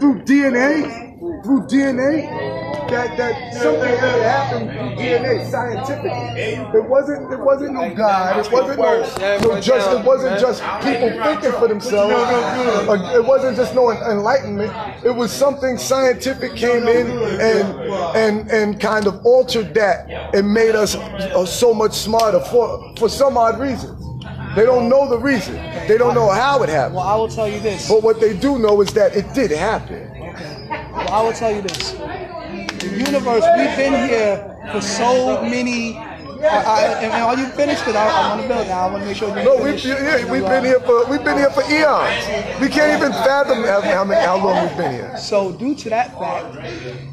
through DNA, through DNA, that that something had happened through DNA scientifically. It wasn't it wasn't no God. It wasn't no, no just it wasn't just people thinking for themselves. It wasn't just no enlightenment. It was something scientific came in and and and kind of altered that and made us uh, so much smarter for for some odd reasons. They don't know the reason. They don't know how it happened. Well, I will tell you this. But what they do know is that it did happen. Okay. Well, I will tell you this. The universe, we've been here for so many. I, I, and are you finished? Because I, I want to build now. I want to make sure you No, we've, yeah, we've been here for we've been here for eons. We can't even fathom how, how, many, how long we've been here. So due to that fact,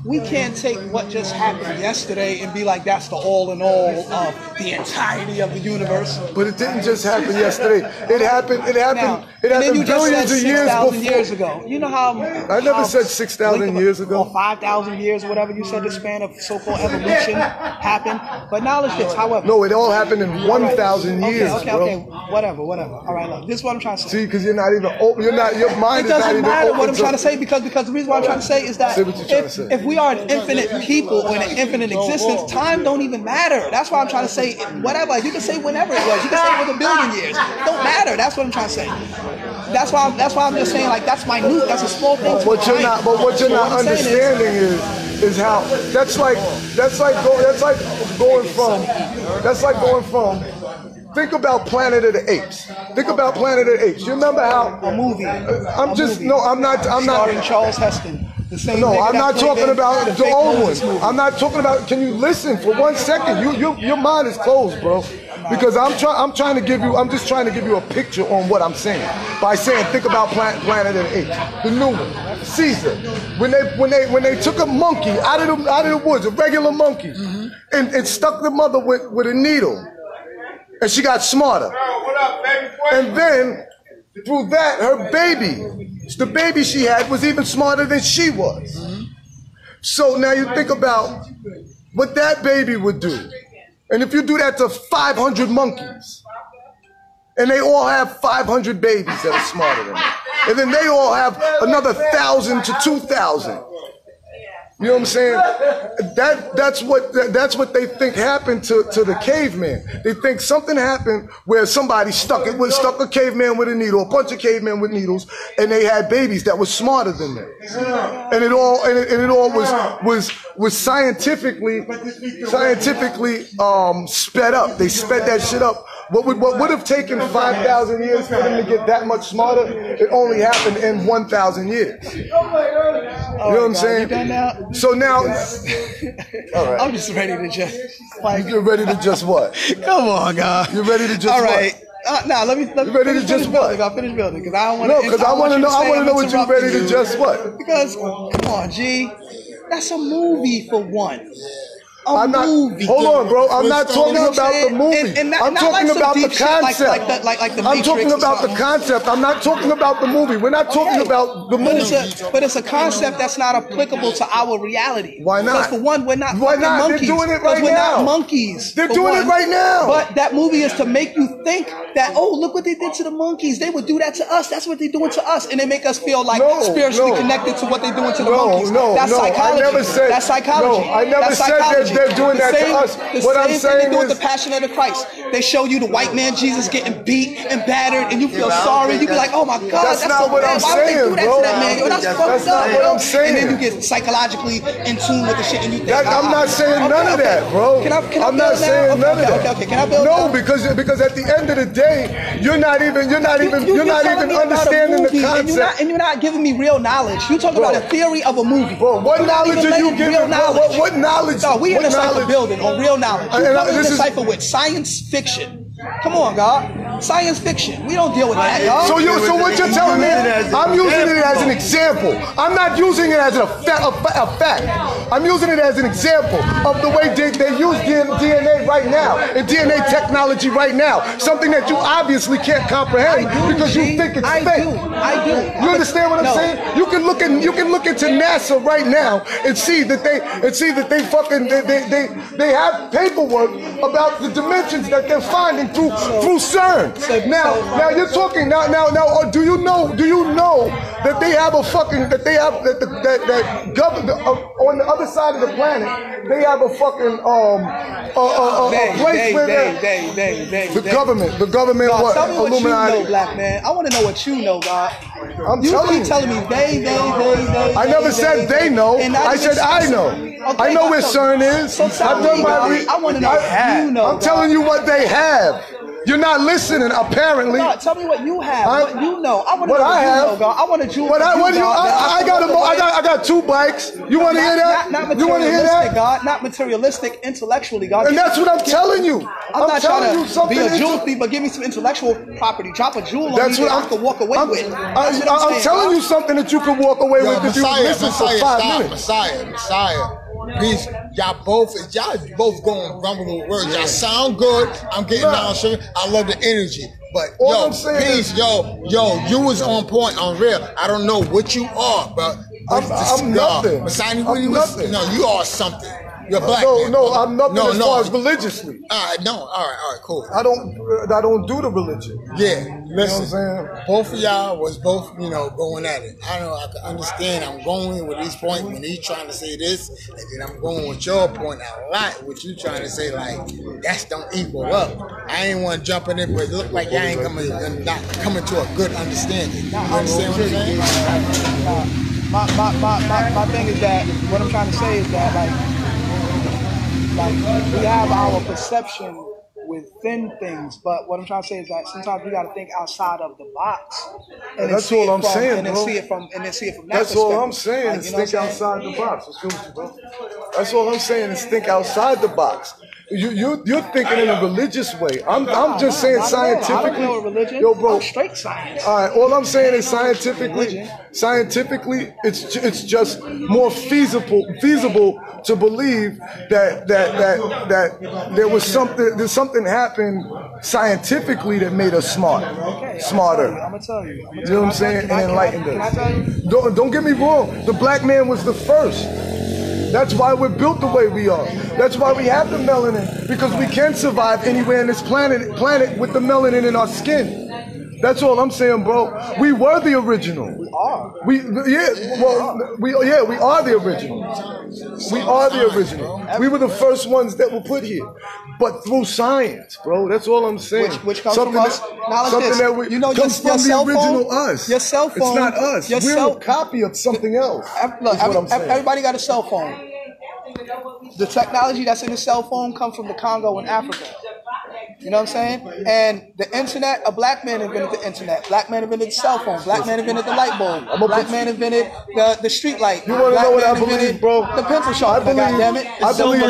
we can't take what just happened yesterday and be like that's the all in all of the entirety of the universe. But it didn't just happen yesterday. It happened. It happened. Now, it and then you happened just said billions of six years thousand before. years ago. You know how I never how said 6,000 blink of a- years ago. or five thousand years, or whatever you said. The span of so-called evolution happened. But knowledge this, however. No, it all happened in 1,000 years, okay, okay, bro. okay, whatever, whatever. All right, look, this is what I'm trying to say. See, because you're not even open. You're not. Your mind It is not doesn't matter what I'm trying to say because because the reason why I'm trying to say is that Say what you're if, to say. if we are an infinite people or an infinite existence, time don't even matter. That's why I'm trying to say whatever. You can say whenever it was. You can say it was a billion years. It don't matter. That's what I'm trying to say. That's why I'm, that's why I'm just saying like that's minute. That's a small thing. to What you're not, but what you're So not I'm is- understanding is, is how that's like that's like go, that's like going from that's like going from. Think about Planet of the Apes. Think about Planet of the Apes. You remember how a movie. I'm just no. I'm not. I'm starring not. Charlton Heston. The same No, I'm not talking about the the old one. I'm not talking about. Can you listen for one second? You, you, your mind is closed, bro. Because I'm trying. I'm trying to give you. I'm just trying to give you a picture on what I'm saying by saying, think about Planet, Planet of the Apes, the new one, Caesar. When they when they when they took a monkey out of the out of the woods, a regular monkey, Mm-hmm. and, and stuck the mother with with a needle, and she got smarter. And then through that, her baby, the baby she had, was even smarter than she was. So now you think about what that baby would do. And if you do that to 500 monkeys, and they all have 500 babies that are smarter than them, and then they all have another thousand to 2,000. You know what I'm saying? That that's what that, that's what they think happened to, to the caveman. They think something happened where somebody stuck it was stuck a caveman with a needle, a bunch of cavemen with needles, and they had babies that were smarter than them. And it all and it, and it all was was was scientifically scientifically um, sped up. They sped that shit up. What would what would have taken five thousand years for them to get that much smarter? It only happened in one thousand years. You know what I'm saying? Done now? So now, all right. I'm just ready to just like You're ready to just what? Come on, God. You're ready to just All what? Uh, now let me let me You ready to just building. what? I'll finish building because I don't want No, because I want to know. I want to know what you're ready to just what? Because come on, G, that's a movie for one. I'm not. movie. Hold on, bro. I'm not talking about the movie. And- and not- I'm not talking about the deep shit like- concept. like the- like- like the I'm talking about the concept. I'm not talking about the movie. We're not talking Okay. about the But movie. it's, a, but it's a concept that's not applicable to our reality. Why not? Because for one, we're not Why not? They're doing it right we're now. not monkeys. They're doing it right now. But that movie is to make you think that, oh, look what they did to the monkeys. They would do that to us. That's what they're doing to us. And they make us feel like No, spiritually no. connected to what they're doing to the No, monkeys. no, That's no. I never said- That's psychology. no, I never That's said that psychology. They're doing The that to us. What I'm same thing saying they with the Passion of the Christ. They show you the white man Jesus getting beat and battered, and you feel sorry. You be like, oh my God, That's that's, not so what bad. I'm Why would they saying, do that bro. to that man? Yo, that's That's fucked not up, what. I'm saying. And then you get psychologically in tune with the shit, and you think, That, I'm ah, not saying okay, none of that, bro. Can I? Can I I'm not now? saying none okay, of that. Okay, okay, Can I build No, now? because because at the end of the day, you're not even you're not even You- you're not even a understanding the movie, And you're, not, concept. and you're not giving me real knowledge. You talking Bro. about a theory of a movie. Bro, what You're knowledge are you giving? Real What- knowledge. what- what knowledge- No, we in the cipher building on real knowledge. You come in the cipher with science fiction. Come on, God. Science fiction. We don't deal with that, y'all. So you so what you're telling me? I'm using it as an example. I'm not using it as a, fa- a, fa- a fact. I'm using it as an example of the way they, they use DNA right now and DNA technology right now. Something that you obviously can't comprehend do, because you G. think it's I fake. do. I do. You understand what I'm No. saying? You can look in, you can look into NASA right now and see that they and see that they fucking they they, they, they have paperwork about the dimensions that they're finding through through CERN. So- now, now you're talking now, now, now. Or do you know? Do you know that they have a fucking that they have that the, that that government uh, on the other side of the planet they have a fucking um a, a, a, a place they, where they, they, they, the government, the government, God, what tell me what Illuminati. you know, black man. I want to know what you know, God. I'm you telling keep you. telling me they, they, they, they. I never said they know. I said I know. Okay, I know where CERN is. So I've done my I want to know I- you know. I'm telling you what they have. You're not listening, apparently. God, tell me what you have. I- what you know. I want to What know what I you have. know, God. I want to jewel. What I, from what do you, God, that I, I got a, walk mo- I got, I got two bikes. You want to hear that? Not, not you want to hear materialistic, that? God. Not materialistic, intellectually, God. And that's what I'm telling you. I'm, not telling trying you to something. be a jewel thief, but give me some intellectual property. Drop a jewel on That's me what that I'm, I can walk away I'm, with. I, That's what am saying, telling God. you something that you can walk away Yo, with if you Masiah, listen Masiah, for five stop, minutes. Masiah, Masiah. Peace. Y'all both, y'all both going rumble with words. Y'all sound good. I'm getting down sugar. I love the energy. But All yo, peace, yo, yo, you was on point, on real. I don't know what you are, but I'm- I'm nothing. Masiah, what I'm you was, nothing. no, you are something. You're uh, black. No, man, no. I'm nothing no, as no. far as religiously. All right, no, all right, all right, cool. I don't, I don't do the religion. Yeah, listen. You know what I'm saying? Both of y'all was both, you know, going at it. I don't know I can understand. I'm going with his point when he's trying to say this, and then I'm going with your point a lot. What you trying to say, like that's don't equal up. I ain't want to jump in it, but it look like y'all ain't coming, not coming to a good understanding. You understand what I'm saying? my, my, my, my, my thing is that what I'm trying to say is that like like we have our perception within things, but what I'm trying to say is that sometimes we got to think outside of the box. And That's all I'm from, saying, and then bro. see it from and then see it from that That's all I'm saying. Like, is you know think saying? outside the box. Excuse me, bro. That's all I'm saying is think outside the box. You you you're thinking in a religious way. I'm I'm just saying Not at all. I don't scientifically. Yo, bro. Straight science. All right, all I'm saying is scientifically, scientifically, it's it's just more feasible feasible to believe that that that that there was something there's something happened scientifically that made us smart, smarter. I'm gonna tell you. You know what I'm saying? And enlightened us. Don't, don't get me wrong. The black man was the first. That's why we're built the way we are. That's why we have the melanin because we can survive anywhere in this planet planet with the melanin in our skin. That's all I'm saying, bro. We were the original. We are. We yeah. Well, we yeah. We are the original. We are the original. We were the first ones that were put here, but through science, bro. That's all I'm saying. Which, which comes something from us. That, Knowledge something this. that we, you know, your, comes your from the cell original phone, us. Your cell phone. It's not us. Your We're cell, a copy of something else. Look, is what I'm everybody got a cell phone. The technology that's in the cell phone comes from the Congo in Africa. You know what I'm saying? And the internet, a black man invented the internet. Black man invented the cell phone. Black man invented the light bulb. A- Black man invented the, the street light. You wanna Black know what I believe, bro? The pencil I sharpener, believe- goddammit. I believe-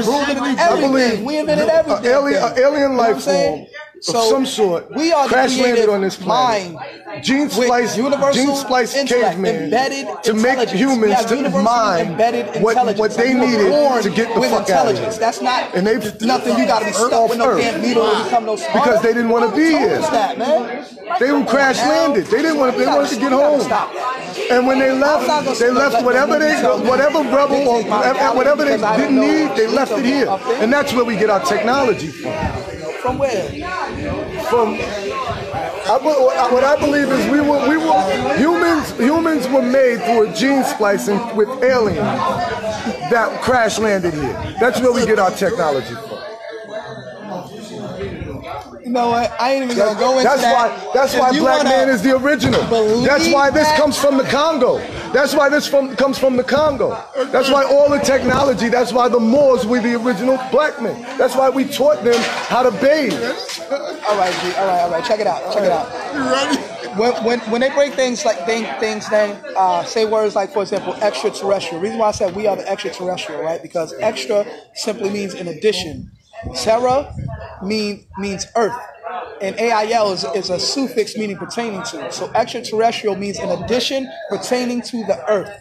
I everything. believe we invented everything. alien- a alien what life saying? Form of some sort We are crash landed on this planet. mind Gene splice, universal gene splice caveman embedded to make humans to embedded what, what they needed to get the fuck out of intelligence. here. That's not And they- nothing you got to be stuck with no Earth. damn needle to become no. Because they didn't wanna be here. that, man. They were crash landed. They didn't want. To, they wanted to get home. And when they I'm not gonna left, they left whatever they, movie tell me whatever rebel or dictate my reality whatever they because I don't didn't need, they left it here, and that's where we get our technology from. From where? From I, what I believe is we were we were humans. Humans were made through a gene splicing with aliens that crash landed here. That's where we get our technology from. You know what? I ain't even gonna go into That's that. why. That's If why Black Man is the original. That's why this that- comes from the Congo. That's why this from comes from the Congo. That's why all the technology. That's why the Moors were the original black men. That's why we taught them how to bathe. All right, G. All right, all right. Check it out. Check it out. You ready? when, when, when they break things like thing, things then uh, say words like for example extraterrestrial reason why i said we are the extraterrestrial right because extra simply means in addition terra mean, means earth and ail is, is a suffix meaning pertaining to. So extraterrestrial means in addition pertaining to the earth.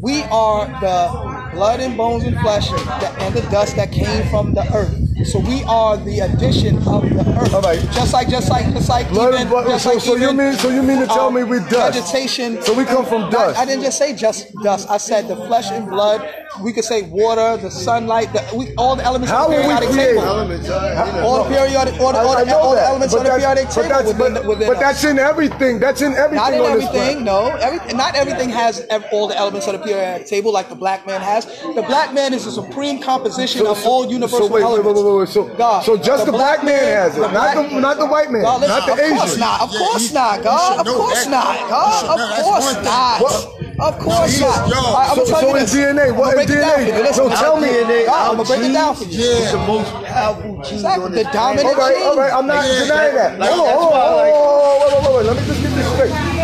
We are the blood and bones and flesh and the dust that came from the earth So we are the addition of the earth. All right. Just like, just like, just like Blood even, blood. just So, like so you mean so you mean to tell um, me we dust? Vegetation. So we come from I- dust. I, didn't just say just dust. I said the flesh and blood. We could say water, the sunlight, the, we, all the elements How of the periodic table. Elements, uh. All the periodic, all the, all I the, all the that, elements but of the that's- periodic table that's- within, but- within But that's in everything. That's in everything Not in everything, no. Every, not everything has ev- all the elements of the periodic table like the black man has. The black man is the supreme composition of all universal so wait, elements. wait, wait, wait, wait. So, God, so just the, the black, black man, man has it, the not the man. not the white man, God, listen, not the Asian. Of course not. Of course not, God. Of course not, God. Of course not. Of course no, not. Yo, I, I'm so, so in DNA, what in DNA? So tell me, DNA, I'm gonna break it down for you. It's the most powerful gene. Exactly, the dominant gene. All right, all right, I'm not denying that. Hold on, hold on, hold on, wait, wait, wait. Let me just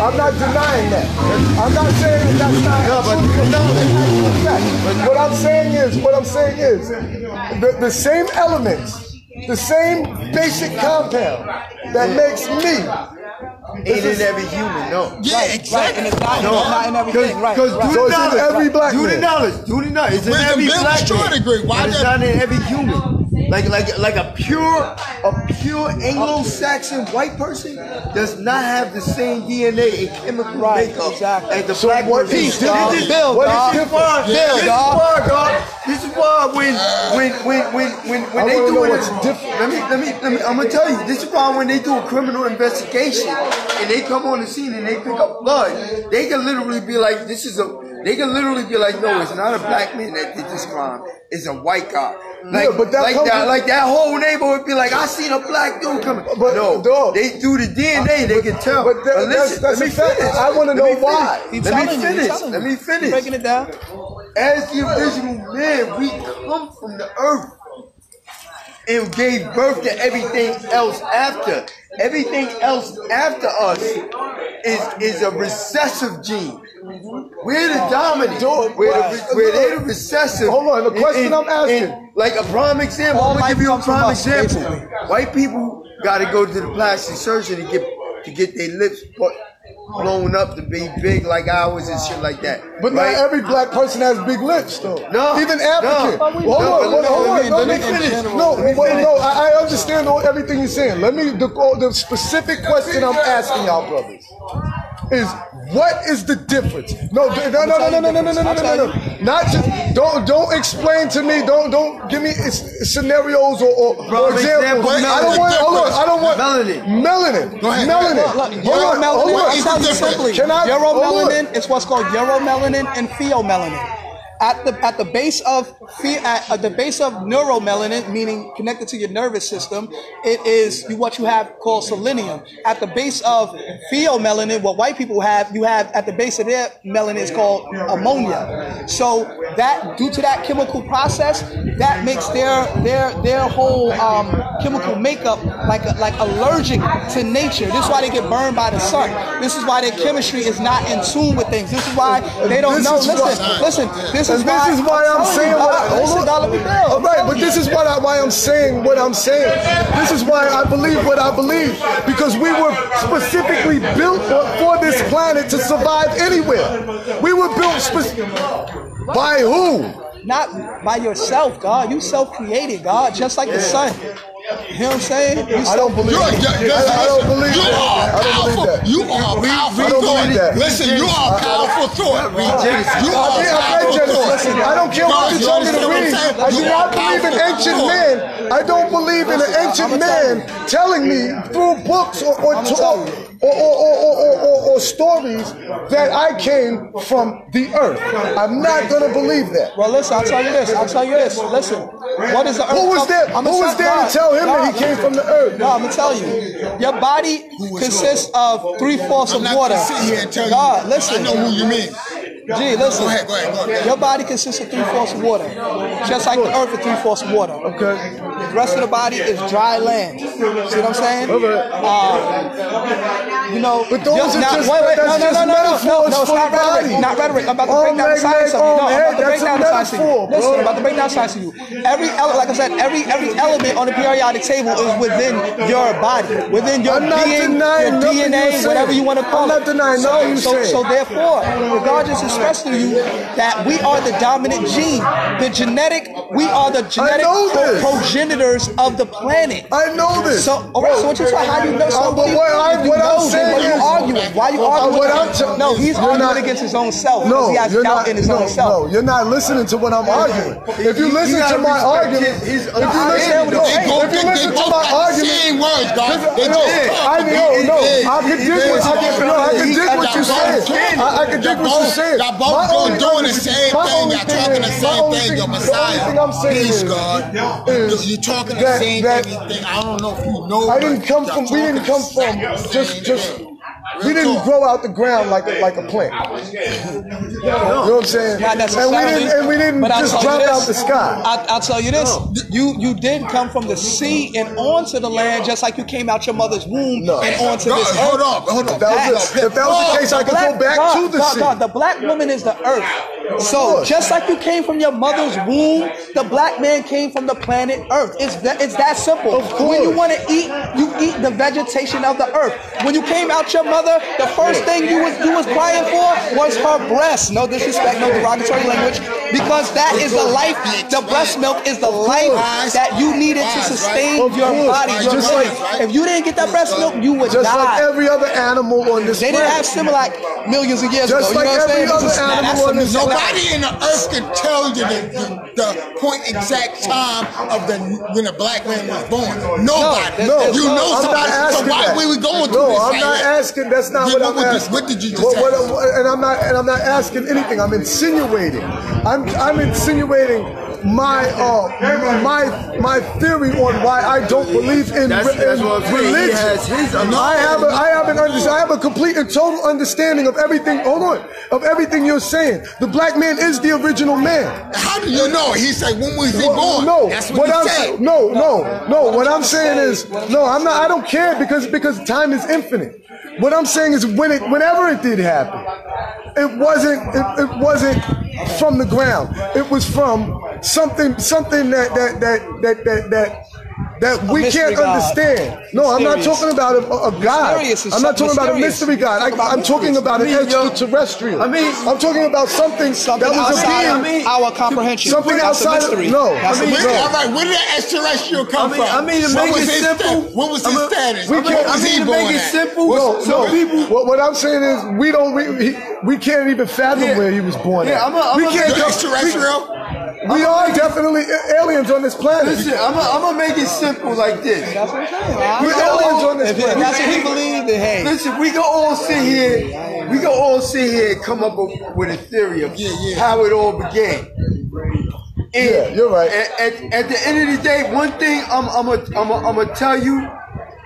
I'm not denying that. I'm not saying that that's not. No, but no, What I'm saying is, what I'm saying is, the, the same elements, the same basic compound that makes me. ain't in every human, no. Yeah, Right, exactly. and it's not, No, it's not in everything, right? Because right. So it's in knowledge. every black do the man. knowledge. Do the knowledge. It's in every black man. degree. Why but it's not in every human. Like like like a pure a pure Anglo-Saxon white person does not have the same DNA and chemical Right, makeup exactly. as the So black what person. is This different? is- Bill, what dog. is different? Bill, This is why, dog. This is why when when when when when when they do it, let me let me let me. I'm gonna tell you. This is why when they do a criminal investigation and they come on the scene and they pick up blood, they can literally be like, "This is a." They can literally be like, "No, it's not a black man that did this crime. It's a white guy." Like, Yeah, but that like that, with- like that whole neighborhood would be like, "I seen a black dude coming." But, no, dog. they do the DNA. They can tell. But that- that's- that's let me fact. finish. I wanna know why. He's Let me telling you, he's finish. telling Let me finish Breaking it down. as the original man, we come from the earth and gave birth to everything else after. Everything else after us is is a recessive gene. We're the dominant. We're, the, we're they're the recessive. Hold on, the question I'm asking. like a prime example. All I'm gonna give you a prime example. White people got to go to the plastic surgeon to get to get their lips put, blown up to be big like ours and shit like that. But right? not every black person has big lips, though. No, even. African. But Hold on, no, hold on, let me- Let let me me finish. No, no, I, I understand all, everything you're saying. Let me the, the specific question I'm asking y'all brothers is what is the difference? No, no, no, no, no, no, no, no, no, no, no, no, no. Not just don't don't explain to me. Don't don't give me scenarios or, or, or examples. example, I don't want. Hold on. I don't want Melanin. Melanin. Go ahead. Melanin. Look, Look, Hold on, uromelanin, hold on. I'll It's tell you simply, Can I- hold on. uromelanin is what's called uromelanin and pheomelanin. At the at the base of at, at the base of neuromelanin, meaning connected to your nervous system, it is what you have called selenium. At the base of pheomelanin, what white people have, you have at the base of their melanin is called ammonia. So that due to that chemical process, that makes their their their whole um, chemical makeup like like allergic to nature. This is why they get burned by the sun. This is why their chemistry is not in tune with things. This is why they don't know. Listen, listen. This And is this is why I'm telling saying what. dog. hold on. All right, but this is what I, why I'm saying what I'm saying. This is why I believe what I believe because we were specifically built for, for this planet to survive anywhere. We were built by who? Not by yourself, God. You self-created, God, just like the sun. You know what I'm saying? You I don't believe You're, that. you're, I, don't believe you that. are I don't believe powerful. that. You are powerful I don't thought. believe that. Listen, you are powerful thought. You are powerful thought. Listen, I don't care what God, you tell me to read. I do not believe in ancient men. I don't believe in an ancient man telling me through books or or, I'ma to- tell or, or, or, or, or, or, or stories that I came from the earth. I'm not gonna believe that. Well, listen. I'll tell you this. I'll tell you this. Listen. What is the earth? Who was there? I'ma Who was there to tell him that he came from the earth? No, I'm gonna tell you. Your body consists of three fourths of water. gonna sit here and tell God, you. listen. I know who you mean. Gee, listen. Go ahead, go ahead, go ahead. Your body consists of three fourths of water, just like the earth is three fourths of water. Okay. The rest of the body is dry land. See what I'm saying? Okay. Uh, you know, But those yo, are now, just- wait, wait, that's no, no, just no, no, no, no, no, it's not the rhetoric, body. not rhetoric. I'm about to Arm, break down the science of you. No, I'm about to break down the science of you. Listen, I'm about to break down science of you. Every ele- like I said, every every element on the periodic table is within your body, within your not being, your DNA, whatever you want to call it. not so, nothing you're so, saying. so therefore, God just expressed to you that we are the dominant gene, the genetic. We are the genetic know pro- of the planet. I know this. So, all right, so what you try? How you know? So Uh, but what I, what I'm saying what are you is- arguing? Why are you Uh, arguing? what I'm t- no, he's arguing not- against his own self. No, he has you're doubt not. in his no, own self. no, you're not listening to what I'm arguing. If you You- listen to my argument, his- his if you listen, of no, the They both, if you listen to my the argument, same words, God. No, I know, no, I can dig what I can, no, I can dig what you're saying. I, I can dig y'all what you're both- saying. Y'all both doing, the same thing. only Y'all talking the same thing. thing- Your the only thing I'm Masiah. Peace, God. You're talking the same that- thing. I don't know if you know. I didn't come from. We didn't come from just just. Thing. We didn't grow out the ground like a, like a plant. You know what I'm saying? Not And we didn't and we didn't but just drop this. out the sky. I, I'll tell you this: you you did come from the sea and onto the land, just like you came out your mother's womb No. and onto God, this earth. hold on, hold on. If that was the, if that was the case, I could go back God, to the God, sea. God, the black woman is the earth. So just like you came from your mother's womb, the black man came from the planet Earth. It's that it's that simple. Of. When you want to eat, you eat the vegetation of the earth. When you came out your mother, the first thing you was you was crying for was her breast. No disrespect, no derogatory language, because that is the life. The breast milk is the life that you needed to sustain your body, your Just brain. like- If you didn't get that breast milk, you would Just die. like every other animal on this They didn't have planet. Similac millions of years Just ago. like you know what I'm every saying? Other is- animal on this new Nobody in the earth can tell you the, the, the point exact time of the when a black man was born. Nobody. No, you no, know I'm somebody. not asking so why that. we we going through no, this? I'm right not here? asking. That's not what what I'm asking. what did you just what- what- and I'm not. And I'm not asking anything. I'm insinuating. I'm. I'm insinuating my uh my my theory on why I don't believe in, That's- re- that's in what He religion. has his I have a I have an under, I have a complete and total understanding of everything. Hold on, of everything you're saying. The black man is the original man. How do you know? He said, when was he Well, born? No, That's what, he I'm said. no, no, no. What I'm saying is, no, I'm not. I don't care because because time is infinite. What I'm saying is, when it, whenever it did happen, it wasn't it, it wasn't from the ground. It was from something something that that that that that that. That we can't God. understand. No, I'm not talking about a, a God. I'm not talking about a mystery God. I, I'm talking about an I mean, yo, extraterrestrial. I mean- I'm talking about something, Something that was a outside being. of mean, our comprehension. something That's outside of- mystery. no, That's I a mean, Where, mystery. all right, where did that extraterrestrial come I mean- from? I mean, to make it simple, sta- what was his I mean- status? we can't- was I mean, he to born make it at? simple, What's- some no. people. What, what I'm saying is, we don't, we, he, we can't even fathom Yeah. where he was born Yeah, at. I'm a- I'm we a- can't You're go- extraterrestrial? We, we are definitely aliens on this planet. Listen, I'm gonna make it simple like this. That's what I'm saying. man. We're aliens on this If, if planet. that's what he believed, then hey. Listen, we can all sit here, we can all sit here and come up with with a theory of Yeah, yeah. how it all began. And Yeah, you're right. At, at, at the end of the day, one thing I'm I'm gonna I'm gonna I'm gonna tell you,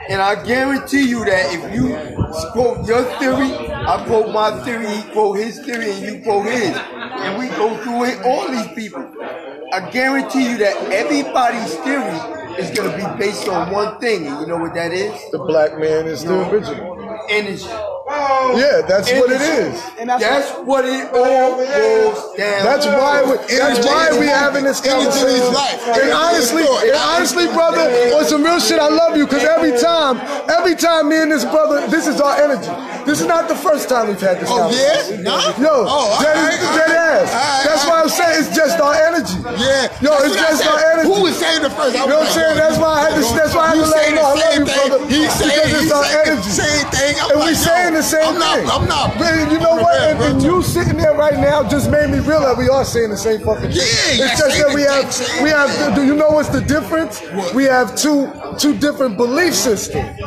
and I guarantee you that if you quote your theory, I quote my theory, he quote his theory, and you quote his, and we go through it, all these people. I guarantee you that everybody's theory is gonna be based on one thing, and you know what that is? The black man is the original. Energy. Oh, yeah, that's what it is. And that's, That's what it all boils down. That's why we, that's Energy why we having this Energy is conversation. life. And honestly, and honestly, brother, on some real shit, I love you because every time, every time me and this brother, this is our energy. This is not the first time we've had this Oh, yeah? No? Yo, Oh, all that right, dead ass. All right, That's why. I'm saying it's just our energy. Yeah. Yo, it's just our energy. Who was saying the first? I You know what I'm saying? That's why I had to. That's why I had to let saying him know I the love same you, thing. brother. He because saying, it's he our saying energy. the same thing. I'm And we saying the same I'm not. I'm not. Man, you know what? And, and you sitting there right now just made me realize we are saying the same fucking thing. Yeah, it's just that we have thing. we have. Do you know what's the difference? We have two two different belief systems.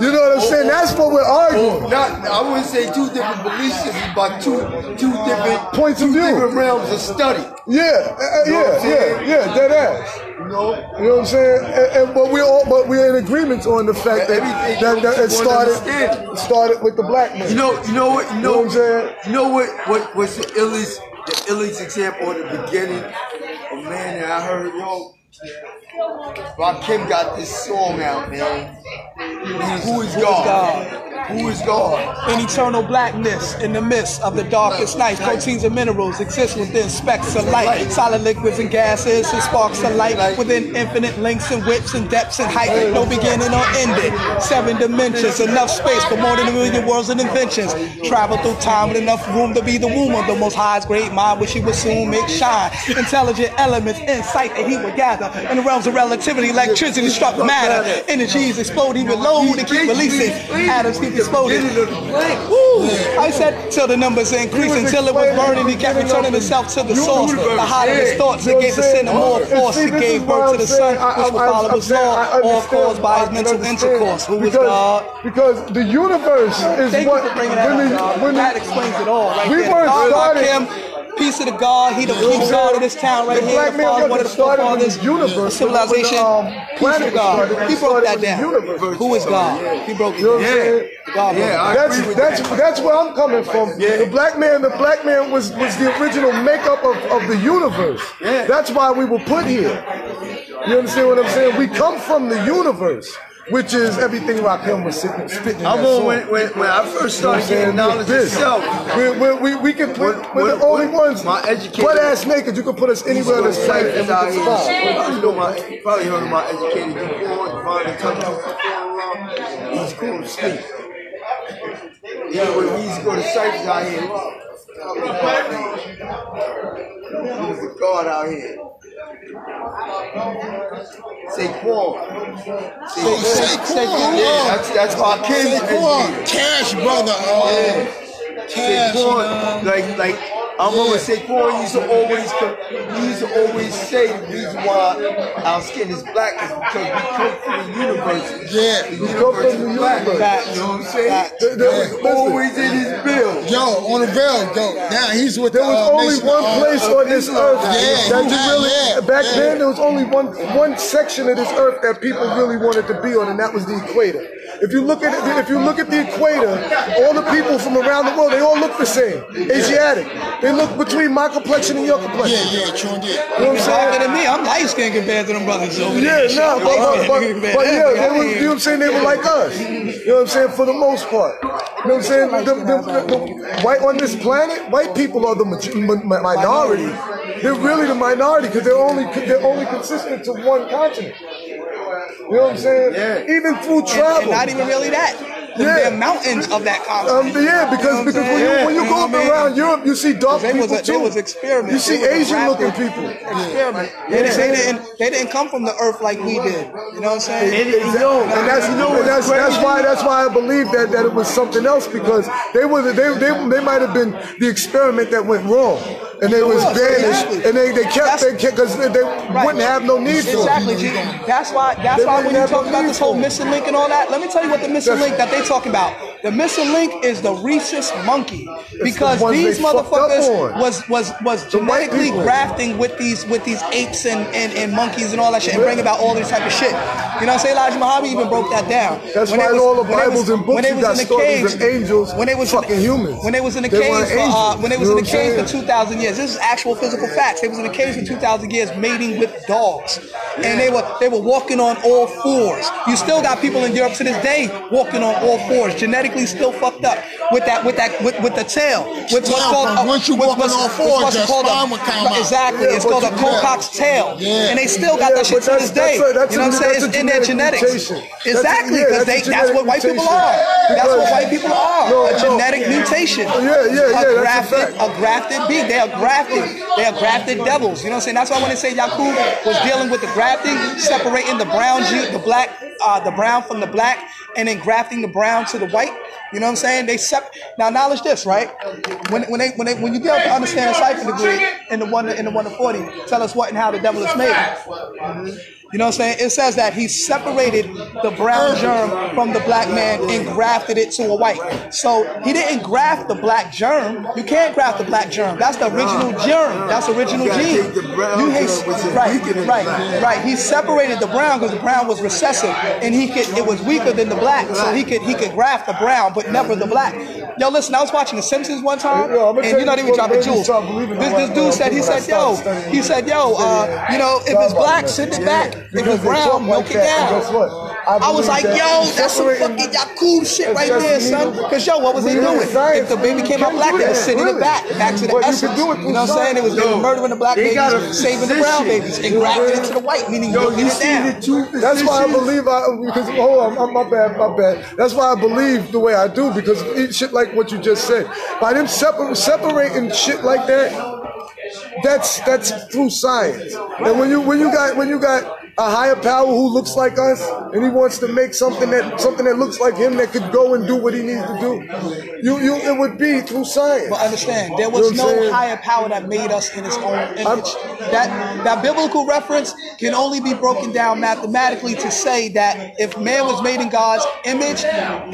You know what I'm saying? That's what we're arguing. Not, I wouldn't say two different belief systems, but two two different Points of two view. different realms of study. Yeah, uh, uh, know yeah, yeah, yeah, dead ass. You know, You know what I'm saying? And, and but we're all, but we're in agreement on the fact that, Everything that, that it started started with the black man. you know, you know what, you know, know what I'm saying? you know what, what what's the illest, the illest example at the beginning of man that I heard, yo. Rakim got this song out, man. Who is God? Who is God? In eternal blackness, in the midst of the darkest night, proteins and minerals exist within specks of light, solid liquids and gases and sparks of light within infinite lengths and widths and depths and height, no beginning or ending. Seven dimensions, enough space for more than a million worlds and inventions. Travel through time with enough room to be the womb of the most high's great mind, which he would soon make shine. Intelligent elements, insight that he would gather in the realms of relativity, electricity struck matter. Energies explode, he would load and keep releasing. Atoms keep exploding. Woo! I said till the numbers increase until it was burning. He kept returning himself to the source. The of his thoughts, it gave the sin more force. He gave birth to the sun, which will follow his law, all caused by his mental intercourse. Who is God? Because the universe is Thank what you for bringing that when up, the, when That explains it all, right We there. weren't God, started- like him, Peace of the God, he the You know what king God of this town right The here, black the father, one of the forefathers, universe- civilization, um, peace planet of God. started, He broke that down. universe. Who is God? He broke it You know what I'm down. saying? God Yeah. That's that's that. that's where I'm coming from. The black man, the black man was was the original makeup of, of the universe. Yeah. That's why we were put here. You understand what I'm saying? We come from the universe, which is everything Rakim was sitting, spitting. in on song. when, when, when I first You started getting knowledge This. itself. We, we, we, we can put, What- we're the only ones. my Butt ass naked. You can put us anywhere on this planet and we can survive. Probably, know my, probably heard of my educated intelligence. He's cool to sleep. Yeah, when we used to go to ciphers out here. He was a god out here. Saquon. Saquon. Yeah, that's, that's my kid's Saquon. Cash brother. Uh, Cash. Saquon, um, like, like, I remember Saquon used to always, he used to always say the reason why our skin is black is because we come from the universe. Yeah. The We come from the universe. Facts. You know what I'm saying? Facts. There- there was- always in his bill. Yo, on the veil, yo. Now he's with There the, was uh, only one of, uh, place uh, on this earth Yeah, that you yeah, really. yeah, back yeah. then, there was only one one section of this earth that people really wanted to be on, and that was the equator. If you look at it, if you look at the equator, all the people from around the world, they all look the same. Asiatic. They look between my complexion and your complexion. Yeah, yeah, true indeed. You know what I'm Darker saying? than me. I'm light skinned compared to them brothers over there. Yeah, no, I'm but, but, but, but yeah, they were, you know what I'm saying? They were like us. You know what I'm saying? For the most part. You know what I'm saying? The, the, the, the white on this planet, white people are the maj- mi- mi- minority. They're really the minority because they're only they're only consistent to one continent. You know what I'm saying? Yeah. Even through And travel. Not even really that. The, Yeah. the mountains of that Um, yeah, because because when you when you You go up I mean? around Europe, you see dark They people was, a, they too. was experiments. You see They was a Asian looking people. Experiment. They, didn't, they didn't. They didn't come from the earth like we did. You know what I'm saying? Exactly. And that's and that's that's why that's why I believe that that it was something else because they were they they they might have been the experiment that went wrong and they was was, banished exactly. and they they kept That's- they because they, they wouldn't have no need for Exactly. G. That's why. That's They why when you talk no about this whole missing link and all that, let me tell you what the missing That's- link that they talking about. The missing link is the rhesus monkey because ones these they fucked up motherfuckers was was was genetically grafting with these with these apes and, and, and monkeys and all that shit and bring about all this type of shit. You know what I'm saying? Elijah Muhammad even broke that down. That's When why they all the Bibles and books you was got in the stories of angels when they was in the- fucking humans. When they was in the caves for uh, when they was in the caves for 2,000 years. This is actual physical facts. They was in the caves for 2,000 years mating with dogs. And they were they were walking on all fours. You still got people in Europe to this day walking on all fours, genetically still fucked up with that with that with, with the tail. With what's called because once you with walk on all fours, what's your called a- spine will come out. Exactly. It's called a you- tail. And they still got that shit to this day. you know what I'm saying? It's in their genetics. Exactly, because that's they that's what white people are. That's what white people are. A genetic mutation. Yeah, yeah, yeah, A a grafted, a grafted being. They are grafted. They are grafted devils. You know what I'm saying? That's why when they say Yakub was dealing with the grafting, separating the brown, the black, uh, the brown from the black, and then grafting the brown to the white. You know what I'm saying? They sep- now knowledge this, right? When when they when they when you get to understand a cipher degree in the one in the one to forty, tell us what and how the devil is made. You know what I'm saying? It says that he separated the brown germ from the black man and grafted it to a white. So he didn't graft the black germ. You can't graft the black germ. That's the original germ. That's original gene. take the brown You hate- right, weaker than the right, right. He separated the brown because the brown was recessive and he could. It was weaker than the black, so he could he could graft the brown, but never the black. Yo, listen, I was watching The Simpsons one time, and you know they were dropping jewels. start believing in This this dude said he said, yo, he said, yo, uh, you know, if it's black, send it back. It's brown, milk like it down. guess what? I, was like, that yo, that's some fucking Yakub shit right there, son. Because yo, what was he doing? science, If the baby came out black, they was sitting in the back, back to the But you essence. it You know what I'm saying? It was were Yo, murdering the black they got a babies, saving the brown babies, and grafting into the white, meaning Yo, you it down. That's why I believe I because hold on, my- bad, my bad. That's why I believe the way I do because it, shit like what you just said. By them separ- separating shit like that, that's that's through science. And when you when you got when you got a higher power who looks like us and he wants to make something that something that looks like him that could go and do what he needs to do, you you it would be through science. But understand, there You was know no saying? higher power that made us in its own image. That that biblical reference can only be broken down mathematically to say that if man was made in God's image,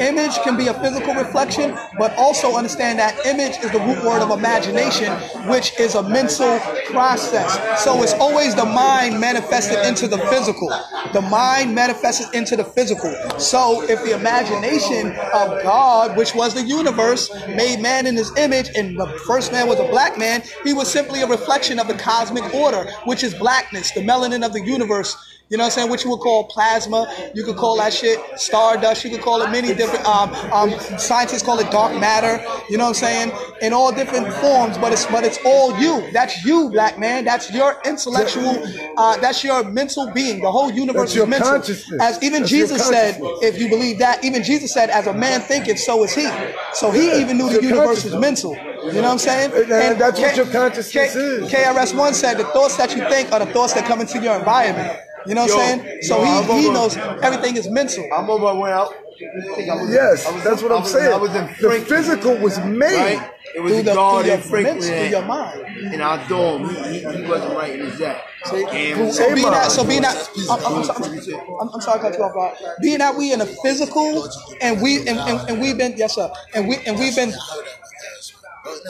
image can be a physical reflection, but also understand that image is the root word of imagination, which is a mental process. So it's always the mind manifested into the physical. The mind manifested into the physical. So if the imagination of God, which was the universe, made man in his image, and the first man was a black man, he was simply a reflection of the cosmic order, which is blackness, the melanin of the universe. You know what I'm saying? Which you would call plasma. You could call that shit stardust. You could call it many different. Um, um, scientists call it dark matter. You know what I'm saying? In all different forms, but it's but it's all you. That's you, black man. That's your intellectual. Uh, that's your mental being. The whole universe is mental. As even That's Jesus said, if you believe that, even Jesus said, "As a man thinketh, so is he." So he even knew the universe was mental. You know what I'm saying? And- and that's what your consciousness K- is. KRS One said, "The thoughts that you think are the thoughts that come into your environment." You know what I'm saying? So yo, he, I'm he knows everything is mental. I'm on my way out. I think I was- Yes, I was- that's what I I'm was- saying. I was in the Franklin, physical was made. right? It was Through the- guard through in your Franklin. mental, through your mind. In our dorm, he, he, he wasn't right in his act. And So being that, so being that, I'm, I'm, I'm, sorry- I'm, I'm sorry to cut you off, Bob. Being that we in a physical, and we and, and, and we've been yes sir, and we and we've been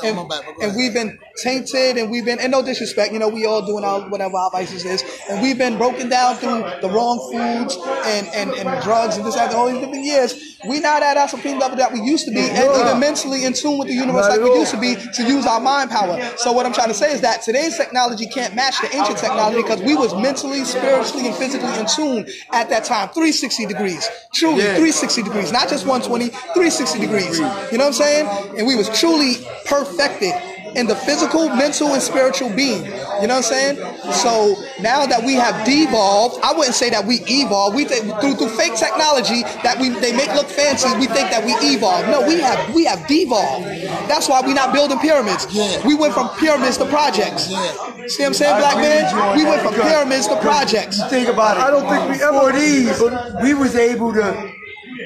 and, and we've been tainted and we've been and no disrespect you know we all doing our whatever our vices is. And we've been broken down through the wrong foods and and, and drugs and this after all these different years we not at our supreme level that we used to be and even mentally in tune with the universe like we used to be to use our mind power. So what i'm trying to say is that today's technology can't match the ancient technology because we was mentally spiritually and physically in tune at that time. 360 degrees. Truly 360 degrees. Not just 120 360 degrees. You know what i'm saying? And we was truly perfected in the physical, mental, and spiritual being. You know what I'm saying? So now that we have devolved, I wouldn't say that we evolved. We think through through fake technology that we they make look fancy. We think that we evolved. No, we have we have devolved. That's why we're not building pyramids. Yeah. We went from pyramids to projects. Yeah. See what I'm saying, I black agree with you man? We went from pyramids to projects. You think about it. I don't think we ever- For these, we was able to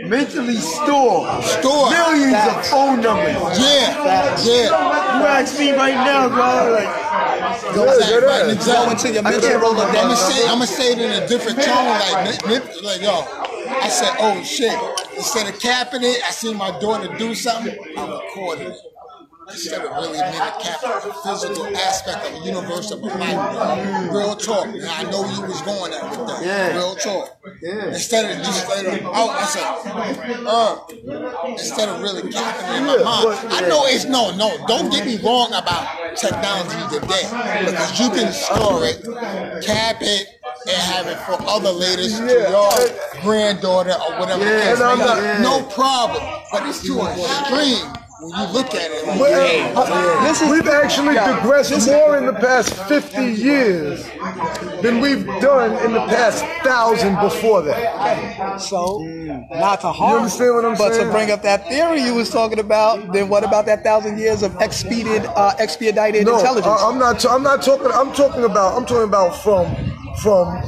mentally store Store. millions Facts. of phone numbers. Yeah, yeah. You ask me right now, bro. Like, Go Yeah, back, right, exactly. Into your I mental can't roll Rolodex. it down. I'm gonna say I'm gonna say it in a different tone, like nip, nip, like yo. I said, oh shit. Instead of capping it, I seen my daughter do something. I recorded it. Instead of really being a cap the physical aspect of the universe of a life. Real talk. And I know you was going at with that. Yeah. Real talk. Yeah. Instead of just it out, I said, uh, instead of really capping in my mind. I know it's no, no. Don't get me wrong about technology today. Because you can store it, cap it, and have it for other ladies Yeah. your granddaughter or whatever. Yeah, case and I'm not- be. no problem. But it's too extreme when you look at it. Like, Well, This is- we've actually Yeah. digressed more in the past 50 years than we've done in the past thousand before that. So, not to harm, understand what I'm but saying? to bring up that theory you was talking about, then what about that thousand years of expedited, uh, expedited No, intelligence? I, am not. I'm not talking. I'm talking about. I'm talking about from from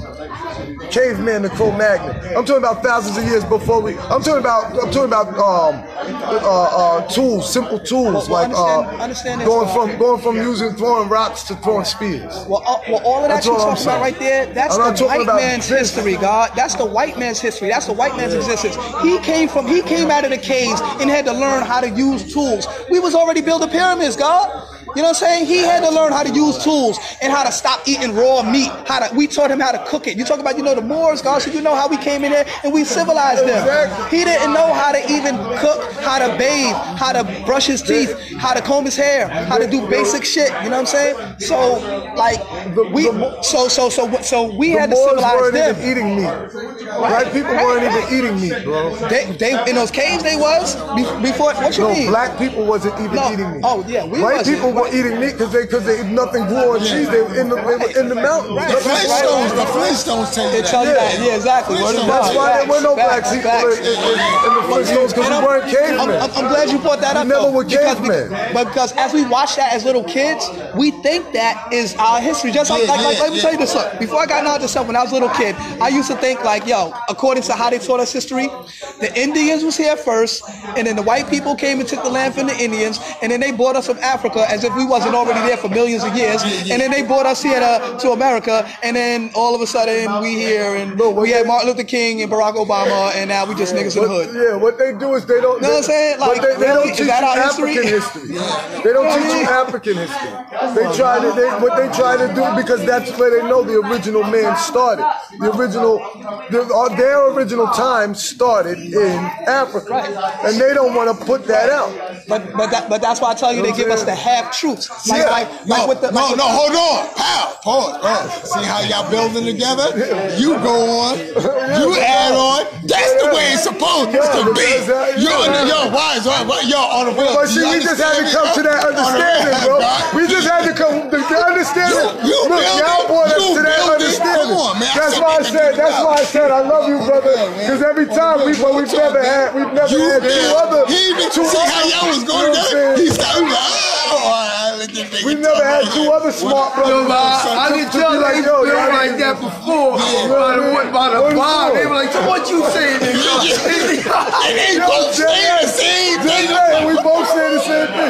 caveman to Cro-Magnon. I'm talking about thousands of years before we. I'm talking about. I'm talking about um, uh, uh, tools, simple tools Well, like uh, understand going from going from using throwing rocks to throwing spears. well, uh, well, all of that you're talking about right there, that's I'm the white man's this. history, God. That's the white man's history. That's the white man's existence. He came from, he came out of the caves and had to learn how to use tools. We was already building pyramids, God. You know what I'm saying? He had to learn how to use tools and how to stop eating raw meat. How to we taught him how to cook it. You talk about you know the Moors, God, so you know how we came in there and we civilized them. He didn't know how to even cook, how to bathe, how to brush his teeth, how to comb his hair, how to do basic shit. You know what I'm saying? So like we so so so so we had to civilize them. eating meat. Black people weren't even eating meat, bro. They, they in those caves they was before. What you No, mean? black people wasn't even No. eating meat. Oh, yeah, we White wasn't. people were eating meat because they because they nothing grew on trees. They were in the they were in the mountains. Right. The Nothing- Flintstones, the Flintstones tell you It tell that. you that. Yeah, exactly. Word of That's why there were no black Facts, people facts. in, the Flintstones because And we I'm- weren't I'm, cavemen. I'm, I'm glad you brought that We up. never were because, cavemen. But because as we watch that as little kids, we think that is our history. Just like, Yeah, like, like yeah, let me yeah. tell you this. Look, before I got knowledge of self, when I was a little kid, I used to think like, yo, according to how they taught us history, the Indians was here first, and then the white people came and took the land from the Indians, and then they brought us from Africa as if we wasn't already there for millions of years, and then they brought us here to, to America, and then all of a sudden we here and we had Martin Luther King and Barack Obama, and now we just niggas in the What- hood. yeah, what they do is they don't. Know what I'm saying? Like, they, they really? don't teach you our history? African history. They don't teach you African history. They try to. They, what they try to do because that's where they know the original man started. The original, the, uh, their original time started in Africa, and they don't want to put that out. But but that, but that's why I tell you they give us the half truths. Like Yeah. like No, like with the no, like with no, the- hold on. Pal, pause, pause. See how y'all building together? You go on, you add on. That's the way it's supposed Yeah, to be. because, uh, Yo, yeah. yo, why is why, why, yo, on the real? But see, we just had to come to that understanding, bro. We just had to come to, to understanding. You- you Look, building, y'all brought us you to that understanding. On, man. That's why I said. That's why I said I love you, brother. Because every time we, but we've never had, we've never You had two other. He even two see how y'all was you going know what I'm together. Saying? He started like, oh, all right, let this nigga We've never had two other smart brothers. Yo, man, I, to- I can tell be they like, yo, feel y'all like that before. Yeah. By the, by the What is bar, they were like, so what you saying, nigga? And they Yo, both Jay, saying the same Just thing. saying, we both saying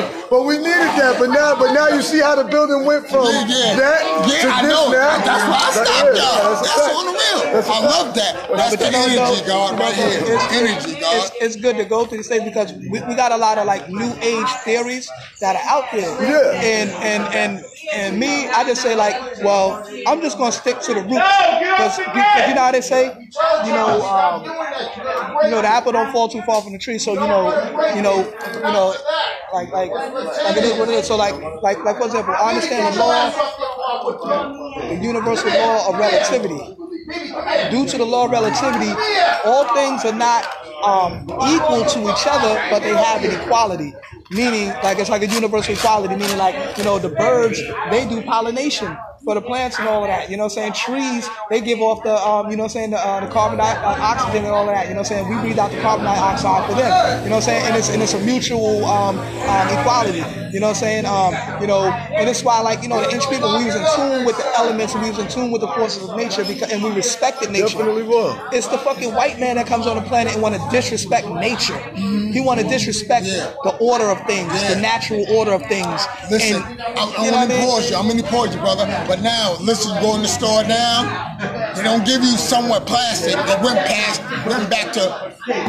the. But we needed that. But now, but now you see how the building went from Yeah, yeah. that yeah, to I this know. now. That's why I stopped y'all. that's That's, on the real. That's I love that. That's But the you know, energy, God, right here. it's- Energy, God. It's, it's good to go through these things because we, we got a lot of like new age theories that are out there. Yeah. And and and and me, I just say like, well, I'm just gonna stick to the roots. Because you know how they say, you know, um, you know, the apple don't fall too far from the tree. So you know, you know, you know, like like like it is what it is. So like like like for example, I understand the law, the universal law of relativity. Due to the law of relativity, all things are not um, equal to each other, but they have an equality. Meaning, like it's like a universal equality. Meaning, like you know, the birds they do pollination for the plants and all of that. You know, what I'm saying trees they give off the um, you know, what I'm saying the, uh, the carbon di- uh, oxygen and all of that. You know, what I'm saying we breathe out the carbon dioxide for them. You know, what I'm saying and it's and it's a mutual um, um, equality. You know, what I'm saying um, you know, and it's why like you know the inch people we was in tune with the elements and we was in tune with the forces of nature because and we respected nature. Definitely was. It's the fucking white man that comes on the planet and want to disrespect nature. He want to disrespect Yeah. the order of things, Yeah. the natural order of things. Listen, And, I'm, I'm you know gonna what pause you. I'm gonna pause you, brother. But now, listen, you go in the store now. They don't give you somewhat plastic. They went past, went back to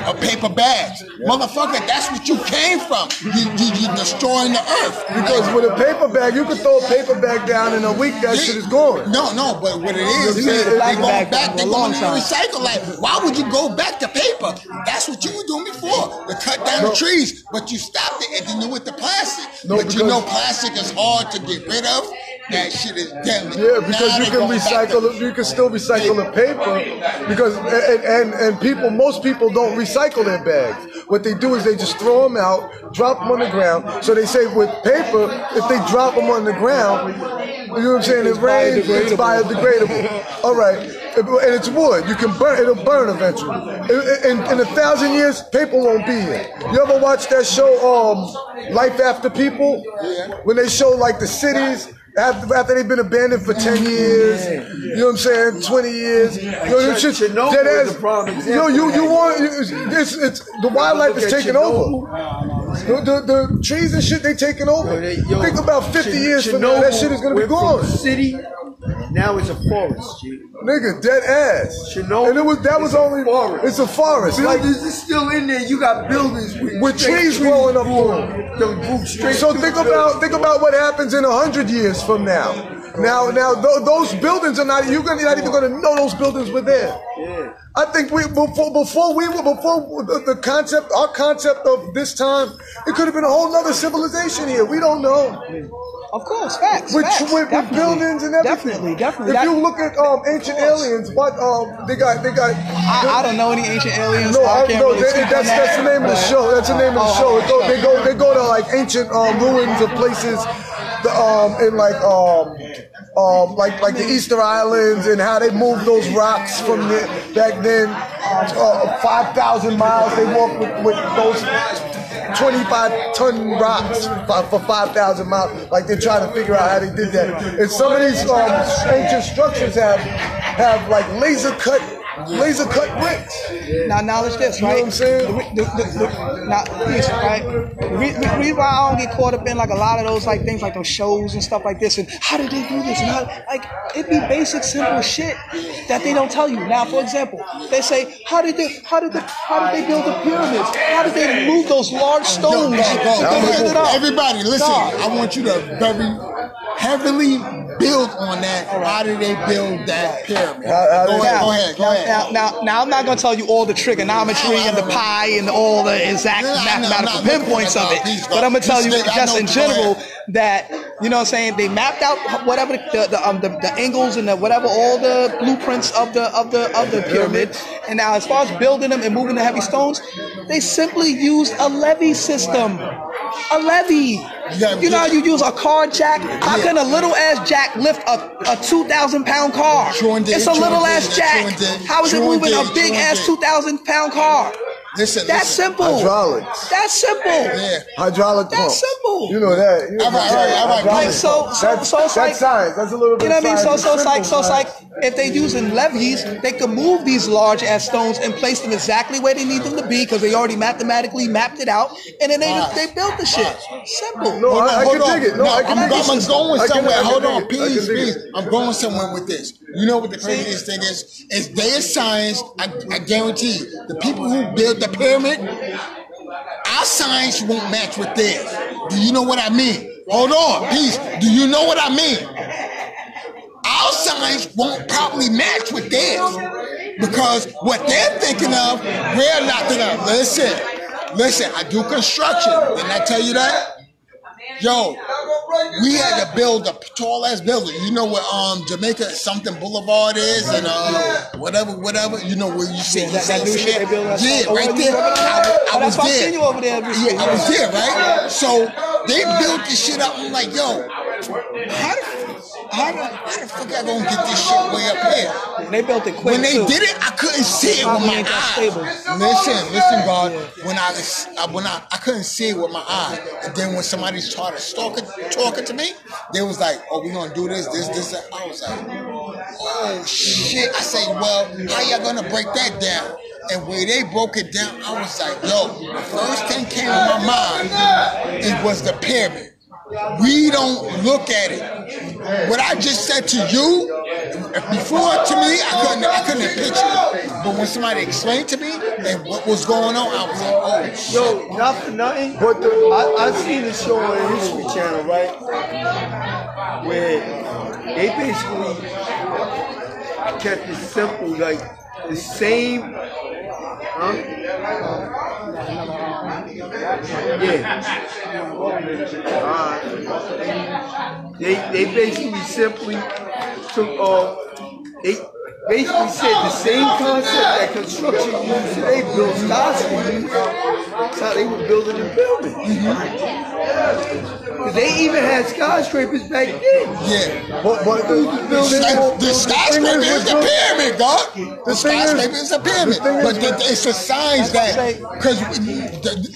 a paper bags. Motherfucker, that's what you came from. You, you, you destroying the earth. Because with a paper bag, you can throw a paper bag down in a week, that shit is gone. No, no, but what it is, You they, need a they going back, they going to recycle. Like, why would you go back to paper? That's what you were doing before. To cut down the trees, but you stopped it and then you went to plastic. No, but you know plastic is hard to get rid of. That shit is deadly. Yeah, because you can recycle You can still recycle the paper because and, and and people, most people don't recycle their bags. What they do is they just throw them out, drop them on the ground. So they say with paper, if they drop them on the ground, you know what I'm saying? It rains, it's biodegradable. All right, and it's wood. You can burn. It'll burn eventually. In, in, in a thousand years, paper won't be here. You ever watch that show, um, Life After People? When they show like the cities after, after they've been abandoned for 10 years, you know what I'm saying, 20 years. You know, Chernobyl dead is prime Yo, example you, of you that. want, it's, it's, the wildlife is taking Chernobyl. over. The, the, the trees and shit, they taking over. Yo, they- yo, Think about 50 Ch- years from now, that shit is gonna be went from gone. City Now it's a forest, G. Nigga, dead ass. Chernobyl and it was that was only forest. It's a forest. Like Buildings is still in there. You got buildings with, With trees growing up through them. So think about think about what happens in a hundred years from now. Now, now th- those buildings are not. You're gonna, not even going to know those buildings were there. Yeah. I think we before before we were before the, the concept our concept of this time it could have been a whole nother civilization here. We don't know. Of course, facts. With, facts. with, with buildings and everything. Definitely, definitely. If That- you look at um, ancient aliens, what um they got they got. I, I don't know any ancient aliens. No, I I, no, really they, that's that, that's the name of the show. That's the name of the Oh, show. They go, they go, they go to like ancient um, ruins of places, the, um, in like um, um, like like the Easter Islands and how they moved those rocks from the, then. Uh, Five thousand miles they walked with, with those. 25 ton rocks for, for 5,000 miles. Like they're trying to figure out how they did that. And some of these um, ancient structures have have like laser cut laser cut bricks. Now, knowledge this, know right? what I'm saying? The, re- the, the, the, now, listen, right? The re- the reason why I don't get caught up in like a lot of those like things like those shows and stuff like this, and how did they do this? And how, like, it be basic, simple shit that they don't tell you. Now, for example, they say, how did they, how did the, how did they build the pyramids? How did they move those large stones? Everybody, listen. Dog. I want you to very heavily build on that. How did they build that pyramid? How- how go, ahead, Now, go ahead, go now, ahead. Now, now, now, I'm not going to tell you all the trigonometry and the pi and all the exact Yeah, I know, I'm mathematical pinpoints of it, but I'm going to tell you Just- just in general that you know what I'm saying they mapped out whatever the the, um, the the angles and the whatever all the blueprints of the of the of the pyramid. And now, as far as building them and moving the heavy stones, they simply used a levee system. A levee. You know how you use a car jack? How can a little ass jack lift a, a 2,000 pound car? It's a little ass jack. How is it moving a big ass 2,000 pound car? Listen, That's listen. simple. Hydraulics. That's simple. Yeah. Hydraulic That's pump. simple. You know that. You know All right, all right, all right. hydraulic Like, so- pump. so- that's, so it's that's science. That's a little bit You know what I mean? of So, so it's like, so it's like if they using levees, they could move these large ass stones and place them exactly where they need them to be because they already mathematically mapped it out, and then they Right. they built the shit. Simple. No, Hold I- on, I hold can on. dig it. No, I can I'm, dig. I'm going I can- somewhere. I can hold on, please, please. I'm going somewhere with this. You know what the craziest thing is? Is they are science. I, I guarantee you, the people who built the pyramid, our science won't match with theirs. Do you know what I mean? Hold on, please. Do you know what I mean? Our science won't probably match with theirs because what they're thinking of, we're not thinking of. Listen, listen. I do construction. Didn't I tell you that? Yo, we had to build a tall ass building. You know what um Jamaica something Boulevard is and uh whatever whatever. You know where you see that- that new shit? Yeah, Oh, right there. I. I was that's why I there. over there Yeah, I was there, right? So they built this shit up. I'm like, yo, how the how the, how the fuck I gonna get this shit way up here? And they built it quick When they too. did it, I couldn't see it with my eyes. stable. Listen, listen, God. When I was, when I, I couldn't see it with my eyes. And then when somebody started talking, talking to me, they was like, "Oh, we gonna do this, this, this." That. I was like, "Oh shit!" I said, "Well, how y'all gonna break that down?" And when they broke it down, I was like, "Yo, the first thing came to my mind, it was the pyramid." We don't look at it. What I just said to you, before to me, I couldn't, I couldn't picture it. But when somebody explained to me and what was going on, I was like, oh shit. Yo, not for nothing. But the- I, I seen a show on the History Channel, right? Where they basically kept it simple, like the same. Huh? Yeah. They they basically simply took off. They basically said the same concept that construction used today, built skyscrapers. That's how they were building the building. Because they even had skyscrapers back then. Yeah. But, but the, the, The, sky- the skyscraper is the pyramid, God. The The thing is- skyscraper is a pyramid. the thing is- But the, it's a signs that, because,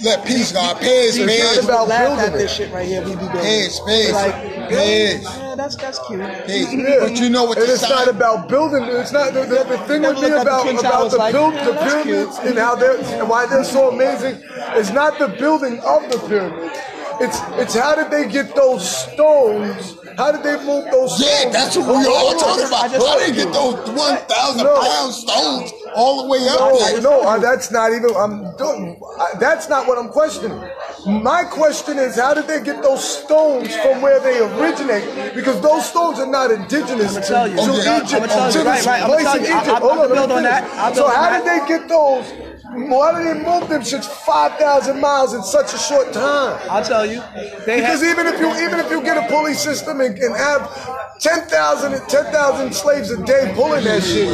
let peace, God. Pays, not pays, about laugh at building this shit right here. We be building. pays, pays, Like, yeah, that's that's cute. pays. But you know what and the it's not about building. It's not the, the, the thing Never with me looked the about about the build yeah, the that's pyramids and how they're and why they're so amazing. It's not the building of the pyramids. It's it's how did they get those stones? How did they move those Yeah, stones? that's what we all talking about. I just- How they get those 1,000 No. pound stones all the way up No, there? no, uh, that's not even. I'm doing. Uh, that's not what I'm questioning. My question is, how did they get those stones from where they originate? Because those stones are not indigenous to, tell you. to Okay. I'ma Egypt, tell you. to Right, this right. I'ma place tell in you. I- Egypt. I- I Hold on, let me build on that. So how did they get those? Why did they move them shit 5,000 miles in such a short time? I'll tell you. Because have, even if you even if you get a pulley system and, and have 10,000 10,000 slaves a day pulling that shit,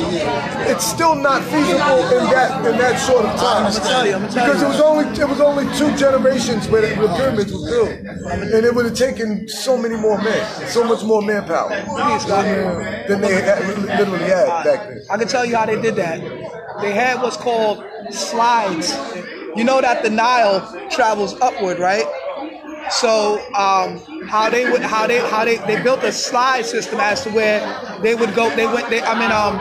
it's still not feasible in that in that short of time. I'ma tell you, I'ma tell because you. it was only it was only two generations where the, the pyramids were built, and it would have taken so many more men, so much more manpower than, than they had, literally had back then. I can tell you how they did that. They had what's called slides. You know that the Nile travels upward, right? So um, how they would how they how they, they built a slide system as to where they would go they went they I mean um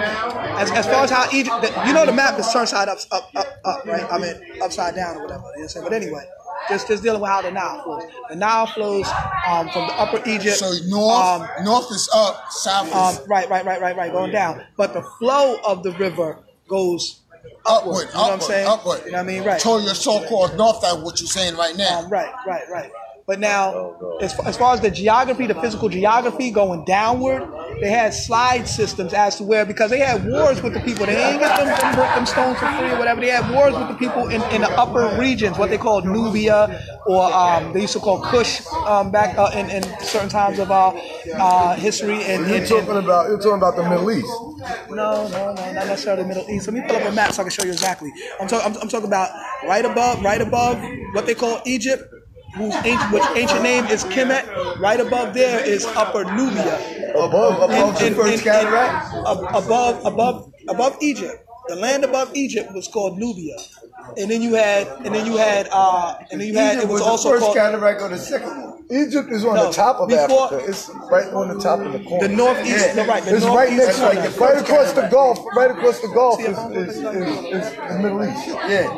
as, as far as how Egypt the, you know the map is turned side up up up up right I mean upside down or whatever you know what I'm saying? but anyway just just dealing with how the Nile flows the Nile flows um, from the upper Egypt So north, um, north is up, south um, right, right, right, right, right, going down. But the flow of the river goes upward, you know what I'm upward, saying? upward. You know what I mean? Right. So your so-called north side, what you're saying right now. Um, right, right, right. But now, as, as far as the geography, the physical geography going downward, they had slide systems as to where, because they had wars with the people. They ain't get them, them, them stones for free or whatever. They had wars with the people in, in the upper regions, what they called Nubia, or um, they used to call Kush um, back uh, in, in certain times of our uh, history. And, You're and, talking and about you're talking about the Middle East. no, no, no, not necessarily the Middle East. Let me pull up a map so I can show you exactly. I'm, talking. I'm, I'm talking about right above, right above what they call Egypt, whose ancient, which ancient name is Kemet. Right above there is Upper Nubia. Above, above In- in- first in- cataract. above, above, above Egypt. The land above Egypt was called Nubia, and then you had, and then you had, uh, and then you had. Egypt It was the also first called cataract or the second one. Egypt is on No, the top of before- Africa. It's right on the top of the corner. the northeast. Yeah. No, right. The It's right next, corner. like right across the Gulf. Right across the Gulf is, is, is, is the Middle East. Yeah.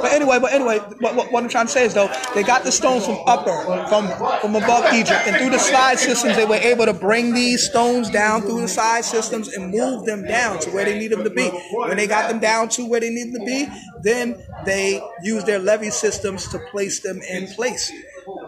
But anyway, but anyway, what, what, what I'm trying to say is though, they got the stones from upper, from from above Egypt, and through the slide systems, they were able to bring these stones down through the slide systems and move them down to where they need them to be. When they got them down to where they needed to be, then they used their levee systems to place them in place.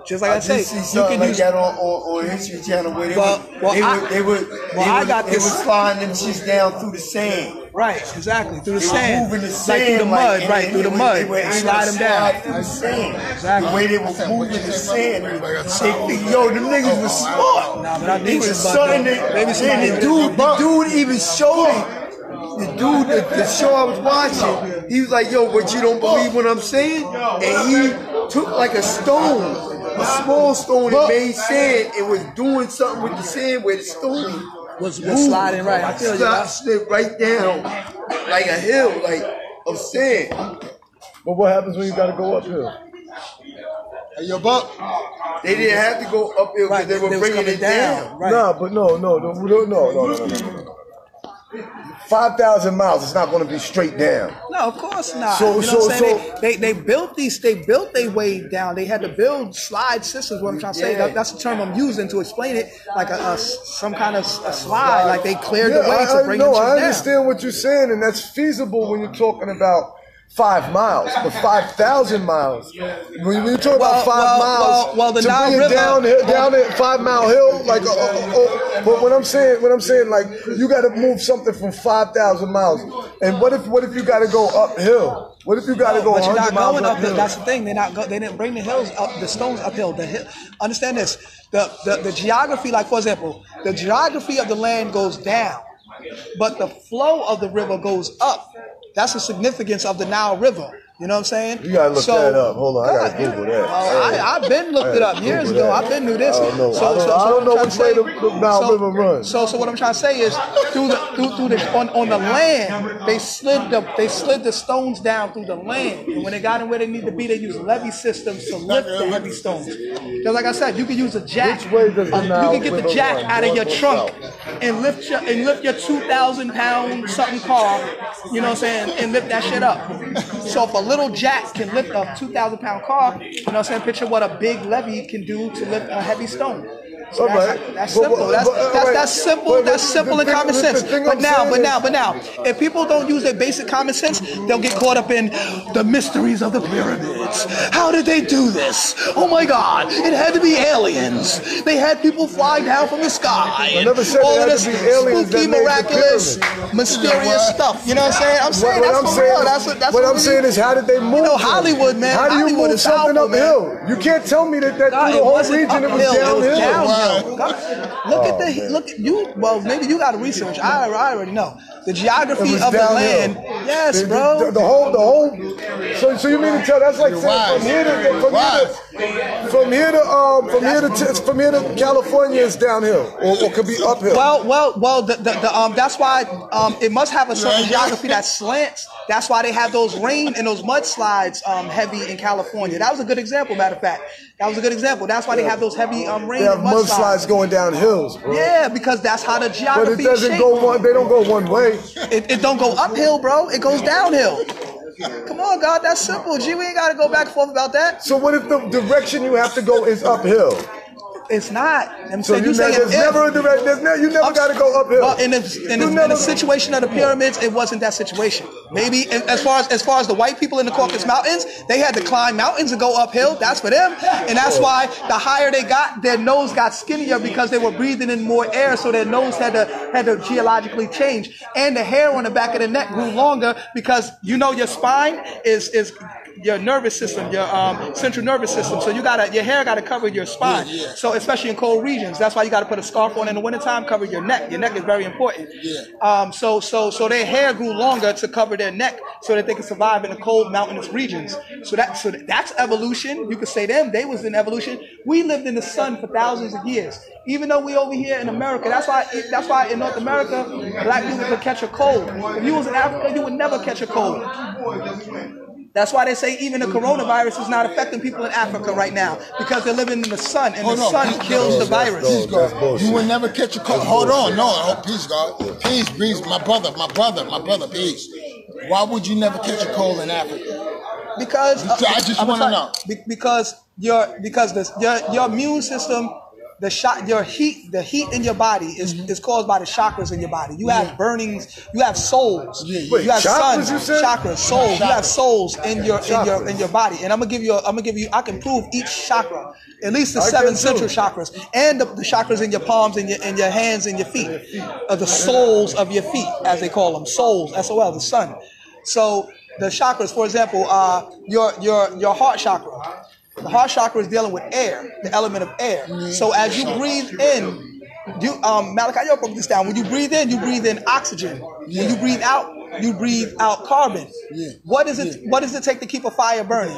Just like I, I say, just see you can like use that on, on, on History Channel where they Well- would, well, they I- would, they would, well, they I would, got they this- would slide them shits down through the sand. right, exactly through the They sand, moving the like sand, through the mud, and- right through the mud, they and slide them down. through the sand. Exactly. The way they were moving the sand, they, yo, them niggas was smart. Nah, but I They need was something that, and the dude, the dude even showed it. The dude, the, the show I was watching, he was like, yo, but you don't believe what I'm saying? And he took like a stone, a small stone and made sand and was doing something with the sand where the stone was, was sliding right. I feel Slide, slid right down like a hill, like of sand. But what happens when you gotta go uphill? Hey, yo, Buck. They didn't have to go uphill because right, they, they were bringing it down. down. Right. No, but no, no, no, no, no, no. no, no, no. Five thousand miles. It's not going to be straight down. No, of course not. So- you know so- what I'm saying? so- they, they they built these. They built their way down. They had to build slide systems. What I'm trying to say, that, that's the term I'm using to explain it. Like a some kind of a slide. Like they cleared the way I, to I, bring no, them I shit down. understand what you're saying, and that's feasible when you're talking about five miles, but five thousand miles. When, you talk Well, about five well, miles, well, well, the to Nile River- down down a five mile hill, like, uh, uh, uh, but what I'm saying, what I'm saying, like, you got to move something from five thousand miles, and what if, what if you got to go uphill? What if you got to go but you're not miles going uphill. uphill? That's the thing. They're not. Go, they didn't bring the hills up, the stones uphill. The hill. Understand this. The, the the geography, like for example, the geography of the land goes down, but the flow of the river goes up. That's the significance of the Nile River. You know what I'm saying? You gotta look that up. Hold on, I gotta Google that. Oh, I, I've been looked it up years ago. I've been knew this. I don't know. So, I don't- so, so I don't what I'm know trying which to way say- the- the Nile so- River runs. So, so what I'm trying to say is, through the through, through the on, on the land, they slid the they slid the stones down through the land, and when they got them where they need to be, they used levee systems to lift the heavy stones. Because, like I said, you can use a jack. Which way does the uh, Nile you can get the jack out of your trunk and lift your and lift your two thousand pound something car, you know what I'm saying, and lift that shit up. So a little jack can lift a two thousand pound car, you know what I'm saying, picture what a big levy can do to lift a heavy stone. All that's, right. that's simple. That's, uh, all that's, simple. That's simple and common sense. But now, but now, but now, if people don't use their basic common sense, they'll get caught up in the mysteries of the pyramids. How did they do this? Oh my God! It had to be aliens. They had people fly down from the sky. never said all of this to be aliens spooky, that made the miraculous, mysterious stuff. You know what I'm saying? I'm saying What, what that's I'm saying, real. That's what. That's what I'm saying is, how did they move? You know. Hollywood, man. How do you Hollywood move is something uphill? You can't tell me that, that through the whole region it was downhill. Downhill. Look at the look at you. Well, maybe you got to research. I, I already know the geography of the land. Yes, The- bro. The, the whole, the whole. So, so you mean to tell? That's like saying from here to from here to from here to um from here to from here to California is downhill, or, or could be uphill. Well, well, well. The, the, the, um, that's why um, it must have a certain geography that slants. That's why they have those rain and those mudslides um, heavy in California. That was a good example. Matter of fact, that was a good example. That's why they have those heavy um, rain they have mudslides going down hills, bro. Yeah, because that's how the geography. Is. But it doesn't shaped. go one. They don't go one way. It, it don't go uphill, bro. It goes downhill. Come on, God, that's simple. Gee, we ain't gotta go back and forth about that. So what if the direction you have to go is uphill? It's not. I'm So saying you you saying there's if. never a direct. There's ne- you never got to go uphill. Well, in the in the, in the situation of the pyramids, it wasn't that situation. Maybe as far as as far as the white people in the Caucasus oh, Mountains, they had to climb mountains and go uphill. That's for them, and that's oh. why the higher they got, their nose got skinnier because they were breathing in more air, so their nose had to had to geologically change, and the hair on the back of the neck grew longer because you know your spine is is your nervous system, your um, central nervous system. So you gotta your hair gotta cover your spine. Yeah, yeah. So especially in cold regions, that's why you gotta put a scarf on in the wintertime, cover your neck. Your neck is very important. Yeah. Um, so so so their hair grew longer to cover their neck so that they could survive in the cold mountainous regions. So that so that's evolution. You could say them, they was in evolution. We lived in the sun for thousands of years. Even though we over here in America, that's why that's why in North America, black people could catch a cold. If you was in Africa, you would never catch a cold. That's why they say even the coronavirus is not affecting people in Africa right now because they're living in the sun and Hold the on. sun kills the virus. That's God. You will never catch a cold. Hold on, no. Oh, peace, God. Peace, peace, my brother, my brother, my brother, peace. Why would you never catch a cold in Africa? Because I uh, just I'm wanna know. Be- because your because the your your immune system, the shot your heat the heat in your body is, Mm-hmm. is caused by the chakras in your body. You have burnings. You have souls. Yeah, yeah. Wait, you have chakras, said? chakras, souls. You have souls in your in your in your body. And I'm gonna give you. A, I'm gonna give you. I can prove each chakra. At least the I seven central chakras and the, the chakras in your palms and your in your hands and your feet, of the souls of your feet, as they call them, souls. S O L, the sun. So the chakras, for example, uh, your your your heart chakra. The heart chakra is dealing with air, the element of air. So as you breathe in, you um Malachi, you broke this down. When you breathe in, you breathe in oxygen. When you breathe out, you breathe out carbon. What is it what does it take to keep a fire burning?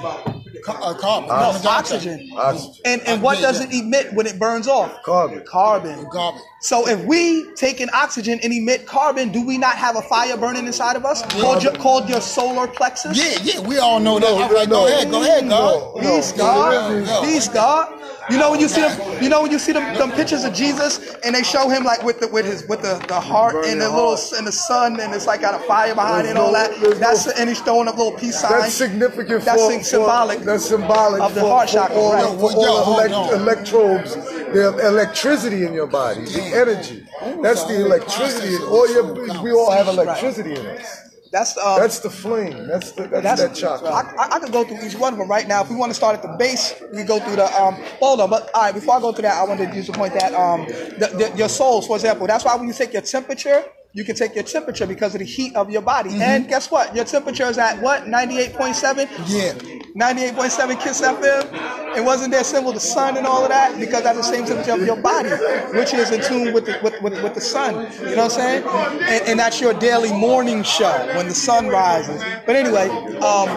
Uh, carbon. Carbon oxygen. Oxygen. And and what does it emit when it burns off? Carbon. Carbon. Carbon. So if we take in oxygen and emit carbon, do we not have a fire burning inside of us called your, called your solar plexus? Yeah, yeah, we all know that. No, right, no, go ahead, go ahead, God. no. Peace, God. Peace, God. You know when you see them, you know when you see them, them pictures of Jesus and they show him like with the with his with the, the heart and the little heart. and the sun and it's like got a fire behind it and all that. there's That's no- and he's throwing up little peace signs. That's significant That's for, sy- symbolic For, that's symbolic of the for, heart for chakra, all, right. the, for all the elect- on. electrobes, the electricity in your body, the energy. That's the electricity. All your, we all have electricity in us. That's um, That's the flame. That's the that's, That's that chakra. I, I, I could go through each one of them right now. If we want to start at the base, we go through the um. Hold on, but all right. Before I go through that, I wanted to use the point that um, the, the, your souls, for example. That's why when you take your temperature, you can take your temperature because of the heat of your body. And guess what? Your temperature is at what? Ninety-eight point seven. Yeah. 98.7 Kiss FM. It wasn't that symbol, the sun and all of that, because that's the same temperature of your body, which is in tune with the, with, with, with the sun. You know what I'm saying? And, and that's your daily morning show when the sun rises. But anyway, um,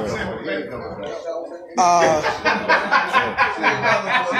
uh,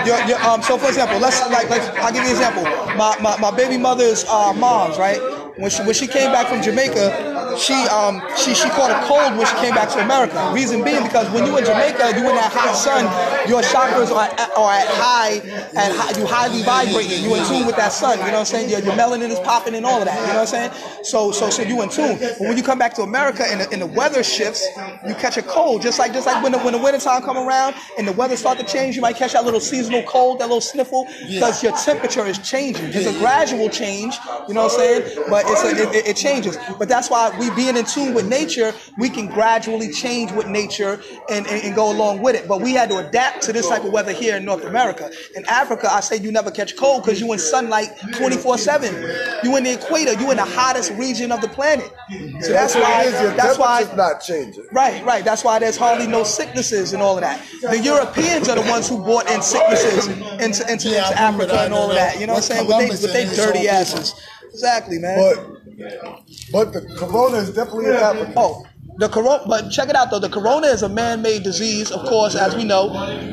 Your, your, um, so for example, let's like, like I'll give you an example. My, my, my baby mother's uh, mom's right. When she when she came back from Jamaica, she um she she caught a cold when she came back to America. Reason being because when you in Jamaica, you in that hot sun, your chakras are at, are at high and high, you highly vibrating. You in tune with that sun. You know what I'm saying? Your, your melanin is popping and all of that. You know what I'm saying? So so so you in tune. But when you come back to America and the, and the weather shifts, you catch a cold. Just like just like when the, when the winter time come around and the weather start to change, you might catch that little seasonal cold, that little sniffle, because your temperature is changing. It's a gradual change. You know what I'm saying? But it's a, it, it- it changes. But that's why we being in tune with nature, we can gradually change with nature and, and, and go along with it. But we had to adapt to this type of weather here in North America. In Africa, I say you never catch cold because you're in sunlight 24/7. You're in the equator. you're in the hottest region of the planet. So that's why. it is. That's why. not changing. Right, right. That's why there's hardly no sicknesses and all of that. The Europeans are the ones who brought in sicknesses into into, Yeah, into Africa and all of that. You know what I'm saying? With Columbus they, with they dirty whole asses. Exactly, man. But but the corona is definitely an African. Oh, the corona. But check it out though. The corona is a man-made disease, of course, as we know,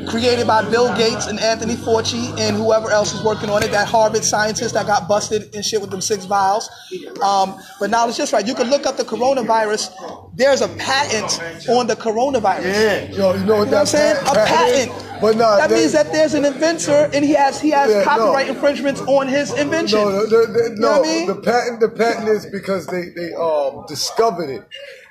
created by Bill Gates and Anthony Fauci and whoever else is working on it. That Harvard scientist that got busted and shit with them six vials. Um, but now it's just right. You can look up the coronavirus. There's a patent on the coronavirus. Yeah. Yo, you know what You know what I'm that saying? pat- A patent patent. But no, that means that there's an inventor and he has he has Yeah, no. copyright infringements on his invention. No, the, the, the, know no, what I mean? the patent. The patent is because they they um discovered it.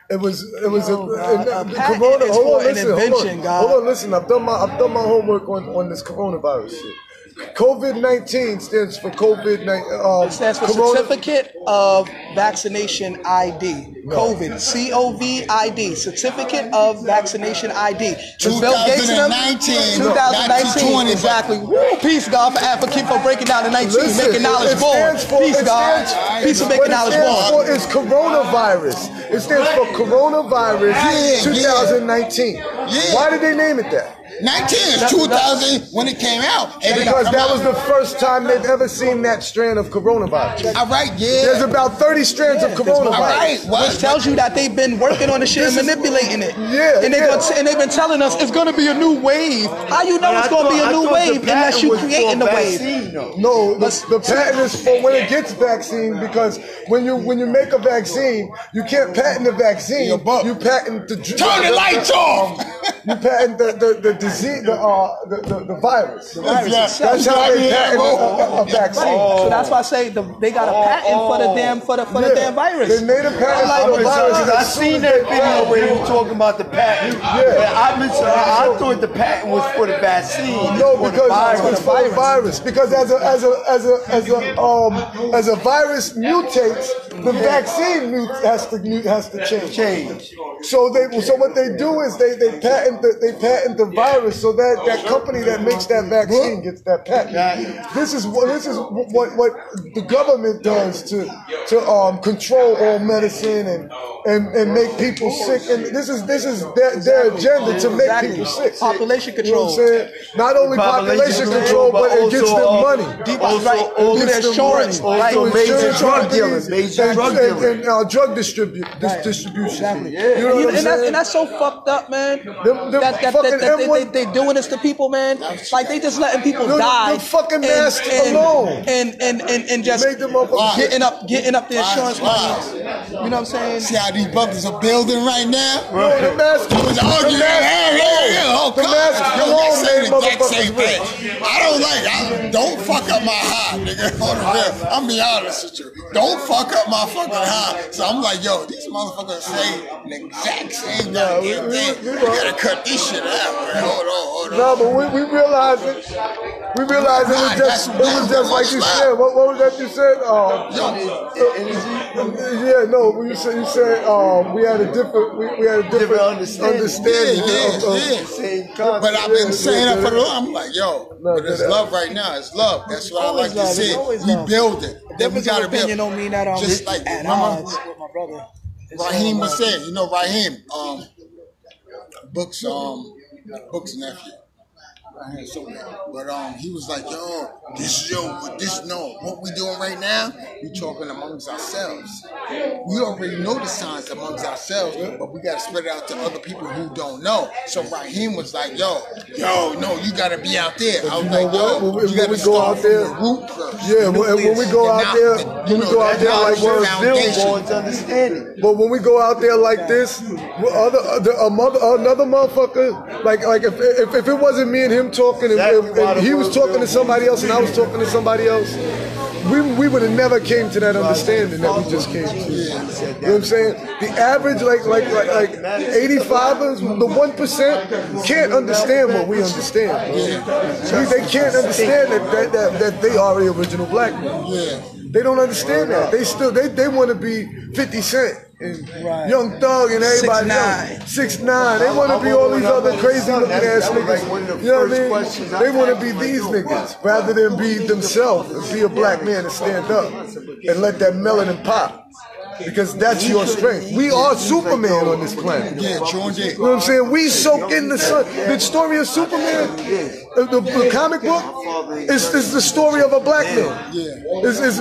It was it was Oh, a, God. A the patent corona. Hold on, listen, hold on, hold on, listen. I've done my I've done my homework on on this coronavirus shit. COVID nineteen stands for COVID nineteen. Um, It stands for corona- Certificate of Vaccination ID. COVID. C O V I D. Certificate of Vaccination ID. The Bill Gates and them- 2019, 2019. 2020. Exactly. Woo, peace, God, for Africa. Keep on breaking down the 19. Listen, making knowledge it born. for- Peace, God. stands- Peace of What making it knowledge stands born. for coronavirus. It stands for coronavirus Yeah, 2019. Yeah. Why did they name it that? 19 is 2000 when it came out. And Because come that out. was the first time they've ever seen that strand of coronavirus. All right, yeah. There's about 30 strands of All right, coronavirus. what? Which tells you that they've been working on the shit and manipulating it. Yeah, and, they yeah. Gonna, and they've been telling us it's going to be a new wave. How you know But it's going to be thought- a I new wave unless you was for creating the wave? vaccine, though. No, the, the patent is for when it gets vaccine because when you when you make a vaccine, you can't patent the vaccine. You patent the dr- Turn the lights off. You patent the the, the disease, the, uh, the, the the virus. virus Yeah. itself. That's how they patent a, a, a vaccine. So that's why I say the, they got a patent for the damn for the for the damn virus. They made a patent Like, for the virus. I as soon seen that video patent- where you were talking about the patent. Yeah. I, mis- I, I thought the patent was for the vaccine. No, for the because virus. it's for the virus. Because as a as a as a as a um as a virus mutates, the vaccine mut- has to mut- has to change. Change. So they so what they do is they they patent the, they patent the virus so that that company that makes that vaccine gets that patent. This is what this is what what the government does to to um control all medicine and and, and make people sick. And this is this is their, their agenda to make people sick. Population control. You know what I'm control. saying? Not only population control, but it gets them uh, money. Deep- Also, right, also, through their insurance, also right. So major insurance drug companies dealing, major and, drug and, dealing. and, uh, drug distribu- dis- distribution. Exactly. You know and, what I'm and, that, and that's so fucked up, man. Them- them that that, fucking that, that M1 they, they doing this to people, man. Like they just letting people Them- die. them fucking and, and, alone. and and and and just them motherfuckers- getting up getting up the insurance money. You know what I'm saying? See how these brothers are building right now? No, the mask. It was the arguing, yeah, yeah, yeah, oh, The mask on. Yo, alone y'all saying made the exact same thing. I don't like I, Don't fuck up my high, nigga. On the real. I'm be honest with you. Don't fuck up my fucking high. So I'm like, yo, these motherfuckers say the exact same Yeah, we- goddamn we- thing. we- We gotta cut this shit out, man. Hold on, hold on. No, but we, we realized it. We realized it was just, it was just like you said. What, what was that you said? Um, yeah, no, you said you said um, we had a different we, we had a different, Different understanding. understanding Yeah, of- of- yeah, yeah. Same concept. But I've been saying yeah, that for the long. I'm like, yo, No, but it's love right now. It's love. That's what I like to love. It's see. We love. build it. Then we Difference gotta build. opinion don't mean that I'm Just like at remember, odds with my brother. It's Raheem was saying, you know, Raheem, um, Book's um, Book's nephew. I. But um, he was like, yo, this is yo, this no, what we doing right now? We talking amongst ourselves. We already know the signs amongst ourselves, but we gotta spread it out to other people who don't know. So Raheem was like, yo, yo, no, you gotta be out there. I was like, yo. When we- you gotta we go out there- the root first. Yeah, when, when we go out there, when we go out there like Your this, foundation. Wants understanding. but when we go out there like this, other, other a mother, another motherfucker, like like if, if, if it wasn't me and him talking, if, Exactly if, why if he was talking to somebody else and I was talking to somebody else, we, we would have never came to that understanding that we just came to. You know what I'm saying? The average, like like like like 85ers, the one percent can't understand what we understand. We- they can't understand that that, that that they are the original black. Yeah. They don't understand that. They still they, they want to be 50 Cent and Young Thug and everybody 6ix9ine. else. Six nine. They want to be all these other crazy looking ass That like niggas. You know what I mean? They want to be these niggas rather than be themselves and be a black man and stand up and let that melanin pop. Because that's your strength. We are Superman on this planet. Yeah, John Jay. You know what I'm saying? We soak in the sun. The story of Superman, uh, the, the comic book, is, is the story of a black man. Yeah. Is is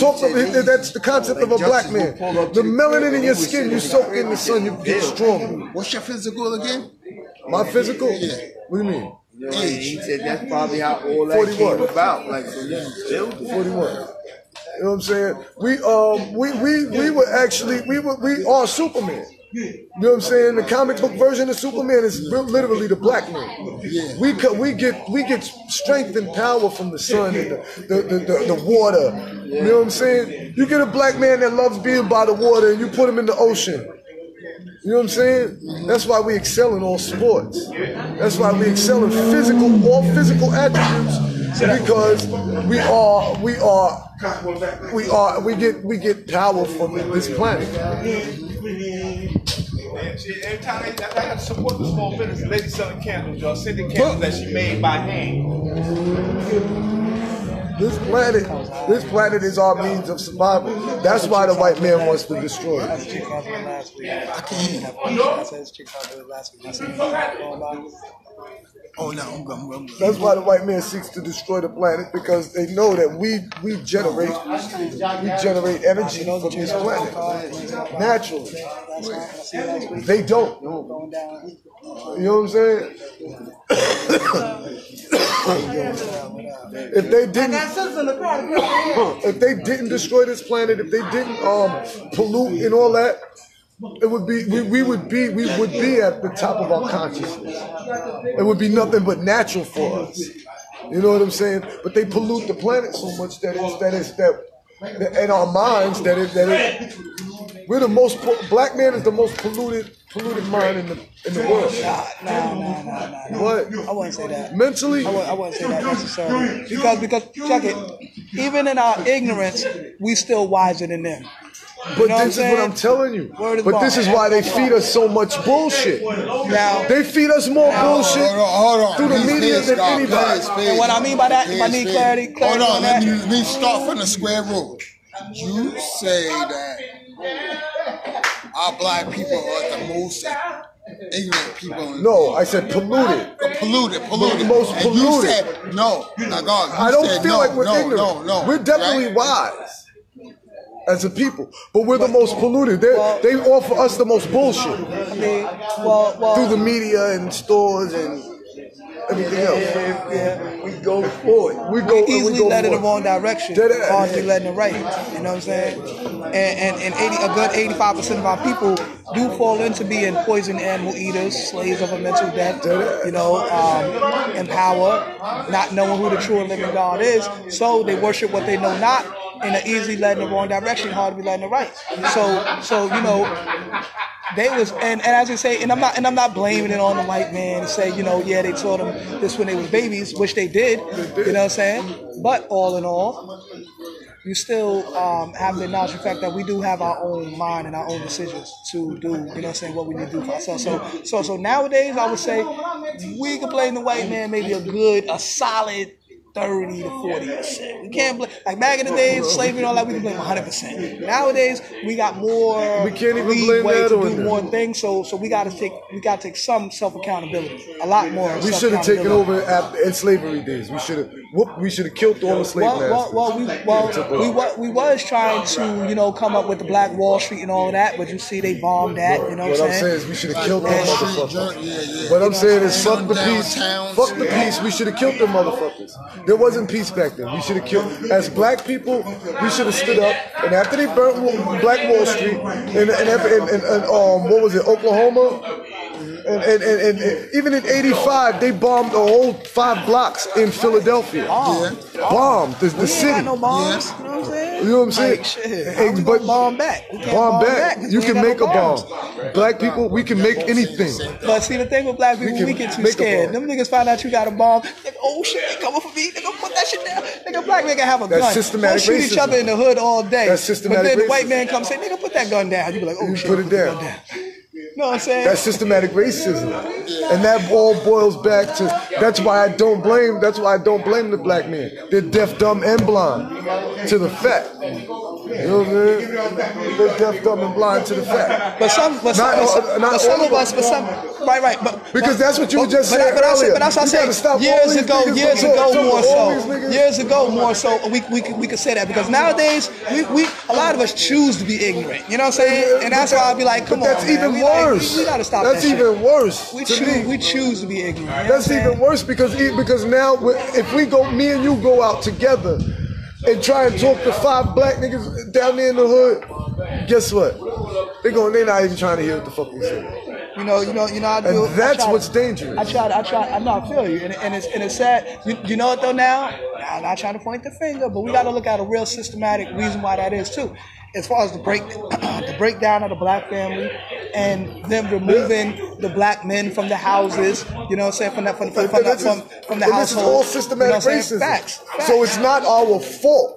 talk that's the concept of a black man. The melanin in your skin, you soak in the sun, you get strong. What's your physical again? My physical? Yeah. What do you mean? You know, and he said that's probably how all that 41. came about. Like, so you build 41. You know what I'm saying? We um we we we were actually we were we are Superman. You know what I'm saying? The comic book version of Superman is literally the black man. We we get we get strength and power from the sun and the the, the, the, the water. You know what I'm saying? You get a black man that loves being by the water and you put him in the ocean. You know what I'm saying? That's why we excel in all sports. That's why we excel in physical, all physical attributes, because we are, we are, we are, we get, we get power from this planet. Every time they, I got to support the small business. Lady selling candles, y'all. Sending candles that she made by hand. This planet, this planet is our means of survival. That's why the white man wants to destroy it. I was with last week. I can't. I said this chick I was with last week. I said, "Oh. No, I'm good. I'm good. That's why the white man seeks to destroy the planet because they know that we we generate we generate energy from this planet naturally. That's why I see last week. They don't. You know what I'm saying? If they didn't, if they didn't destroy this planet, if they didn't um, pollute and all that, it would be we, we would be we would be at the top of our consciousness. It would be nothing but natural for us. You know what I'm saying? But they pollute the planet so much that it's that it's that, that in our minds that it that it we're the most black man is the most polluted polluted mind in the in the world. Nah, nah, nah, nah, nah, nah. What? I wouldn't say that. Mentally, I wouldn't, I wouldn't say that necessarily because because check it. Even in our ignorance, we still wiser than them. But know this I'm is what? I'm telling you. Word is But this is why they feed us so much bullshit. Now, They feed us more bullshit Hold on, hold on. through the Please, media please, than Scott, anybody. please, please. And what I mean by that, if I Please, need please. clarity- clarity Hold on on, let that. me, let me start from the square root. You say that our black people are the most ignorant people. in- No, I said polluted. Polluted, polluted. most And polluted. you said no. Now, God, you I don't said feel no, like we're no, ignorant. No, no, we're definitely right? wise as a people, but we're the most polluted. They Well- they offer us the most bullshit I mean, well, well, through the media and stores and everything else. yeah, We go for it. We go we easily we go led in the wrong direction, Dead ass. hard to be led in the right. You know what I'm saying? And and, and 80, a good 85 percent of our people do fall into being poison animal eaters, slaves of a mental death. You know, um, empowered, not knowing who the true and living God is, so they worship what they know not. And are easily led in the wrong direction, hard to be led in the right. So, so you know, they was and, and as I say, and I'm not and I'm not blaming it on the white man and say, you know, yeah, they taught them this when they was babies, which they did. You know what I'm saying? But all in all, you still um, have to acknowledge the fact that we do have our own mind and our own decisions to do, you know what I'm saying, what we need to do for ourselves. So so so nowadays I would say we can blame the white man maybe a good, a solid 30 to 40 percent. We can't blame like back in the days, slavery and all that. We can blame 100 percent. Nowadays, we got more. We can't even blame leeway that to do more things. So, so we got to take we got to take some self accountability. A lot more. We should have taken over after, in slavery days. We should have whoop. We should have killed all the slave Well, well, masters. well, we well, we we was trying to you know come up with the Black Wall Street and all of that, but you see they bombed that. You know what, what I'm I'm saying is we should have killed them motherfuckers. Yeah, yeah. What I'm saying is fuck the peace. Fuck the peace. We should have killed them motherfuckers. There wasn't peace back then. We should have killed. As black people, we should have stood up. And after they burnt Black Wall Street, and, and, and, and, and um, what was it, Oklahoma? And, and, and, and, and even in '85, they bombed a whole five blocks in Philadelphia. Bomb. Bombed the, the We ain't city. got no bombs. You know what I'm saying? You know what I'm saying? Like, shit. Hey, we but- bomb back? We can't Bomb back. 'cause You can ain't make a bomb. Black people, we can make anything. But see, the thing with black people, We we, get too scared. Them niggas find out you got a bomb. Nigga, oh shit, they coming for me. Nigga, put that shit down. Nigga, black nigga have a That's gun. systematic We'll shoot each other in the hood all day. That's systematic But then the racism. white man comes say, nigga, put that gun down. You be like, oh You shit, put it the down. Know what I'm saying? That's systematic racism, and that all boils back to. That's why I don't blame. That's why I don't blame the black man. They're deaf, dumb, and blind to the fact. You know what I'm saying? They're deaf, dumb, and blind to the fact. But some, but some, Not but not but some of us, but some, right, right, but Because that's what you but, just but, said but, I said, earlier. but that's what I You gotta say. stop all Years ago, years ago, more to all these so. Years ago, more so. We, we, could- we could say that because nowadays, we, we a lot of us choose to be ignorant. You know what I'm saying? And that's why I'll be like, come but on, that's even like- worse. we, we gotta stop That's that even worse. We to choose, we choose to be ignorant. You know That's even saying? worse because because now if we go, me and you go out together and try and talk to five black niggas down there in the hood, guess what? They going, they not even trying to hear what the fuck we say. You know, you know, you know. I And do. I that's what's dangerous. I try. I try. I know. I feel you, and, and it's and it's sad. You, you know what though? Now, I'm not trying to point the finger, but we got to look at a real systematic reason why that is too. As far as the break, the breakdown of the black family, and them removing the black men from the houses. You know what I'm saying? From that, from, from, from, is- from, from the but this is all systematic you know what I'm saying? racism. Facts. Facts. So it's not our fault.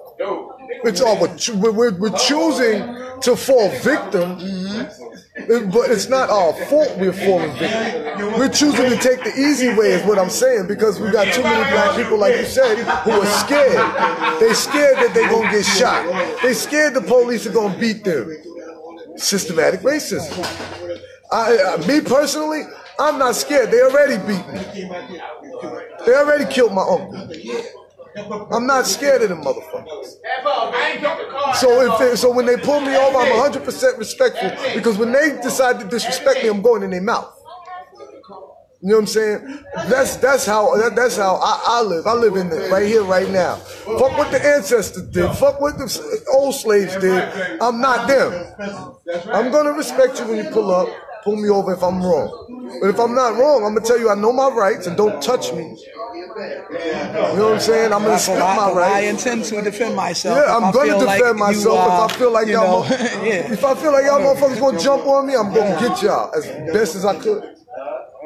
It's our we're, we're, we're choosing to fall victim, but it's not our fault we're falling victim. We're choosing to take the easy way, is what I'm saying, because we got too many black people, like you said, who are scared. They scared that they're gonna get shot. They scared the police are gonna beat them. Systematic racism. I, I, me personally, I'm not scared. They already beat me. They already killed my uncle. I'm not scared of them motherfuckers. So if they, so when they pull me over, I'm 100% respectful because when they decide to disrespect me, I'm going in their mouth. You know what I'm saying? That's that's how that, that's how I, I live. I live in it right here, right now. Fuck what the ancestors did. Fuck what the old slaves did. I'm not them. I'm gonna respect you when you pull up. Pull me over if I'm wrong. But if I'm not wrong, I'm gonna tell you I know my rights and don't touch me. You know what I'm saying? I'm gonna I, my but I intend to defend myself. Yeah, I'm gonna defend like you, myself. uh, if I feel like you y'all, know, yeah. if I feel like y'all motherfuckers gonna jump on me, I'm gonna get y'all as best as I could.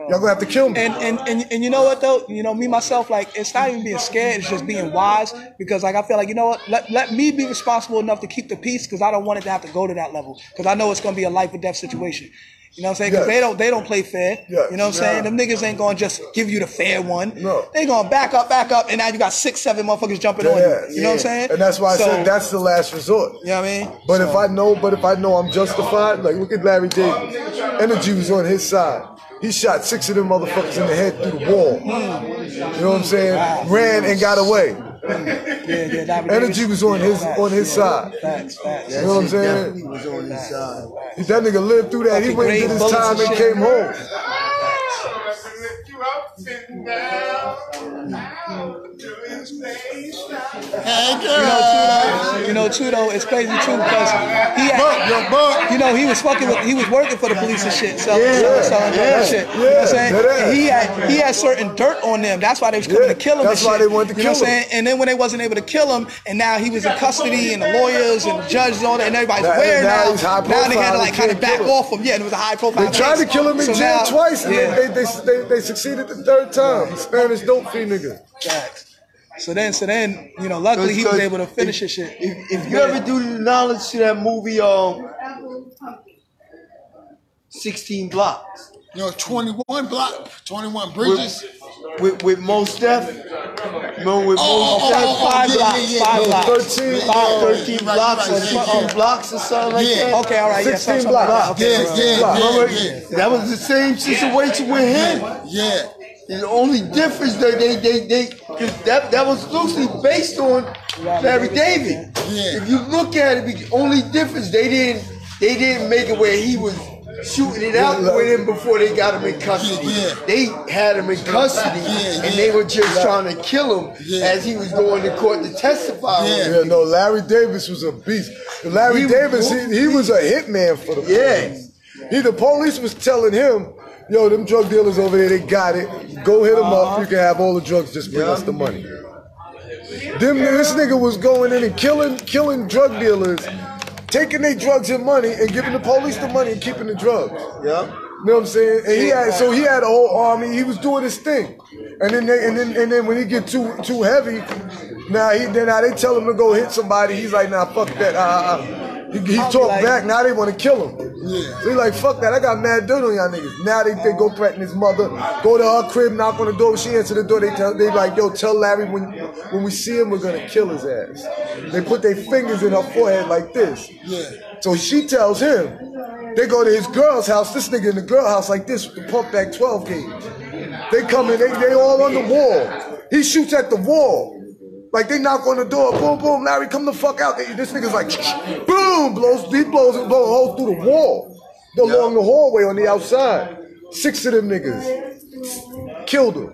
Y'all gonna have to kill me. And, and and and you know what though? You know me myself, like it's not even being scared. It's just being wise because like I feel like you know what? Let let me be responsible enough to keep the peace because I don't want it to have to go to that level because I know it's gonna be a life or death situation. You know what I'm saying? Because Yes. they don't they don't play fair. Yes. You know what I'm saying? Them niggas ain't gonna just give you the fair one. No. They gonna back up, back up, and now you got six, seven motherfuckers jumping on you. You know what I'm saying? And that's why I said that's the last resort. You know what I mean? But if I know, but if I know I'm justified, like look at Larry Davis. Energy was on his side. He shot six of them motherfuckers in the head through the wall. You know what I'm saying? Ran and got away. Yeah, yeah. Energy was on his on his side. Facts, facts. You know what I'm saying? Definitely was on his side. That nigga lived through that. He went and did his time and and shit. came home. You know, too though, it's crazy too because he had, Buck, yo, Buck. you know, he was fucking with, he was working for the police and shit, selling, Yeah, selling, selling drugs yeah, and shit. you know yeah, what I'm saying? And he had he had certain dirt on them. That's why they was coming Yeah, to kill him. that's and why shit. they wanted to you know kill what I'm him. saying? And then when they wasn't able to kill him, and now he was in custody, and the lawyers and the judges and all that, and everybody's Now- aware now now. he's high now they had to like kind of back kill him. off him. Yeah, and it was a high profile. They tried to kill him in So jail now- twice, and yeah. they, they, they, they, they succeeded the third time. The Spanish dope fiend nigga. Facts. So then, so then, you know, luckily he was able to finish if, his shit. If, if you ever do the knowledge to that movie, um, 16 Blocks. You know, 21 block, 21 bridges. With with Mos Def, no, with Oh, most oh, def, oh, oh, five yeah, blocks, yeah, yeah, five yeah. blocks. 13, five, 13 right, blocks right, or yeah, 16 yeah. blocks or something like Yeah. that. Okay, all right, yeah, 16 something like that. blocks. Okay, Yeah, right, yeah, right. yeah. That was the same situation with him. Yeah. The only difference that they they they 'cause that that was loosely based on Larry Davis. Yeah. If you look at it, the only difference they didn't they didn't make it where he was shooting it out Yeah, with him before they got him in custody. Yeah. They had him in custody Yeah, and they were just trying to kill him Yeah. as he was going to court to testify. Yeah. Yeah, no, Larry Davis was a beast. Larry He was- Davis, he, he was a hitman for the Yeah. police. He, the police was telling him, yo, them drug dealers over there, they got it. Go hit them up. Uh-huh. You can have all the drugs. Just bring us the money. Them, this nigga was going in and killing, killing drug dealers, taking their drugs and money and giving the police the money and keeping the drugs. Yeah. You know what I'm saying? And he had so he had a whole army. He was doing his thing, and then they, and then and then when he get too too heavy, now he then now they tell him to go hit somebody. He's like, nah, fuck that. Uh, uh. He, he talked like- back. Now they want to kill him. Yeah. So he like, fuck that. I got mad dirt on y'all niggas. Now they, they go threaten his mother. Go to her crib, knock on the door. She answer the door, they tell they like, yo, tell Larry when when we see him, we're gonna kill his ass. They put their fingers in her forehead like this. Yeah. So she tells him, they go to his girl's house, this nigga in the girl house like this with the pump back 12 gauge. They come in, they, they all on the wall. He shoots at the wall. Like they knock on the door, boom, boom, Larry, come the fuck out. This nigga's like, boom, blows, he blows, blows a hole through the wall, along the hallway on the outside. Six of them niggas killed him.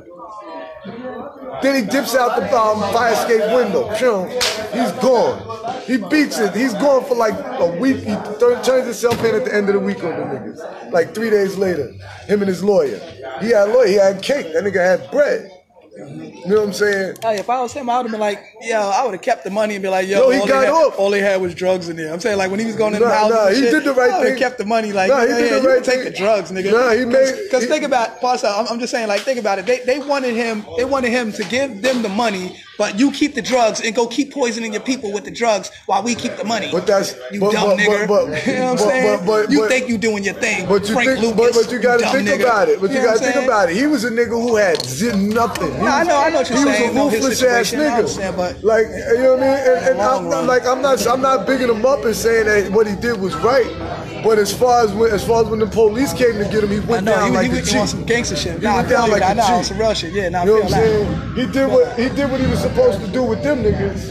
Then he dips out the um, fire escape window. He's gone. He beats it. He's gone for like a week. He turns himself in at the end of the week on the niggas. Like three days later, him and his lawyer. He had lawyer. He had cake. That nigga had bread. You know what I'm saying? Oh, hey, if I was him, I would have been like, yo, I would have kept the money and be like, yo, Yo, he all, got they had, all they had was drugs in there. I'm saying, like, when he was going in the house, nah, he shit, did the right I thing. kept the money. Like, Nah, he yeah, did yeah, the right take thing. the drugs, nigga. Nah, he made- Because think about, Pastor, I'm, I'm just saying, like, think about it. They, they wanted him, they wanted him to give them the money, but you keep the drugs and go keep poisoning your people with the drugs while we keep the money. But that's- you but- dumb but- nigga. but- but- you know what I'm but- saying? but- you think you doing your thing, But you Frank think, Lucas. but, but you gotta think nigga. about it. But you, know gotta think about it. He was a nigga who had zip nothing. He Yeah, I was- know- I know what you're he saying, was a ruthless ass nigga. but- like you know what I mean. And, and I'm, run. like I'm not I'm not bigging him up and saying that what he did was right. But as far as when, as far as when the police came to get him, he went down he, like he, a he G. on some gangster shit. He Nah, went down like know G. some real shit. Yeah, nah, I You know feel what I'm that. saying? He did what he did what he was supposed to do with them niggas.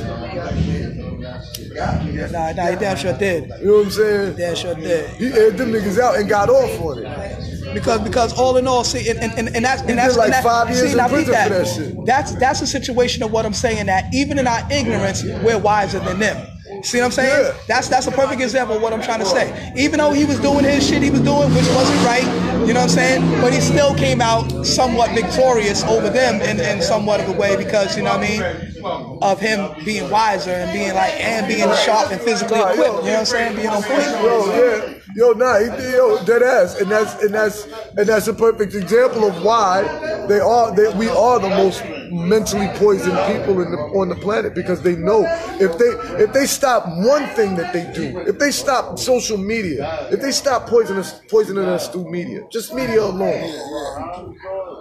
Nah, nah, he damn sure did. You know what I'm saying? Damn sure did. He aired them niggas out and got off on it. Because because all in all, see, and, and, and, that's and that's like that, five years see, in prison for that shit. That's that's a situation of what I'm saying that even in our ignorance, we're wiser than them. See what I'm saying? Yeah. That's that's a perfect example of what I'm trying to say. Even though he was doing his shit he was doing, which wasn't right, you know what I'm saying? But he still came out somewhat victorious over them in, in somewhat of a way because, you know what I mean? Of him being wiser and being like and being sharp and physically equipped. yo. You know what I'm saying? Being on point. Yo, yeah, yo, nah, he, yo, dead ass, and that's and that's and that's a perfect example of why they are they, we are the most mentally poisoned people the, on the planet because they know if they if they stop one thing that they do, if they stop social media, if they stop poisoning us, poisoning us through media, just media alone,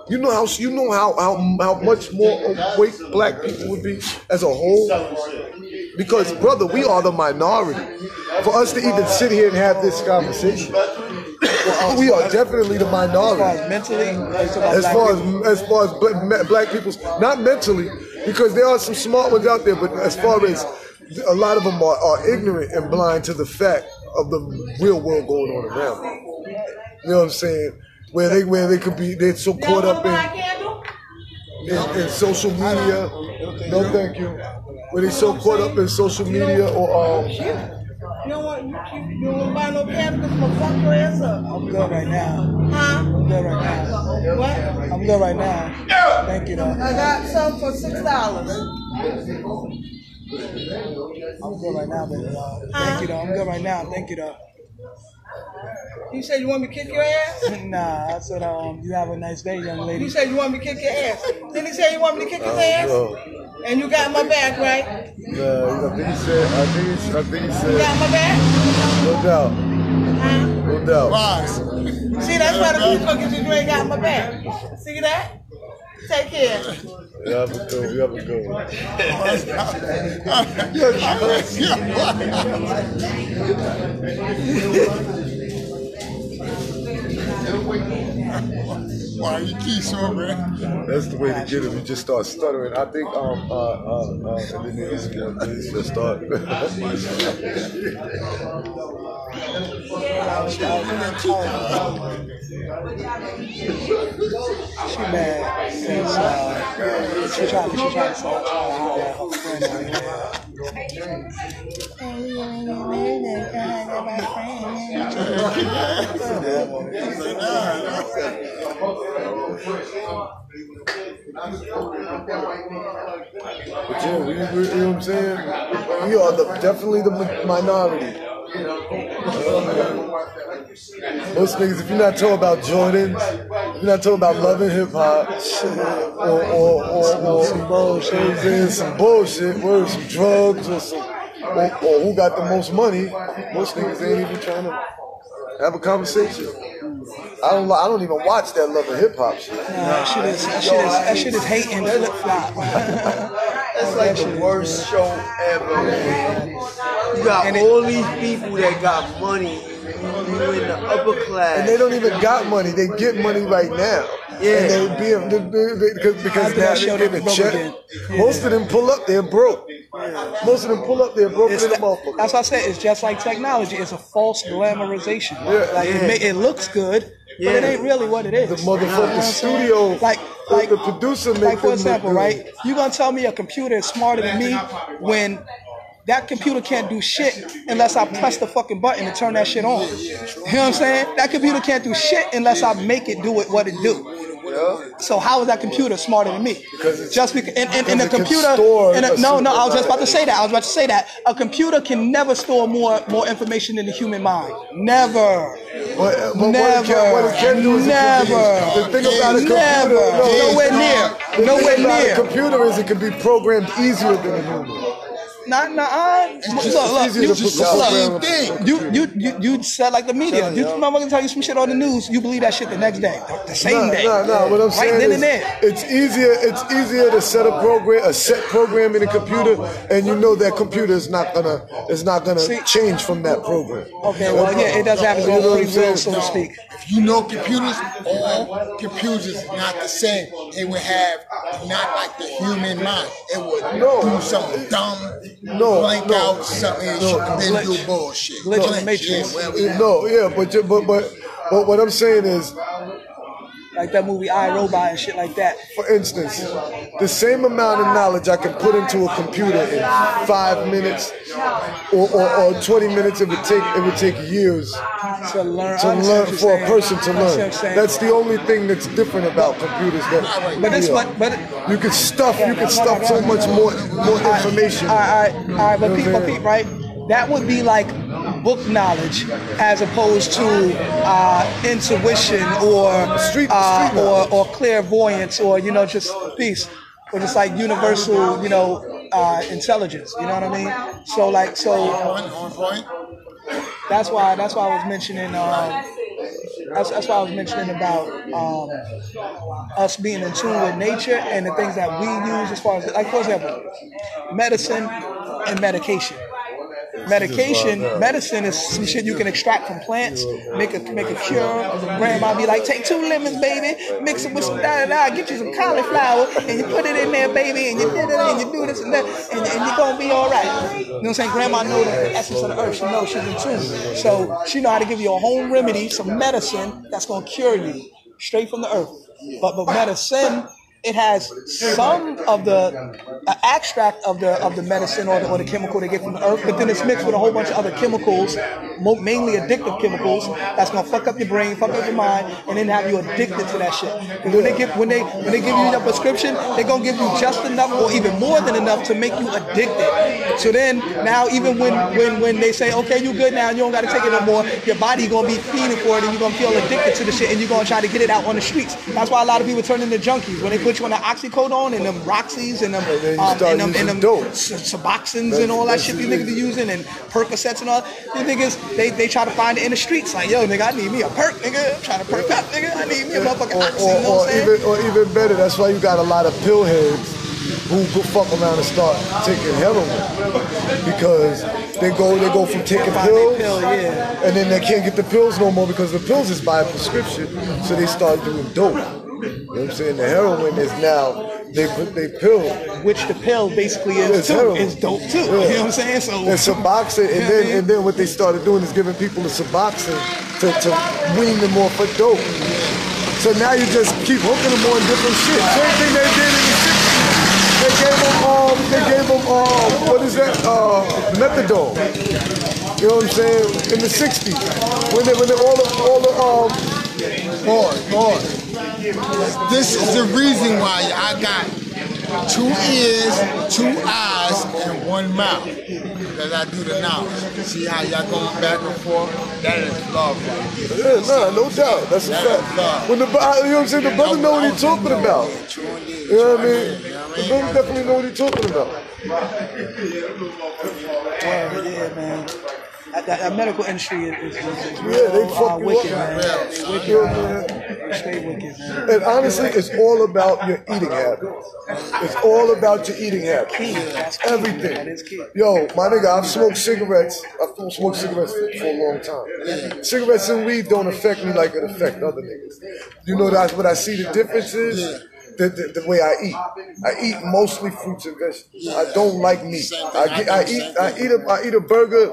you know how you know how how, how much more awake black people would be as a whole. Because, brother, we are the minority. For us to even sit here and have this conversation, we are definitely the As far minority. as mentally, like, talk about As far as as far as black, people's, not mentally, because there are some smart ones out there, but as far as a lot of them are, are ignorant and blind to the fact of the real world going on around them. You know what I'm saying? Where they where they could be, they're so caught up in in, in social media. No, thank you. When they're so caught up in social media or um, You don't want you, keep, you don't want to buy no candles for fuck your ass up. I'm good right now. Huh? I'm good right now. What? I'm good right now. Yeah. Thank you, though. I got some for six dollars. I'm good right now, baby. Uh, thank you, though. I'm good right now. Thank you, though. You said you want me to kick your ass? Nah, I said, um, you have a nice day, young lady. You said you want me to kick your ass. Didn't he say you want me to kick his ass? no, And you got my back, right? no, I think he said, I think he, I think he You got my back? no doubt. Huh? No doubt. Rise. See, that's why the beef cookies you ain't got my back. See that? Take care. You have a good, you have a good one. Why you keep so man? That's the way to get him. You just start stuttering. I think um uh uh, uh and then the easy just start. She mad since uh, she tried she tried to say uh, her friend But yeah, we, we, you know what I'm saying? We are the definitely the minority. Most niggas, if you're not talking about Jordans, you're not talking about loving hip hop, or or or, or some bullshit, some bullshit, or some drugs, or some, or, or who got the most money, most niggas ain't even trying to have a conversation. I don't, I don't even watch that love of hip hop shit. Nah, that shit is that shit is that shit is hating flip flop. That's like the worst show ever, man. You got all these people that got money. You in the upper class. And they don't even got money. They get money right now. Yeah. And they be because because now they show, get they a check. Most of them pull up, they're broke. Most of them pull up, they're broke It's in the that- motherfucker. that's what I said. It's just like technology. It's a false glamorization. Yeah. like It, ma- it looks good, but it ain't really what it is. The You motherfucking I'm studio, like the- like the producer make like for example, right? You gonna tell me a computer is smarter than me when that computer can't do shit unless I press the fucking button to turn that shit on. You know what I'm saying? That computer can't do shit unless I make it do it what it do. So how is that computer smarter than me? it's- Just because, and, and, and the because it can computer, and a a, no, no, I was just about to say that. I was about to say that a computer can never store more more information than the human mind. Never. But, but what, it Never. can, what it can do is it can be- Never. the thing about a computer, Never. no, Nowhere the near. thing Nowhere about near. A computer is it can be programmed easier than a human. Not, nah, uh, look, look, you, to put look, program look, on. you, you, you, you said like the media. You motherfucker tell you some shit on the news, you believe that shit the next day, the, the same day. No, no, what I'm right saying then is, and there. it's easier. It's easier to set a program, a set program in a computer, and you know that computer is not gonna, is not gonna See- change from that program. Okay, well, yeah, it does have its own free will, so to speak. If you know computers, all computers is not the same. It would have not like the human mind. It would No. do something dumb, No, blank no. out something, and No, then do glitch. bullshit. Glitch in the matrix. Yeah, whatever that- No, yeah, but you- but but but what I'm saying is, Like that movie I Robot and shit like that. for instance, the same amount of knowledge I can put into a computer in five minutes or, or, or 20 minutes, it would take it would take years To learn, to learn what for a person to what learn. That's the only thing that's different about computers. That But this, yeah. but, but you can stuff you can stuff so much more more information. All right, all right, all right, but Pete, but Pete, right? That would be like book knowledge as opposed to uh, intuition or uh, or, or clairvoyance or you know just peace or just like universal you know uh, intelligence. You know what I mean? So like so On, on point. that's why that's why I was mentioning. Um, that's, that's why I was mentioning about um, us being in tune with nature and the things that we use as far as, like for example, medicine and medication. Medication, medicine is some shit you can extract from plants, make a make a cure. Grandma be like, take two lemons, baby, mix it with some da da da, get you some cauliflower, and you put it in there, baby, and you did it, and you do this and that, and, and you're gonna be all right. You know what I'm saying? Grandma know the essence of the earth. She knows she's in tune, so she know how to give you a home remedy, some medicine that's gonna cure you straight from the earth. But but medicine it has some of the uh, extract of the of the medicine or the, or the chemical they get from the earth, but then it's mixed with a whole bunch of other chemicals, mainly addictive chemicals. That's gonna fuck up your brain, fuck up your mind, and then have you addicted to that shit. 'Cause when they give when they when they give you your prescription, they're gonna give you just enough or even more than enough to make you addicted. So then now even when when when they say okay you good now you don't gotta take it no more, your body gonna be feeding for it and you're gonna feel addicted to the shit and you're gonna try to get it out on the streets. That's why a lot of people turn into junkies when they put switch on the oxycodone and them Roxys and them, And then um, and them, and them dope. S- Suboxones and all that shit these niggas be using and Percocets and all. The niggas, they, they try to find it in the streets. Like, yo, nigga, I need me a perk, nigga. I'm trying to perk up, nigga. I need me a motherfucking or, oxy, you know what I'm saying? even or even better, that's why you got a lot of pill heads who go fuck around and start taking heroin because they go they go from taking pills pill, yeah. and then they can't get the pills no more because the pills is by prescription, so they start doing dope. You know what I'm saying? The heroin is now they put they pill. Which the pill basically is It's too. heroin. Is dope too. Yeah. You know what I'm saying? So And Suboxone, and then and then what they started doing is giving people the Suboxone to, to wean them off of dope. So now you just keep hooking them on different shit. Same thing they did in the 60s. They gave them um, they gave them um, what is that? Uh, methadone. You know what I'm saying? In the 60s, when they when they all the all the um, Pause, pause. This is the reason why I got two ears, two eyes, and one mouth. Because I do the knowledge. See how y'all going back and forth? That is love right there. yeah, nah, no doubt, that's a That is fact. love. When the you know what I'm saying, the brother know what he's talking about. You know what I mean? The brother definitely know what he's talking about. Yeah, yeah, man. That, that, that medical industry is, is, is, is Yeah, real, they uh, fuck you wicked, up. man. Yeah. Wicked, Yeah, man. man. Stay wicked, man. And honestly, it's all about your eating habits. It's all about your eating habits. Key, that's key. Everything. That is key. Yo, my nigga, I've smoked cigarettes. I've smoked cigarettes for, for a long time. Cigarettes and weed don't affect me like it affect other niggas. You know that's what I see the difference is? The, the, the way I eat. I eat mostly fruits and vegetables. I don't like meat. I, get, I eat I eat a I eat a burger.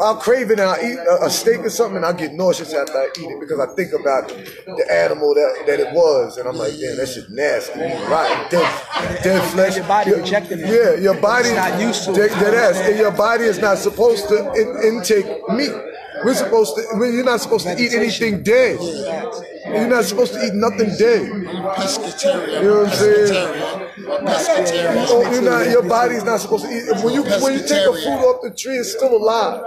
I'll crave it and I eat a, a steak or something and I get nauseous after I eat it because I think about the animal that, that it was and I'm like, damn, that shit nasty, rotten, dead, dead flesh. Your body rejecting it. Yeah, your body not used to it. Dead, dead ass, and your body is not supposed to in, intake meat. We're supposed to. well, You're not supposed to eat anything dead. You're not supposed to eat nothing dead. You know what I'm saying? Pescatarian. Or pescatarian. Oh, you're not, your body's not supposed to eat. When you when you take a fruit off the tree, it's still alive.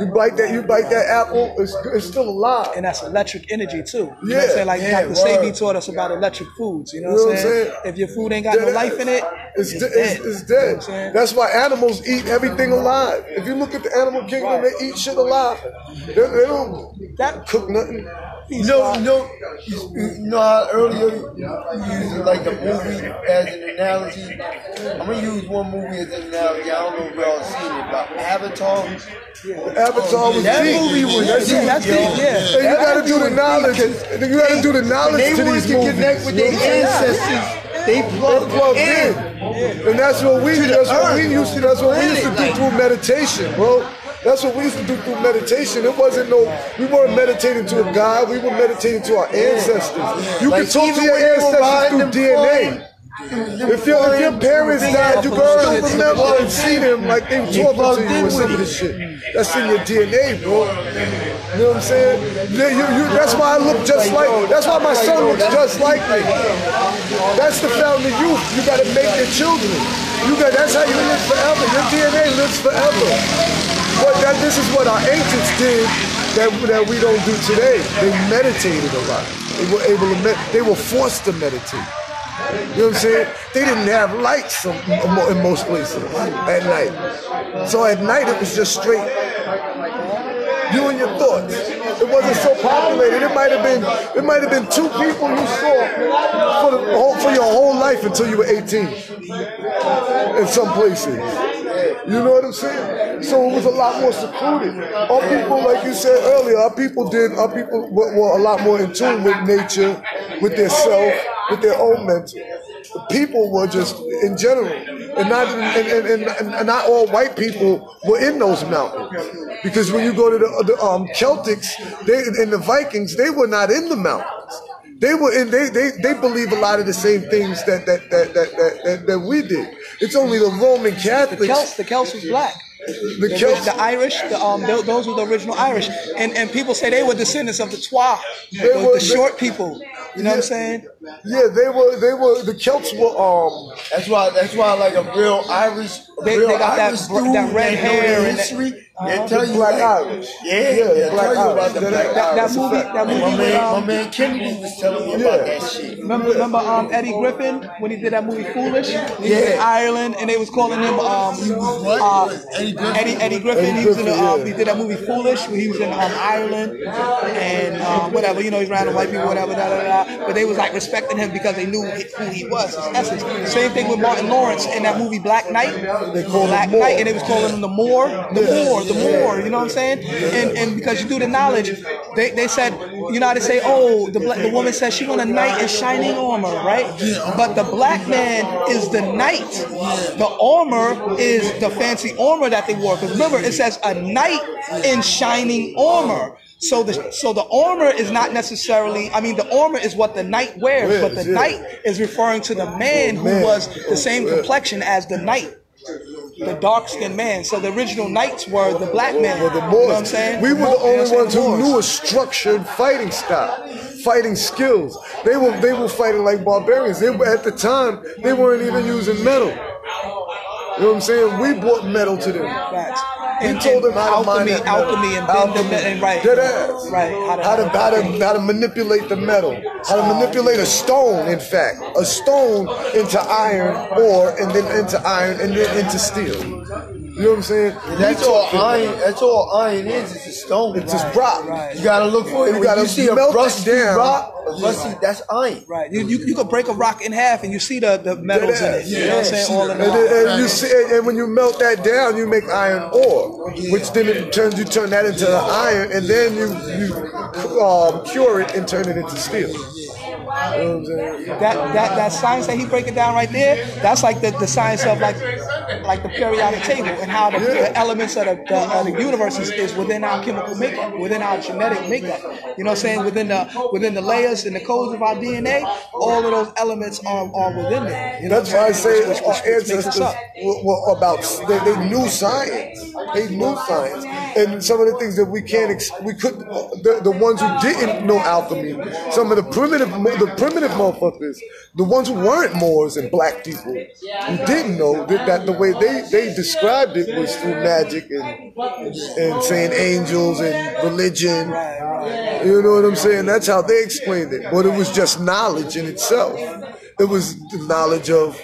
You bite that, you bite that apple, it's, it's still alive. And that's electric energy too. You know what Yeah, I'm saying? Like yeah, Dr. Sebi taught us about electric foods. You know, You know what I'm saying? saying? If your food ain't got no life in it, It's, it's, de- dead. it's, it's You know what dead. That's why animals eat everything alive. If you look at the animal kingdom, they eat shit alive. They, they don't That- cook nothing. You know, you know, you, you know how earlier you used like a movie as an analogy. I'm gonna use one movie as an analogy. I don't know if y'all seen it, but Avatar. Avatar was That deep. movie was That's deep, that's deep, yeah. And you gotta do the knowledge. You gotta do the knowledge they to these to movies. connect with their what I'm saying? ancestors, they They plugged plugged in. in. And that's what we that's what we used to that's what we used to do through meditation, bro. That's what we used to do through meditation. It wasn't no we weren't meditating to a God, we were meditating to our ancestors. You Like, can talk to your when they were ancestors through DNA. If your, if your parents died, you can still remember and see them like they were talking to you or some of this shit. That's in your DNA, bro. You know what I'm saying? You, you, that's why I look just like. That's why my son looks just like me. That's the founding youth. You got to make your children. You got. That's how you live forever. Your DNA lives forever. But that this is what our ancients did that that we don't do today. They meditated a lot. They were able to. Med- they were forced to meditate. You know what I'm saying? They didn't have lights in most places at night. So at night it was just straight you and your thoughts. It wasn't so populated. It might have been it might have been two people you saw for the whole, for your whole life until you were 18. In some places. You know what I'm saying? So it was a lot more secluded. Our people, like you said earlier, our people did, our people were, were a lot more in tune with nature, with their self, with their own mental. The people were just in general, and not and, and, and, and not all white people were in those mountains. Because when you go to the, the um, Celtics, they and the Vikings, they were not in the mountains. They were in they, they they believe a lot of the same things that that that that that, that, that we did. It's only the Roman Catholics. The Celts, the Celts was black. The The, Celts- the Irish, the, um, tho- those were the original Irish, and and people say they were descendants of the Twa, the, were- the short people. You know what I'm saying? Yeah, they were. They were. The Celts were. Um. That's why. That's why, like a real Irish, They- real they got that Irish br- dude, that red hair and that- history. Uh-huh. They tell you Black like, Irish. Yeah, Yeah, they Black tell you about the black that- that Irish. movie- that movie My man, um, my man Kennedy was telling me Yeah. about that shit. Remember, remember um, Eddie Griffin when he did that movie Foolish? He was in Ireland, and they was calling him um, What? uh, Eddie Griffin? Eddie, Eddie Griffin. Eddie he was in the, um, yeah. he did that movie Foolish when he was in um, Ireland and um, whatever. You know, he's around the white people, whatever. Da, da, da. But they was like respecting him because they knew who he was, his essence. Same thing with Martin Lawrence in that movie Black Knight. They call Black Knight, and they was calling him the Moor, the Yeah. Moor, the Moor. You know what I'm saying? And and because you do the knowledge, they, they said, you know how they say, oh, the black, the woman says she want a knight in shining armor, right? But the black man is the knight. The armor is the fancy armor that they wore. Because remember, it says a knight in shining armor. So the so the armor is not necessarily. I mean, the armor is what the knight wears, but the yeah. knight is referring to the man who Man. was the oh, same complexion as the knight the dark skinned man. So the original knights were the black men. Well, the You know what I'm saying? We were the You know what I'm only ones who knew a structured fighting style, fighting skills. They were they were fighting like barbarians. They were at the time they weren't even using metal. You know what I'm saying? We brought metal to them. Facts. And- told him how to mine alchemy, metal. alchemy, and Alchemy. and right, Dead ass. right. How to, how to how to manipulate the metal, how to manipulate a stone. In fact, a stone into iron, or and then into iron, and then into steel. You know what I'm saying? That's all iron. That's all iron is. It's a stone. It's just rock. You gotta look for it. You gotta you see a melt it rusty down. rock, a rusty. That's iron. Right. You, you you could break a rock in half and you see the, the metals in it. You know what I'm saying? All in the And, and you see, and, and when you melt that down, you make iron ore, which then it turns you turn that into iron, and then you you um, cure it and turn it into steel. You know what I'm saying? that that that science that he breaking down right there, that's like the, the science of like like the periodic table and how the, the elements of the, the, of the universe is, is within our chemical makeup, within our genetic makeup. You know what I'm saying? Within the within the layers and the codes of our DNA, all of those elements are, are within there. You know That's why I say? Which- our which- which makes ancestors were, were about they, they knew science. They knew science, and some of the things that we can't ex- we could the, the ones who didn't know alchemy, some of the primitive the primitive motherfuckers, the ones who weren't Moors and black people who didn't know that, that the way they they described it was through magic and and saying angels and religion. You know what I'm saying? That's how they explained it. But it was just knowledge in itself. It was the knowledge of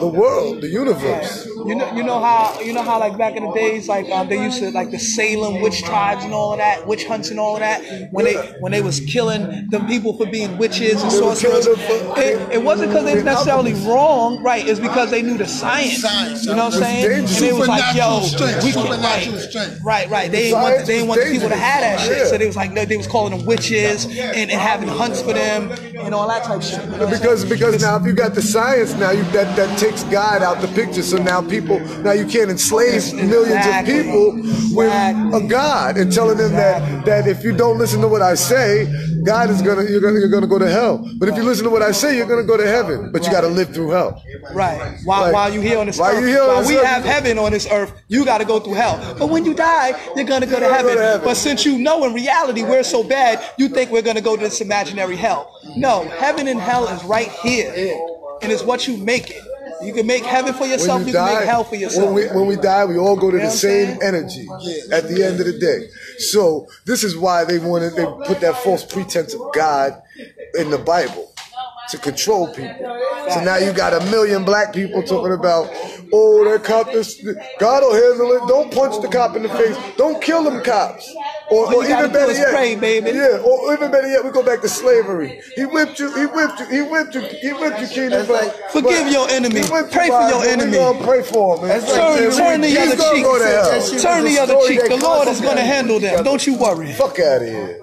the world, the universe. You know, you know how you know how like back in the days, like um, they used to like the Salem witch tribes and all of that, witch hunts and all of that. When they when they was killing the people for being witches and They sorcerers, for- it, it wasn't because they was necessarily wrong, right? It's because they knew the science. Science, You know what I'm saying? dangerous. And they was like, yo, strength, we can supernatural right, right, right. They didn't Science want they didn't want the people to have that dangerous. shit, so they was like they, they was calling them witches and, and having hunts for them and all that type of shit. You know what I'm Because now if you got the science now you that, that takes God out the picture. So now people now you can't enslave millions Exactly. of people with Exactly. a God and telling them that that if you don't listen to what I say, God is gonna you're gonna you're gonna go to hell. But if you listen to what I say, you're gonna go to heaven. But you gotta live through hell. Right. While, Like, while you here on this while earth, you here on while this we earth, have heaven on this earth, you got to go through hell. But when you die, you're gonna go to gonna heaven. go to heaven. But since you know in reality we're so bad, you think we're gonna go to this imaginary hell. No, heaven and hell is right here, and it's what you make it. You can make heaven for yourself. You, you can die, make hell for yourself. when we when we die, we all go to You know the same energy at the end of the day. So this is why they wanted they put that false pretense of God in the Bible to control people. So now you got a million black people talking about, oh, that cop is God will handle it. Don't punch the cop in the face. Don't kill them cops. Or, or even better yet, pray, baby. Yeah, or even better yet, we go back to slavery. He whipped you. He whipped you. He whipped you. He whipped you, Keenan. But, Forgive your enemy. Pray for your enemy. gonna pray for him. man. Turn- And turn the other cheek. Go to hell. That shit Turn the other cheek. The Lord is gonna handle them. Don't you worry. Fuck out of here.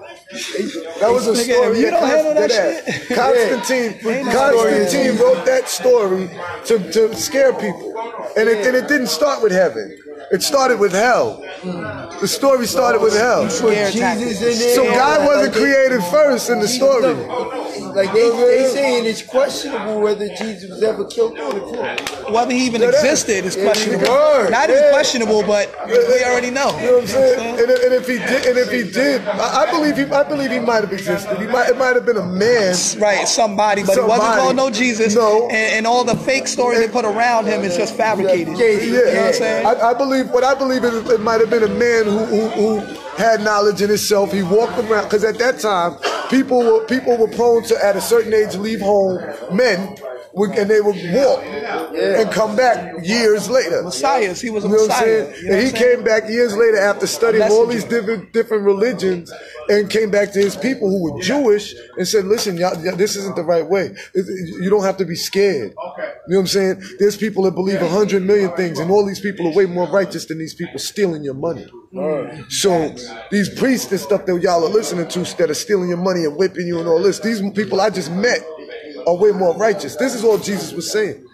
That was a story. you don't handle that shit- Constantine, no Constantine wrote that story to, to scare people, and it, and it didn't start with heaven. It started with hell. The story started with hell. Scare Jesus tactics. in there. So God wasn't created first in the story. like they they saying it's questionable whether Jesus was ever killed on the cross. Whether he even Yeah, existed is questionable. word, Not even questionable, but we already know. You know what I'm saying? And, if- and if he did, and if he did, I, I believe he, I believe he might have existed. He might, it might have been a man. Right, somebody, but it wasn't Somebody. called no Jesus. No. And, and all the fake stories they put around him is just fabricated. Yeah, You know what I'm saying? I, I believe what I believe is it might have been a man who, who, who had knowledge in himself. He walked around because at that time people were people were prone to at a certain age leave home. Men and they would walk and come back years later. Messiahs, he was a You know what I'm Messiah. saying? You know and he saying? came back years later after studying all these different different religions and came back to his people who were Jewish and said, "Listen, y'all, y'all, this isn't the right way. It- it- You don't have to be scared." Okay. You know what I'm saying? There's people that believe a hundred million things, and all these people are way more righteous than these people stealing your money. So these priests and stuff that y'all are listening to that are stealing your money and whipping you and all this, these people I just met are way more righteous. This is all Jesus was saying.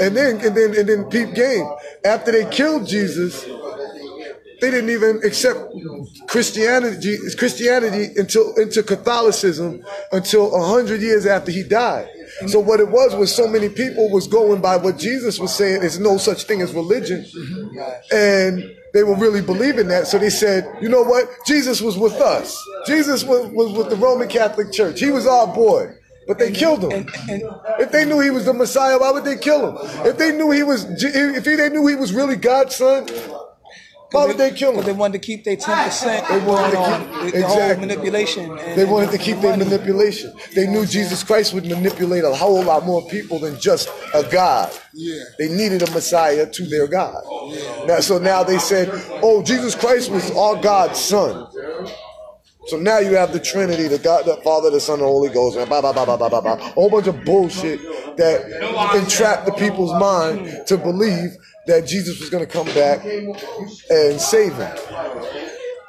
And then and then and then peep game. After they killed Jesus, they didn't even accept Christianity Christianity until into Catholicism until a hundred years after he died. So what it was was so many people was going by what Jesus was saying. There's no such thing as religion, and they were really believing that. So they said, you know what? Jesus was with us. Jesus was, was with the Roman Catholic Church. He was our boy. But they killed him. if they knew he was the Messiah, why would they kill him? If they knew he was, if they knew he was really God's son, why would they kill Because they wanted to keep their 10% They wanted to keep- the whole manipulation. and- They wanted to keep their manipulation. They knew Jesus Christ would manipulate a whole lot more people than just a God. Yeah. They needed a Messiah to their God. Now, so now they said, oh, Jesus Christ was our God's son. So now you have the Trinity, the God, the Father, the Son, the Holy Ghost, and blah, blah, blah, blah, blah, blah, blah. A whole bunch of bullshit that entrapped the people's mind to believe that Jesus was going to come back and save them.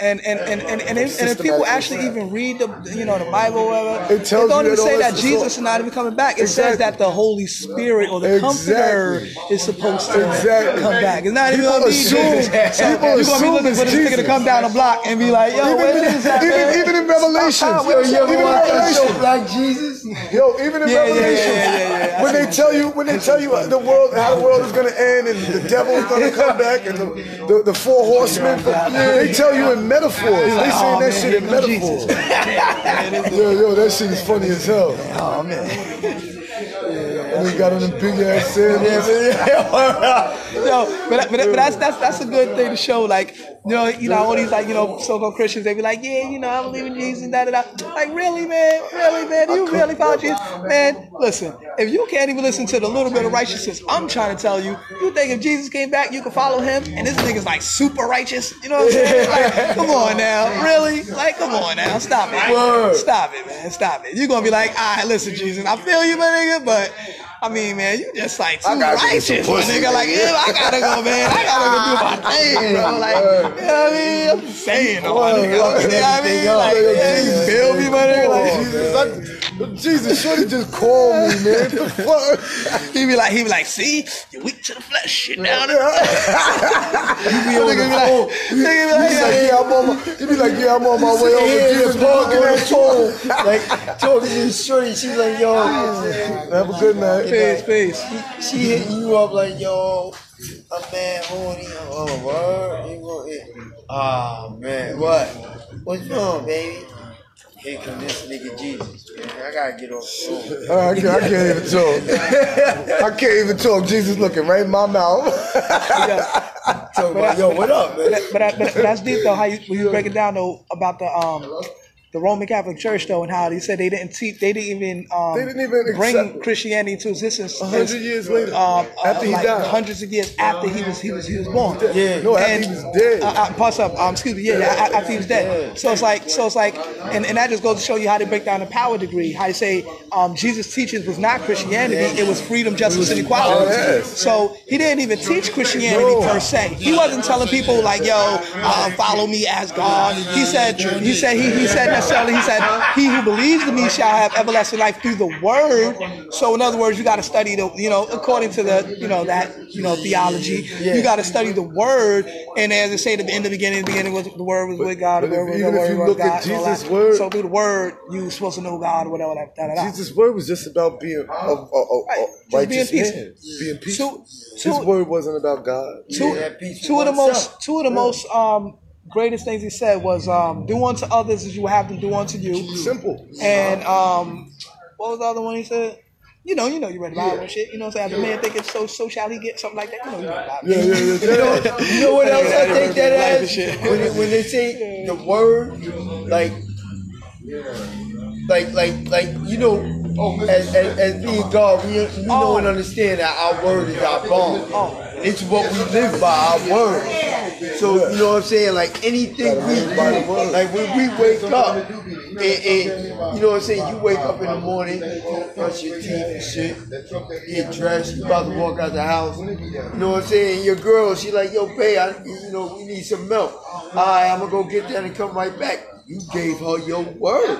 And and and and, and, if, and if people actually even read the you know the Bible or whatever, It tells don't you even say that Jesus is not even coming back. It says that the Holy Spirit or the Comforter Exactly. is supposed to Exactly. come back. It's not even People gonna be assume- Jesus. So people you're gonna be looking for this nigga to come down the block and be like, yo, Even, where is that even, even in Revelations, Stop, yo, even in stop, stop, Revelation. Like Jesus. Yo, even in Yeah, yeah, yeah, Revelation, yeah, yeah, yeah. when they tell you when they tell you the world how the world is gonna end and the devil is gonna come back and the, the, the four horsemen, they tell you in metaphors. They saying oh, that man, shit in metaphors. yo, yo, that shit is funny as hell. Oh man. And they got on them big ass sandals. Yo, but, but, but that's that's that's a good thing to show. Like, you know, you know, all these like you know so-called Christians, they be like, yeah, you know, I believe in Jesus, da da da. Like, really, man, really, man, you really follow Jesus, man? Listen, if you can't even listen to the little bit of righteousness I'm trying to tell you, you think if Jesus came back, you could follow him, and this nigga's like super righteous. You know what I'm saying? Like, come on now, really? Like, come on now, stop it, stop it, man, stop it. You're gonna be like, all right, listen, Jesus, I feel you, my nigga, but. I mean, man, you just like too I gotta get some righteous, my nigga. Like, yeah, I gotta go, man. I gotta go do my thing, bro. Like, you know what I mean? I'm just saying, though, my nigga. You know what I mean? Like, yeah, you feel me, my nigga? Like, Jesus, shorty just called me, man. The fuck? he be like, he be like, see, you're weak to the flesh, shit down there. Nigga be like, Nigga be like, He's like, yeah, I'm on my, he be like, yeah, I'm on my way over. Yeah, Jesus the parking parking at at home. Like talking to shorty, she's like, yo, Have a good night. peace, peace. she hitting you up like, yo, a man horny. Oh, word. You gonna hit. Oh man, what? What's wrong, baby? Here come this nigga Jesus. Man. I gotta get off the phone. I, can't, I can't even talk. I can't even talk. Jesus looking right in my mouth. Talk about, yo, what up, man? But, but, but that's deep though. How you you break it down though about the um the Roman Catholic Church though and how they said they didn't teach they didn't even um They didn't even bring Christianity into existence A hundred as- years later, um, after he like died. hundreds of years after he was he was he was born. Yeah. No, after And- he was dead. Uh, uh, pause up. Um, excuse me. Yeah, yeah. a- After he was dead. So it's like, so it's like, and, and that just goes to show you how they break down the power degree. How they say um, Jesus' teachings was not Christianity; it was freedom, justice, and equality. Yes. So he didn't even teach Christianity No. per se. He wasn't telling people like, "Yo, uh, follow me as God." He said, he said, he, he said necessarily. He said, "He who believes in me shall have everlasting life through the word." So, in other words, you got to study the, you know, according to the, you know, that, you know, theology. You got to study the word. And as I say, at the end of the beginning, the beginning was the word was with God. The But word if- was even the if word you was look God. at and all Jesus' that. word- So through the word, you supposed to know God, whatever. That, that, that. Jesus' word was just about being a, a, a, a Right. Righteous being peaceful. man, being peaceful. Two- His word wasn't about God. two, Yeah, two of the most two of the most um greatest things he said was um do unto others as you would have them do unto you. Simple. And um what was the other one he said? You know, you know, you read the Bible and shit. You know what I'm saying? The man thinking so so shall he get something like that. You know, you read the Bible. Yeah, yeah, yeah. You know, you know what else I take that as? When, it, when they say the word, like, like, like, like, you know, as, as, as being God, we, we know and understand that our word is our bond. It's what we live by, our word. So, you know what I'm saying? Like, anything we like when we wake up, and, and you know what I'm saying? You wake up in the morning, brush your teeth and shit, get dressed, you about to walk out the house. You know what I'm saying? Your girl, she like, yo, babe, I, you know, we need some milk. All right, I'm gonna go get that and come right back. You gave her your word.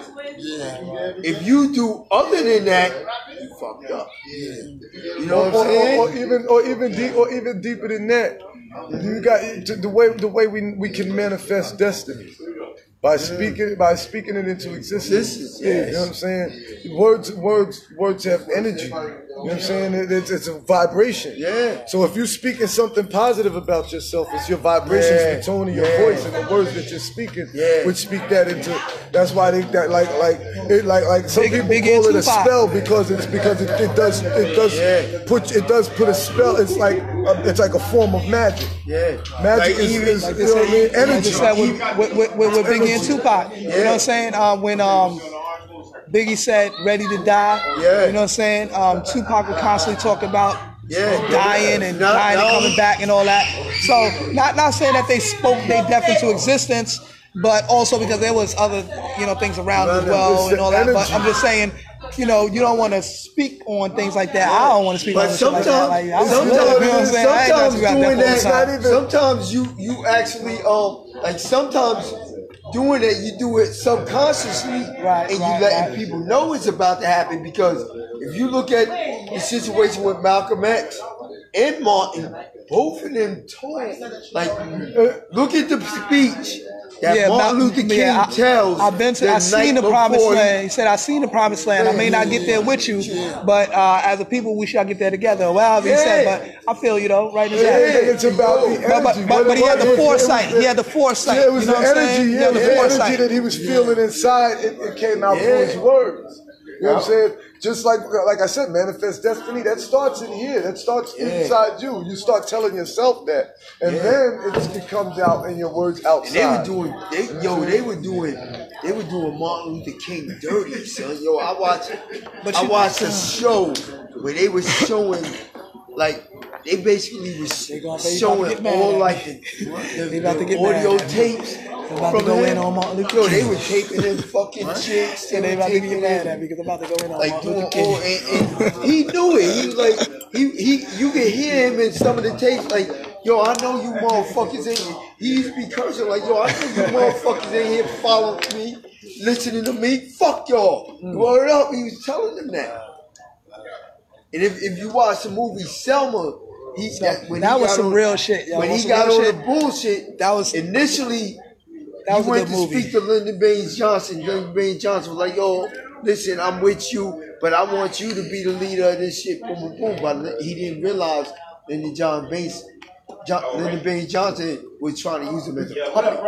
If you do other than that, you fucked up. You know what I'm saying? or, or even or even deep, or even deeper than that. You got the way the way we we can manifest destiny by speaking by speaking it into existence. Yeah, you know what I'm saying. Words words words have energy. You know what I'm saying? It- it's, it's a vibration. Yeah. So if you're speaking something positive about yourself, it's your vibrations, Yeah. the tone of your Yeah. voice, and the words that you're speaking, Yeah. which speak that into. That's why they that like like it like like some Big- people Big call it a spell because it's because it, it does it does Yeah. put it does put a spell. It's like a, it's like a form of magic. Yeah. Magic Like is, even- is like you know what I mean? Energy. they said with, with, with, with, with Biggie and Tupac. You know what I'm saying? Um, when um, Biggie said "Ready to Die," Yeah. you know what I'm saying? Um, Tupac would constantly talk about Yeah. dying and No, dying and coming back and all that. So not not saying that they spoke their death into existence, but also because there was other you know things around as well and all that. But. I'm just saying. You know, you don't want to speak on things like that. I don't want to speak But on shit like that. Like, I sometimes, good, you know sometimes, saying? I ain't got sometimes to got doing that that, all the time. sometimes you you actually um like sometimes doing that you do it subconsciously Right, and you right, letting right. people know it's about to happen because if you look at the situation with Malcolm X and Martin, both of them told like look at the speech that Martin Ma- Luther King yeah, I- tells. I've been to, I've seen the promised he- land. He said, I've seen the promised land. I may not get there with you, but uh, as a people, we shall get there together. Well, he said, Yeah. but I feel you though, right? Yeah, it's about the energy. But, but, but, but he had the foresight. He had the foresight. Yeah, it was you know the what I'm energy. Yeah, the the energy that he was feeling inside. It, it came out through Yeah. his words. You know what I'm saying? Just like like I said, manifest destiny. That starts in here. That starts inside you. You start telling yourself that, and then it, it comes out in your words And they were doing, they, yo, they were doing, they were doing Martin Luther King dirty, son. Yo, I watched, But I you- watched a show where they were showing, like, they basically was They gonna- they showing all like me. the, They about to get audio mad tapes. They about to from go him. in on Martin Luther Yo, they were taping in fucking chicks. And they about to get mad at me because I'm about to go in on like Martin Luther King. all, and, and he knew it. He was like, he, he, you can hear him in some of the tapes, like, yo, I know you motherfuckers ain't here. He used to be cursing, like, yo, I know you motherfuckers ain't here following me, listening to me. Fuck y'all. Mm. Word up. He was telling them that. And if, if you watch the movie Selma, he that, when that he was got some on- real shit, yo. When he got on shit. the bullshit, That was- initially That was he went to movie. speak to Lyndon Baines Johnson. Lyndon Baines Johnson was like, "Yo, listen, I'm with you, but I want you to be the leader of this shit." Boom, boom, boom. But he didn't realize Lyndon John Baines, John, Lyndon Baines Johnson was trying to use him as a puppet.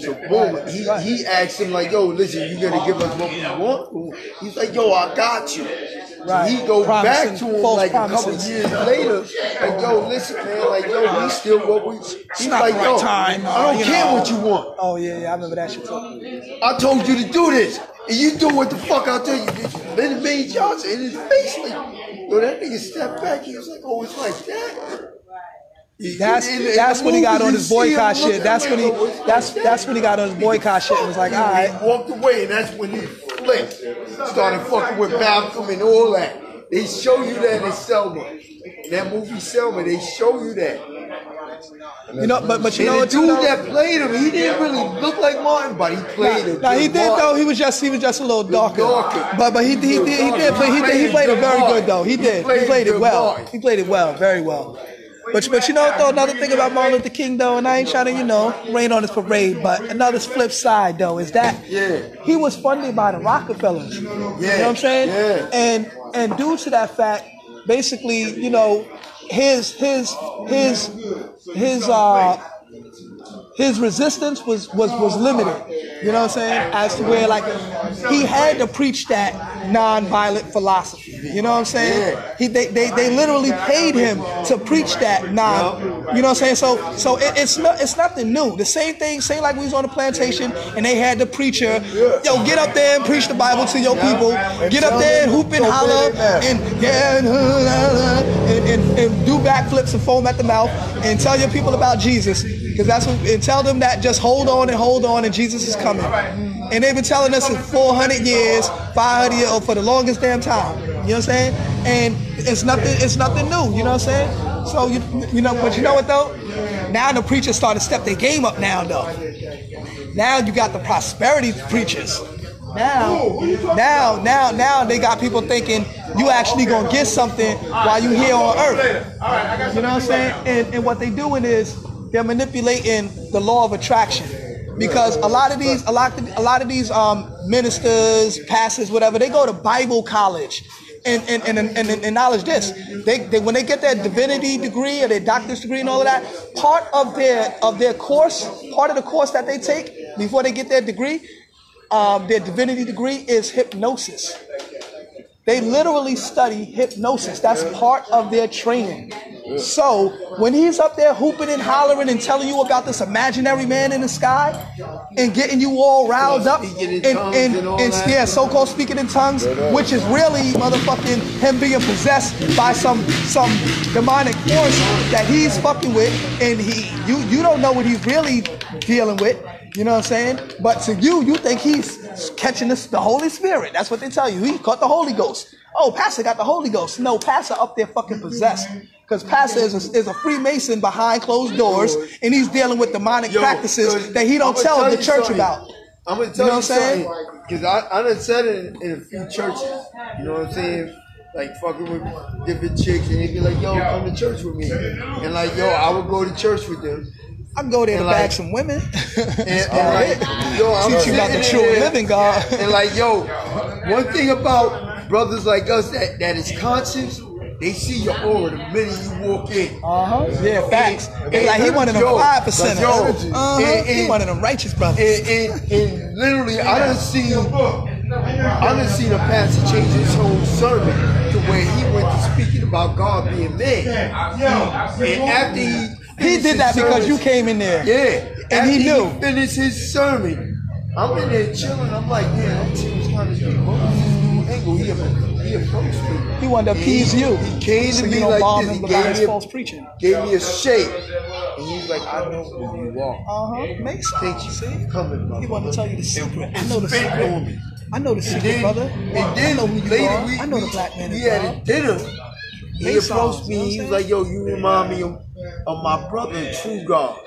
So boom, he, he asked him like, "Yo, listen, you gonna give us what we want?" He's like, "Yo, I got you." So Right. he go back to him false like a couple years later, like, "Yo, listen, man, like, yo, we still what we." He's not like, the right "Yo, time, I don't care know." what you want." Oh yeah, yeah, I remember that shit too. I told you to do this, and you do what the fuck I tell you. Then Baines Johnson in his face, like, yo, that nigga stepped back. He was like, oh, it's like that. That's In in that's when he got on his boycott shit. That's when he that's that's when he got on his boycott shit and was like, all right. He walked away, and that's when he flipped. Started fucking with Malcolm and all that. They show you that in Selma. That movie Selma, they show you that. You know, but but you know And the dude though? that played him, he didn't really look like Martin, but he played it. Now he did though. He was just he was just a little darker. darker. But but he he did he did play he did he played it very good though. He did. He played played it well. He played it well, very well. But but you know though another thing about Martin Luther King though, and I ain't trying to you know rain on his parade, but another flip side though is that Yeah. he was funded by the Rockefellers. You know what I'm saying? Yeah. And and due to that fact, basically you know his his his his uh his resistance was was was limited. You know what I'm saying? As to where like he had to preach that non-violent philosophy. You know what I'm saying? Yeah. He they, they, they literally paid him to preach that non. You know what I'm saying? So so it, it's not it's nothing new. The same thing, same like we was on the plantation and they had the preacher, yo, get up there and preach the Bible to your people. Get up there and hoop and holler and yeah and, and, and, and do backflips and foam at the mouth and tell your people about Jesus. Because that's what, and tell them that just hold on and hold on and Jesus is coming. And they've been telling us for 400 years, 500 years, or for the longest damn time. You know what I'm saying? And it's nothing, it's nothing new. You know what I'm saying? So you, you know, but you know what though? Now the preachers started to step their game up now though. Now you got the prosperity preachers. Now, now, now, now they got people thinking you actually gonna get something while you here on earth. You know what I'm saying? And, and what they doing is they're manipulating the law of attraction. Because a lot of these, a lot, of, a lot of these um, ministers, pastors, whatever, they go to Bible college. And, and, and, and, and acknowledge this. They, they when they get their divinity degree or their doctor's degree and all of that, part of their of their course, part of the course that they take before they get their degree, um, their divinity degree is hypnosis. They literally study hypnosis. That's part of their training. So when he's up there hooping and hollering and telling you about this imaginary man in the sky and getting you all riled up and, and and yeah, so-called speaking in tongues, which is really motherfucking him being possessed by some some demonic force that he's fucking with, and he you you don't know what he's really dealing with. You know what I'm saying? But to you, you think he's catching this, the Holy Spirit. That's what they tell you. He caught the Holy Ghost. Oh, Pastor got the Holy Ghost. No, Pastor up there fucking possessed. Because Pastor is a, is a Freemason behind closed doors, and he's dealing with demonic Yo, practices that he don't tell tell the church something. about. I'm gonna You tell know you, what I'm something because I I done said it in, in a few churches. You know what I'm saying? Like fucking with different chicks, and they'd be like, "Yo, come to church with me," and like, "Yo, I would go to church with them." I can go there to And like- bag some women. And, and like, yo, I'm Teach you about the sitting true there, living God. And like, yo, one thing about brothers like us that, that is conscious, they see your aura the minute you walk in. Uh huh. Yeah, facts. And- It's like he one of them yo, five percent. yo, Uh huh. and- He and- one of them righteous brothers. And, and, and literally, I done seen, I done seen a pastor change his whole sermon to where he went to speaking about God being man. And after he He did that because you came in there. Yeah, And after he knew. He finished his sermon. I'm in there chilling. I'm like, yeah, that shit was kind of deep. What was this dude angle? He, he approached me. He wanted to appease you. He came so to me like this. He gave me, false a, preaching. gave me a shake. And he was like, I know who you are. Uh huh. Makes sense. you See? coming, He brother. wanted to tell you the secret. I know the secret. I know the secret, brother. And I then know who you later are. we, I know the black man we had a dinner. He songs, approached you know me. He was like, "Yo, you remind me of, of my brother, True God."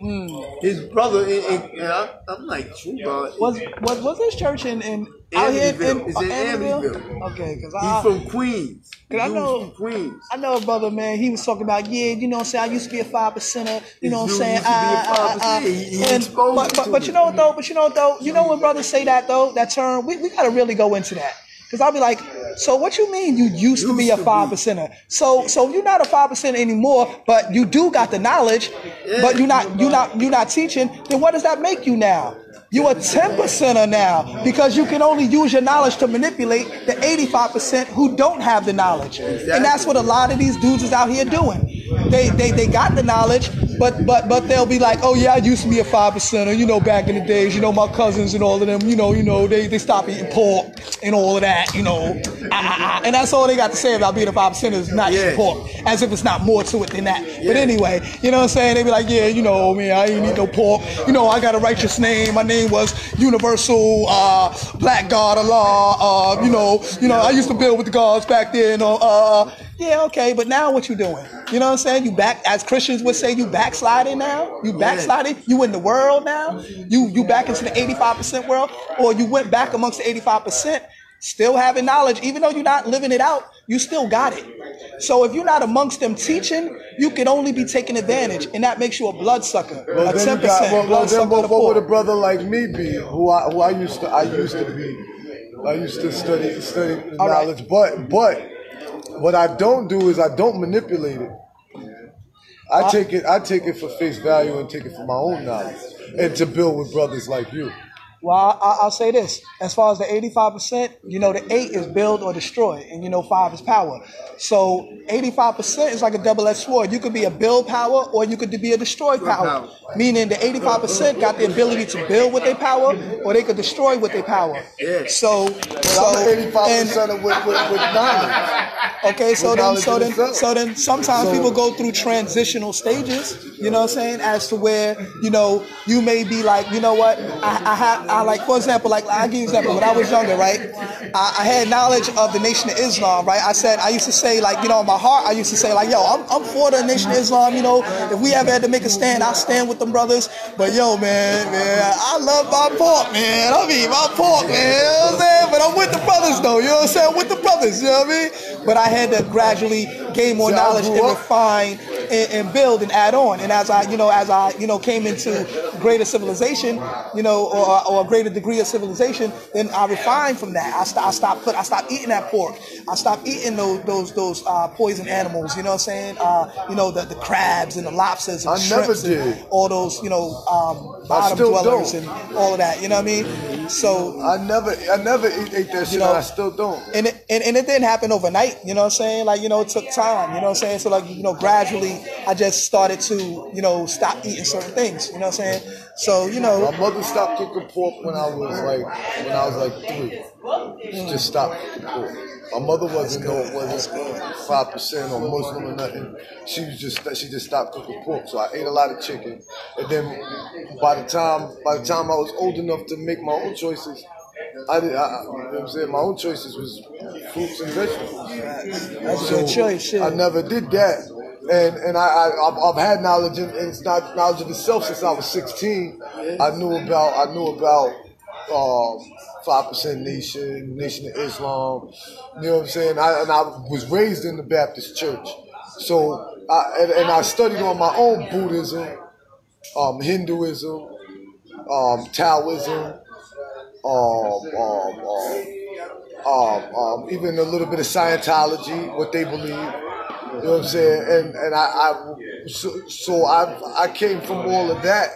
Hmm. His brother, and, and, and I, I'm like, "True God." Was was was this church in in out here in, Amityville. It's in Amityville? Amityville. Okay, because He's I from Queens. Cause I Dude's know- from Queens. I know a brother, man. He was talking about, yeah, you know what I'm saying. I used to be a five percenter. You know what I'm saying. used to be a 5%. He- he and- but, but, to but you know what though? But you know what though? You know when brothers say that though, that term, we, we gotta really go into that. Cause I'll be like, so what you mean you used to be a five percenter? So so you're not a five percent anymore, but you do got the knowledge, but you're not you're not you're not teaching. Then what does that make you now? You a ten percenter now because you can only use your knowledge to manipulate the eighty-five percent who don't have the knowledge, and that's what a lot of these dudes is out here doing. They they they got the knowledge, but but but they'll be like, oh yeah, I used to be a five percenter. You know, back in the days, you know, my cousins and all of them, you know, you know, they they stopped eating pork and all of that. You know, I ah, ah, and that's all they got to say about being a five percent is not eating pork, as if it's not more to it than that. But anyway, you know what I'm saying? They be like, yeah, you know, man, I ain't eat no pork. You know, I got a righteous name. My name was Universal uh, Black God Allah. Uh, you know, you know, I used to build with the gods back then. Uh, uh, yeah, okay, but now what you doing? You know what I'm saying? You back, as Christians would say, you backsliding now. You backsliding. You in the world now. You you back into the 85% world, or you went back amongst the 85%, still having knowledge, even though you're not living it out. You still got it. So if you're not amongst them teaching, you can only be taking advantage, and that makes you a bloodsucker, Well, a then 10% well, well, bloodsucker then what, what would a brother like me be, who I who I used to I used to be, I used to study study All right. knowledge, but but what I don't do is I don't manipulate it. I take it I take it for face value and take it for my own knowledge, and to build with brothers like you. Well, I, I'll say this: as far as the eighty-five percent, you know, the eight is build or destroy, and you know, five is power. So eighty-five percent is like a double-edged sword. You could be a build power, or you could be a destroy power. Meaning, the eighty-five percent got the ability to build with their power, or they could destroy with their power. Yeah. So, But so I'm eighty-five and- percent with, with, with knowledge. Okay, so then, so then, so then, sometimes So- people go through transitional stages. You know what I'm saying? As to where you know you may be like, you know what? I, I have, I like, for example, like I give you an example. When I was younger, right, I, I had knowledge of the Nation of Islam, right? I said, I used to say, like, you know, in my heart, I used to say, like, yo, I'm, I'm for the Nation of Islam. You know, if we ever had to make a stand, I'll stand with them brothers. But yo, man, man, I love my pork, man. I mean, my pork, man. You know what I'm saying? But I'm with the brothers, though. You know what I'm saying? With the brothers. You know what I mean? But I had to gradually gain more knowledge and refine and, and build and add on. And as I, you know, as I, you know, came into greater civilization, you know, or, or a greater degree of civilization, then I refined from that. I, st- I stopped put, I stopped eating that pork. I stopped eating those those those uh, poison animals. You know what I'm saying? Uh, you know, the, the crabs and the lobsters and I never shrimps and all those, you know, um, bottom dwellers don't. and all of that. You know what I mean? So I never I never ate, ate that shit, know, I still don't. and it, and, and it didn't happen overnight, you know what I'm saying? Like, you know, it took time, you know what I'm saying? So, like, you know, gradually I just started to, you know, stop eating certain things, you know what I'm saying? So, you know, My mother stopped cooking pork when I was like when I was like three. She just stopped cooking pork. My mother wasn't no wasn't five percent or Muslim or nothing. She was just she just stopped cooking pork. So I ate a lot of chicken. And then by the time by the time I was old enough to make my own choices, I did. I, I- you know what I'm saying my own choices was fruits and vegetables. that's a good choice, shit. I never did that. And and I, I I've, I've had knowledge and it's not knowledge of itself since I was 16. I knew about I knew about five percent nation, nation of Islam. You know what I'm saying? I, and I was raised in the Baptist church, so I, and, and I studied on my own Buddhism, um, Hinduism, um, Taoism, um, um, um, um, um, even a little bit of Scientology, what they believe. You know what I'm saying? And and I, I so, so I I came from all of that.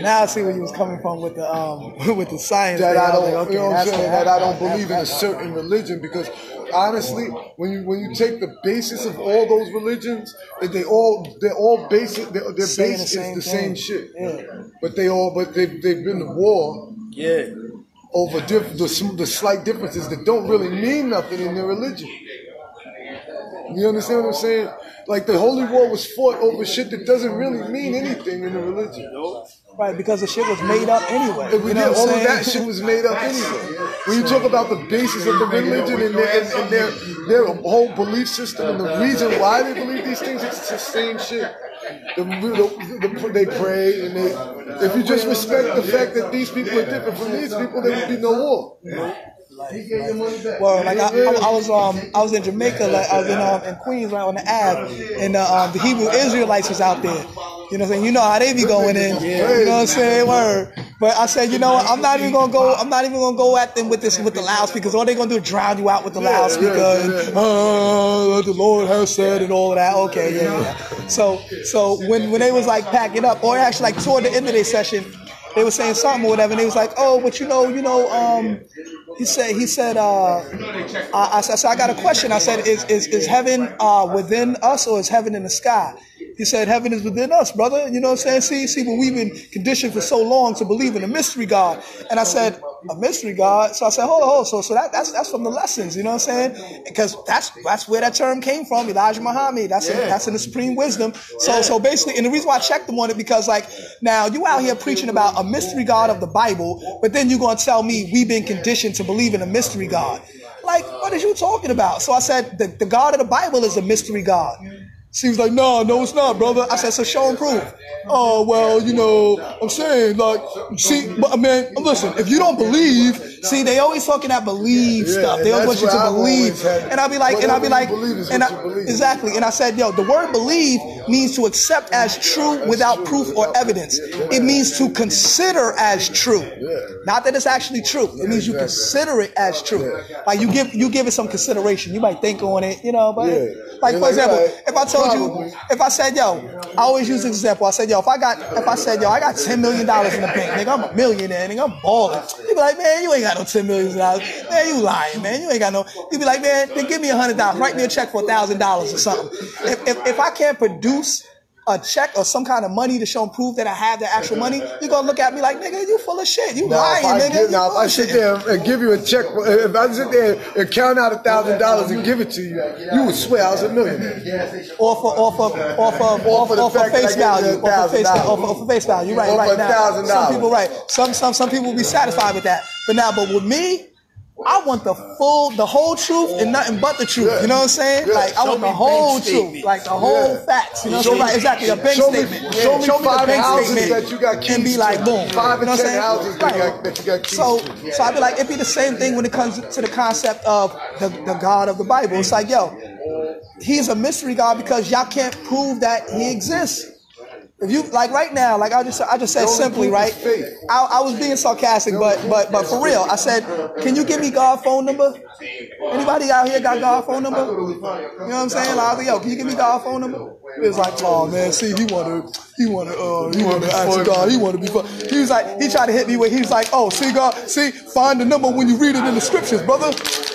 now I see where you was coming from with the, um, with the science. That thing. I don't, like, you okay, know what I'm saying? That I don't believe in a certain religion because honestly, when you when you take the basis of all those religions, that they all they're all basic. Their, their Saying base the is same the same shit. Yeah. But they all but they they've been to war Yeah. Over diff, the the slight differences that don't really mean nothing in their religion. You understand what I'm saying? Like the holy war was fought over shit that doesn't really mean anything in the religion. Right, because the shit was made up anyway. You know did, all I'm of that shit was made up anyway. When you talk about the basis of the religion and their, and, and their their whole belief system and the reason why they believe these things, it's the same shit. The, the, the, they pray and they. If you just respect the fact that these people are different from these people, there would be no war. Well, like I, I, I was um I was in Jamaica, like I was in um in Queens, like on the Ave, and uh, um, the Hebrew Israelites was out there. You know what I'm saying? You know how they be going in. You know what I'm saying? Word. But I said, you know what? I'm not even gonna go. I'm not even gonna go at them with this with the loudspeakers. All they gonna do is drown you out with the loudspeaker and uh, the Lord has said and all of that. Okay, yeah, yeah. So so when when they was like packing up, or actually like toward the end of their session, they were saying something or whatever, and they was like, oh, but you know, you know, um, he said he said uh, I, I said I got a question. I said is is, is heaven uh, within us or is heaven in the sky? He said, Heaven is within us, brother. You know what I'm saying? See, see, but we've been conditioned for so long to believe in a mystery God. And I said, a mystery God. So I said, hold on, hold on. So, so that, that's that's from the lessons, you know what I'm saying? Because that's that's where that term came from, Elijah Muhammad. That's in, that's in the supreme wisdom. So so basically, and the reason why I checked them on it because like now you out here preaching about a mystery God of the Bible, but then you're gonna tell me we've been conditioned to believe in a mystery God. Like, what is you talking about? So I said, the, the God of the Bible is a mystery God. She was like, no, no, it's not, brother. I said, so show and prove. Oh, well, you know, I'm saying, like, see, but I mean, listen, if you don't believe, see, they always talking that believe Yeah, stuff. and They always want you to I've believe. And I'll be like, and I'll be like, you believe is and I, exactly. And I said, yo, the word believe means to accept as true without proof or evidence. It means to consider as true. Not that it's actually true. It means you consider it as true. Like you give you give it some consideration. You might think on it, you know, but Yeah. like for example, if I told you, if I said, yo, I always use this example. I said, yo, if I got, if I said, yo, I got ten million dollars in the bank, nigga, I'm a millionaire, nigga, I'm balling. You be like, man, you ain't got no ten million dollars, man, you lying, man, you ain't got no. You'd be like, man, then give me a hundred dollars, write me a check for a thousand dollars or something. If, if if I can't produce a check or some kind of money to show and prove that I have the actual money, you're gonna look at me like, nigga, you full of shit. You Now, lying, I, nigga. give, now, if I sit there and give you a check, if I sit there and count out a thousand dollars and give it to you, you would swear I was a millionaire. Or for, or for, or for, or for for, or for fact that I face value, or for face, $1,000. or for, or for face value. Right, Or right for now. Some people, right. Some, some, some people will be satisfied with that. But now, but with me, I want the full, the whole truth and nothing but the truth. You know what I'm saying? Yeah. Like I want the whole truth, like the whole Yeah. facts. You know what I'm saying? me- Right, exactly. A bank show me- statement. show me the five bank houses statement that you got and keys be to. like, boom. Five you know and what I'm 10 saying? houses that you got- that you got keys So, to. so I'd be like, it'd be the same thing when it comes to the concept of the, the God of the Bible. It's like, yo, he's a mystery God because y'all can't prove that he exists. If you like right now, like I just I just said simply, right? I, I was being sarcastic, but but but for real, I said, can you give me God phone number? Anybody out here got God phone number? You know what I'm saying? Like, yo, can you give me God phone number? It was like, oh man, see, he wanna, he wanna, uh, he wanna ask God, he wanna be fun. He was like, he tried to hit me with, he was like, oh, see God, see, find the number when you read it in the scriptures, brother.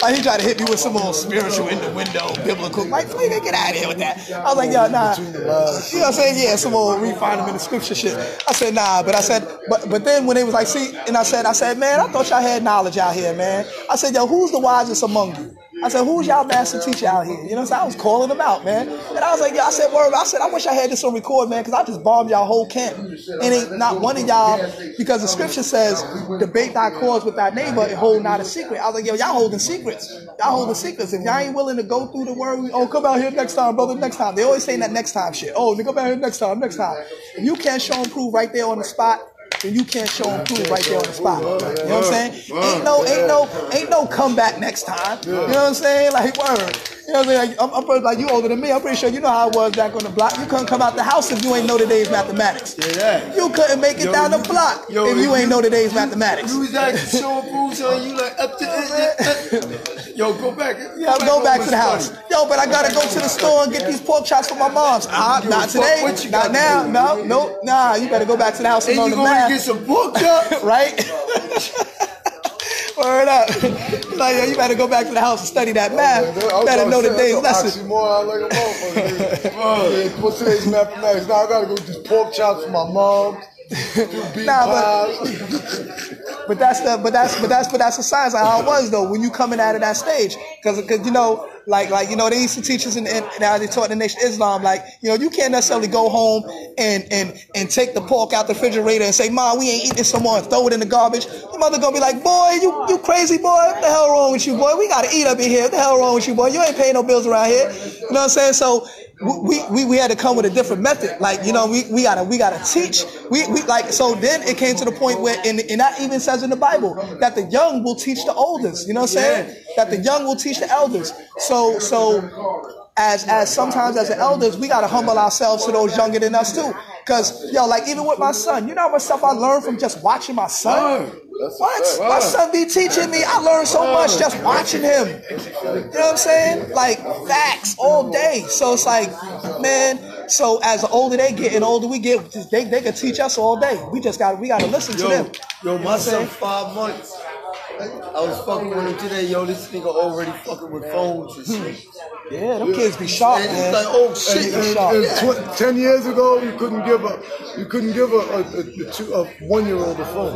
Like he tried to hit me with some old spiritual in the window, biblical. Like, nigga, get out of here with that. I was like, yo, nah. You know what I'm saying? Yeah, some old refine them in the scripture shit. I said, nah, but I said, but but then when they was like, see, and I said, I said, man, I thought y'all had knowledge out here, man. I said, yo, who's the wisest among you? I said, who's y'all master teacher out here? You know saying? I was calling them out, man. And I was like, yeah, I said, word, I said, I wish I had this on record, man, because I just bombed y'all whole camp. And ain't not one of y'all, because the scripture says, debate thy cause with thy neighbor and hold not a secret. I was like, yo, y'all holding secrets. Y'all holding secrets. If y'all ain't willing to go through the word, oh, come out here next time, brother, next time. They always saying that next time shit. Oh, nigga, come out here next time, next time. If you can't show and prove right there on the spot, then you can't show and prove right there on the spot. You know what I'm saying? Ain't no, ain't no, ain't no comeback next time. You know what I'm saying? Like word. You know what I'm saying? Like, I'm, I'm pretty, like you older than me. I'm pretty sure you know how it was back on the block. You couldn't come out the house if you ain't know today's mathematics. Yeah. yeah. You couldn't make it Yo, down the block yo, if you ain't you- know today's mathematics. You was like showing fools on you like up to Yo, go back. Yeah, go back to the house. Yo, but I gotta go to the store and get these pork chops for my mom's. Ah, You not today. what you Not now. do. No, no, nah. You better go back to the house and And learn you the going to math. get some pork chops? right? Word up. like, yo, you better go back to the house and study that math. I better know the day's lesson. oxymoron like a motherfucker. What's today's mathematics? Now I gotta go do pork chops for my mom. Nah, pies. But that's the but that's but that's but that's the science of how it was though when you coming out of that stage. Because because you know like like you know they used to teach us in, in now they taught the nation Islam like you know you can't necessarily go home and and and take the pork out the refrigerator and say mom we ain't eating some more and throw it in the garbage. Your mother gonna be like boy you you crazy boy. What the hell wrong with you boy? We gotta eat up in here. What the hell wrong with you boy? You ain't paying no bills around here. You know what I'm saying? So we, we, we had to come with a different method. Like, you know, we, we gotta we gotta teach. We, we like so then it came to the point where and, and that even says in the Bible that the young will teach the oldest. You know what I'm saying? That the young will teach the elders. So so as as sometimes as the elders, we gotta humble ourselves to those younger than us too. Cause yo, like even with my son, you know how much stuff I learned from just watching my son? What? My son be teaching me. I learned so much just watching him. You know what I'm saying? Like facts all day. So it's like, man. So as the older they get and older we get, they they can teach us all day. We just got we got to listen to them. yo, my son five months. I was fucking with him today, yo. This nigga already fucking with phones and shit. Yeah, them kids be sharp, And man. it's like, oh shit. And, Sharp. and tw- ten years ago, you couldn't give a you couldn't give a a, a, a, two, a one year old a phone.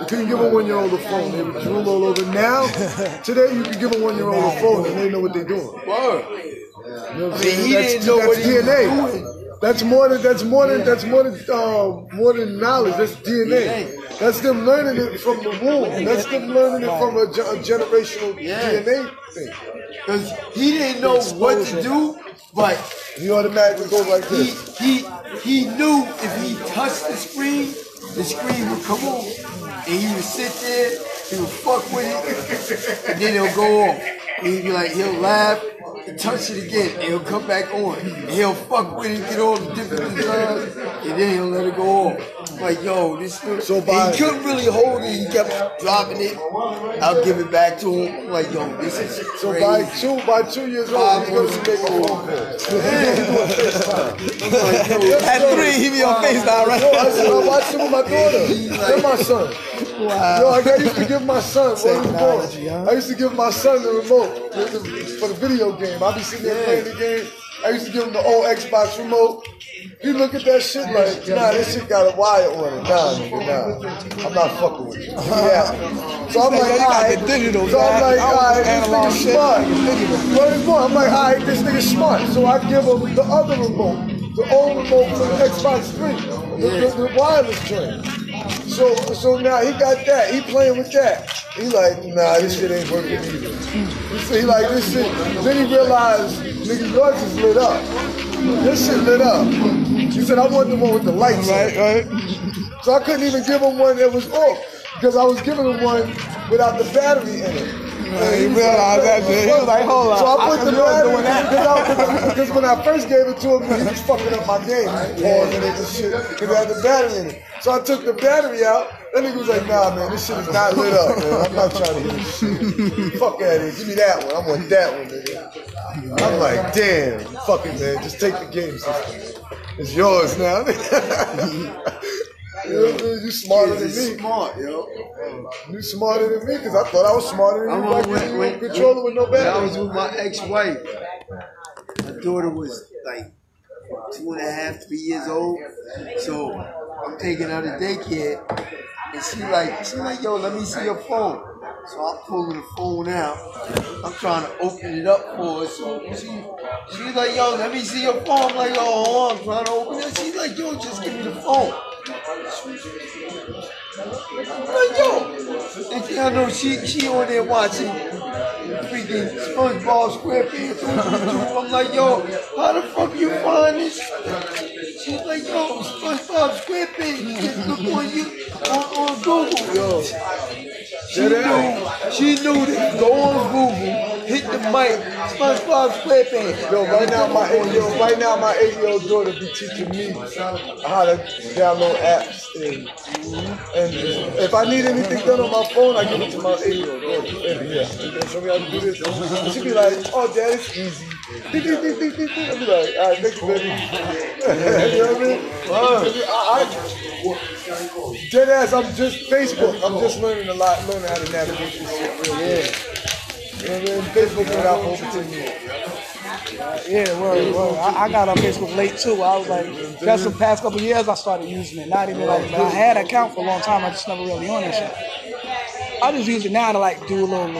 You couldn't give a one year old a phone. They would drool all over. Now, today you can give a one year old a phone and they know what they're doing. Word. You know what I'm mean, he That's, didn't know what he was doing. That's more than that's more than that's more than uh, more than knowledge. That's DNA. That's them learning it from the womb. That's them learning it from a, a generational. DNA thing. Cause he didn't know what to do, but he automatically go like he this. he he he knew if he touched the screen, the screen would come on, and he would sit there, he would fuck with it, and then it'll go off. And he'd be like, he'll laugh, and touch it again, and he'll come back on. And he'll fuck with it, get all the different designs, and then he'll let it go off. Like, yo, this So by- he couldn't really hold it, he kept dropping it. I'll give it back to him. I'm like, yo, this is So crazy. by two by two years old, he's gonna be a phone calls. At three, he be on FaceTime, right? Yo, I said I watched him with my daughter and my son. Wow. Yo, like, I used to give my son he Technology, huh? I used to give my son the remote for the, for the video game. I'd be sitting there playing the game. I used to give him the old Xbox remote. You look at that shit like, nah, this shit got a wire on it. Nah, nigga, nah. I'm not fucking with you. Yeah. So I'm like, alright. the digital, So I'm like, alright, this nigga's smart. What is more? I'm like, alright, this nigga's smart. So I give him the other remote, the old remote from the Xbox 3, the, the, the wireless joint. So so now he got that. He playing with that. He like, nah, this shit ain't working either. He said he like this shit. Then he realized, nigga, yours is lit up. This shit lit up. He said, I want the one with the lights. Right, right. So I couldn't even give him one that was off because I was giving him one without the battery in it. And he realized that shit. He was like, hold on. So I put the battery doing that? because when I first gave it to him, he was fucking up my game. Pausing it and shit because it had the battery in it. So I took the battery out. That nigga was like, nah, man, this shit is not lit up, man. I'm not trying to hear this shit. Fuck that here. Give me that one. I want that one, nigga. I'm like, damn, fuck it, man. Just take the game system. It's yours now. you know what I mean? You smarter than me. smart, yo. You smarter than me because I thought I was smarter than you. when, you when, controller with no when I was with my ex-wife. My daughter was like two and a half, three years old. So I'm taking her to daycare, and she like, she like, yo, let me see your phone. So I'm pulling the phone out. I'm trying to open it up for her. So she, she's like, yo, let me see your phone. I'm like, on, I'm trying to open it. She's like, yo, just give me the phone. Like, yo, I know she she on there watching freaking SpongeBob SquarePants on YouTube. I'm like, yo, how the fuck you find this? She's like, yo, SpongeBob SquarePants. Just look on you on, on Google. Yo, she knew she knew to go on Google, hit the mic, SpongeBob SquarePants. Yo, right now my eight year old, right now my eight year old daughter be teaching me how to download apps and, and if I need anything done on my phone, I give it to my eight year old daughter. And yeah, you gonna show me how to do this? And she be like, oh dad, it's easy. I be like, all right, thank you, baby. you know what I mean? I, I, dead ass, I'm just Facebook. I'm just learning a lot, learning how to navigate this shit real yeah. Mean? Facebook been out for over 10 years. Yeah. I, I got on Facebook late too. I was like, that's the past couple years I started using it. Not even like, I had an account for a long time. I just never really on that shit. I just use it now to like do a little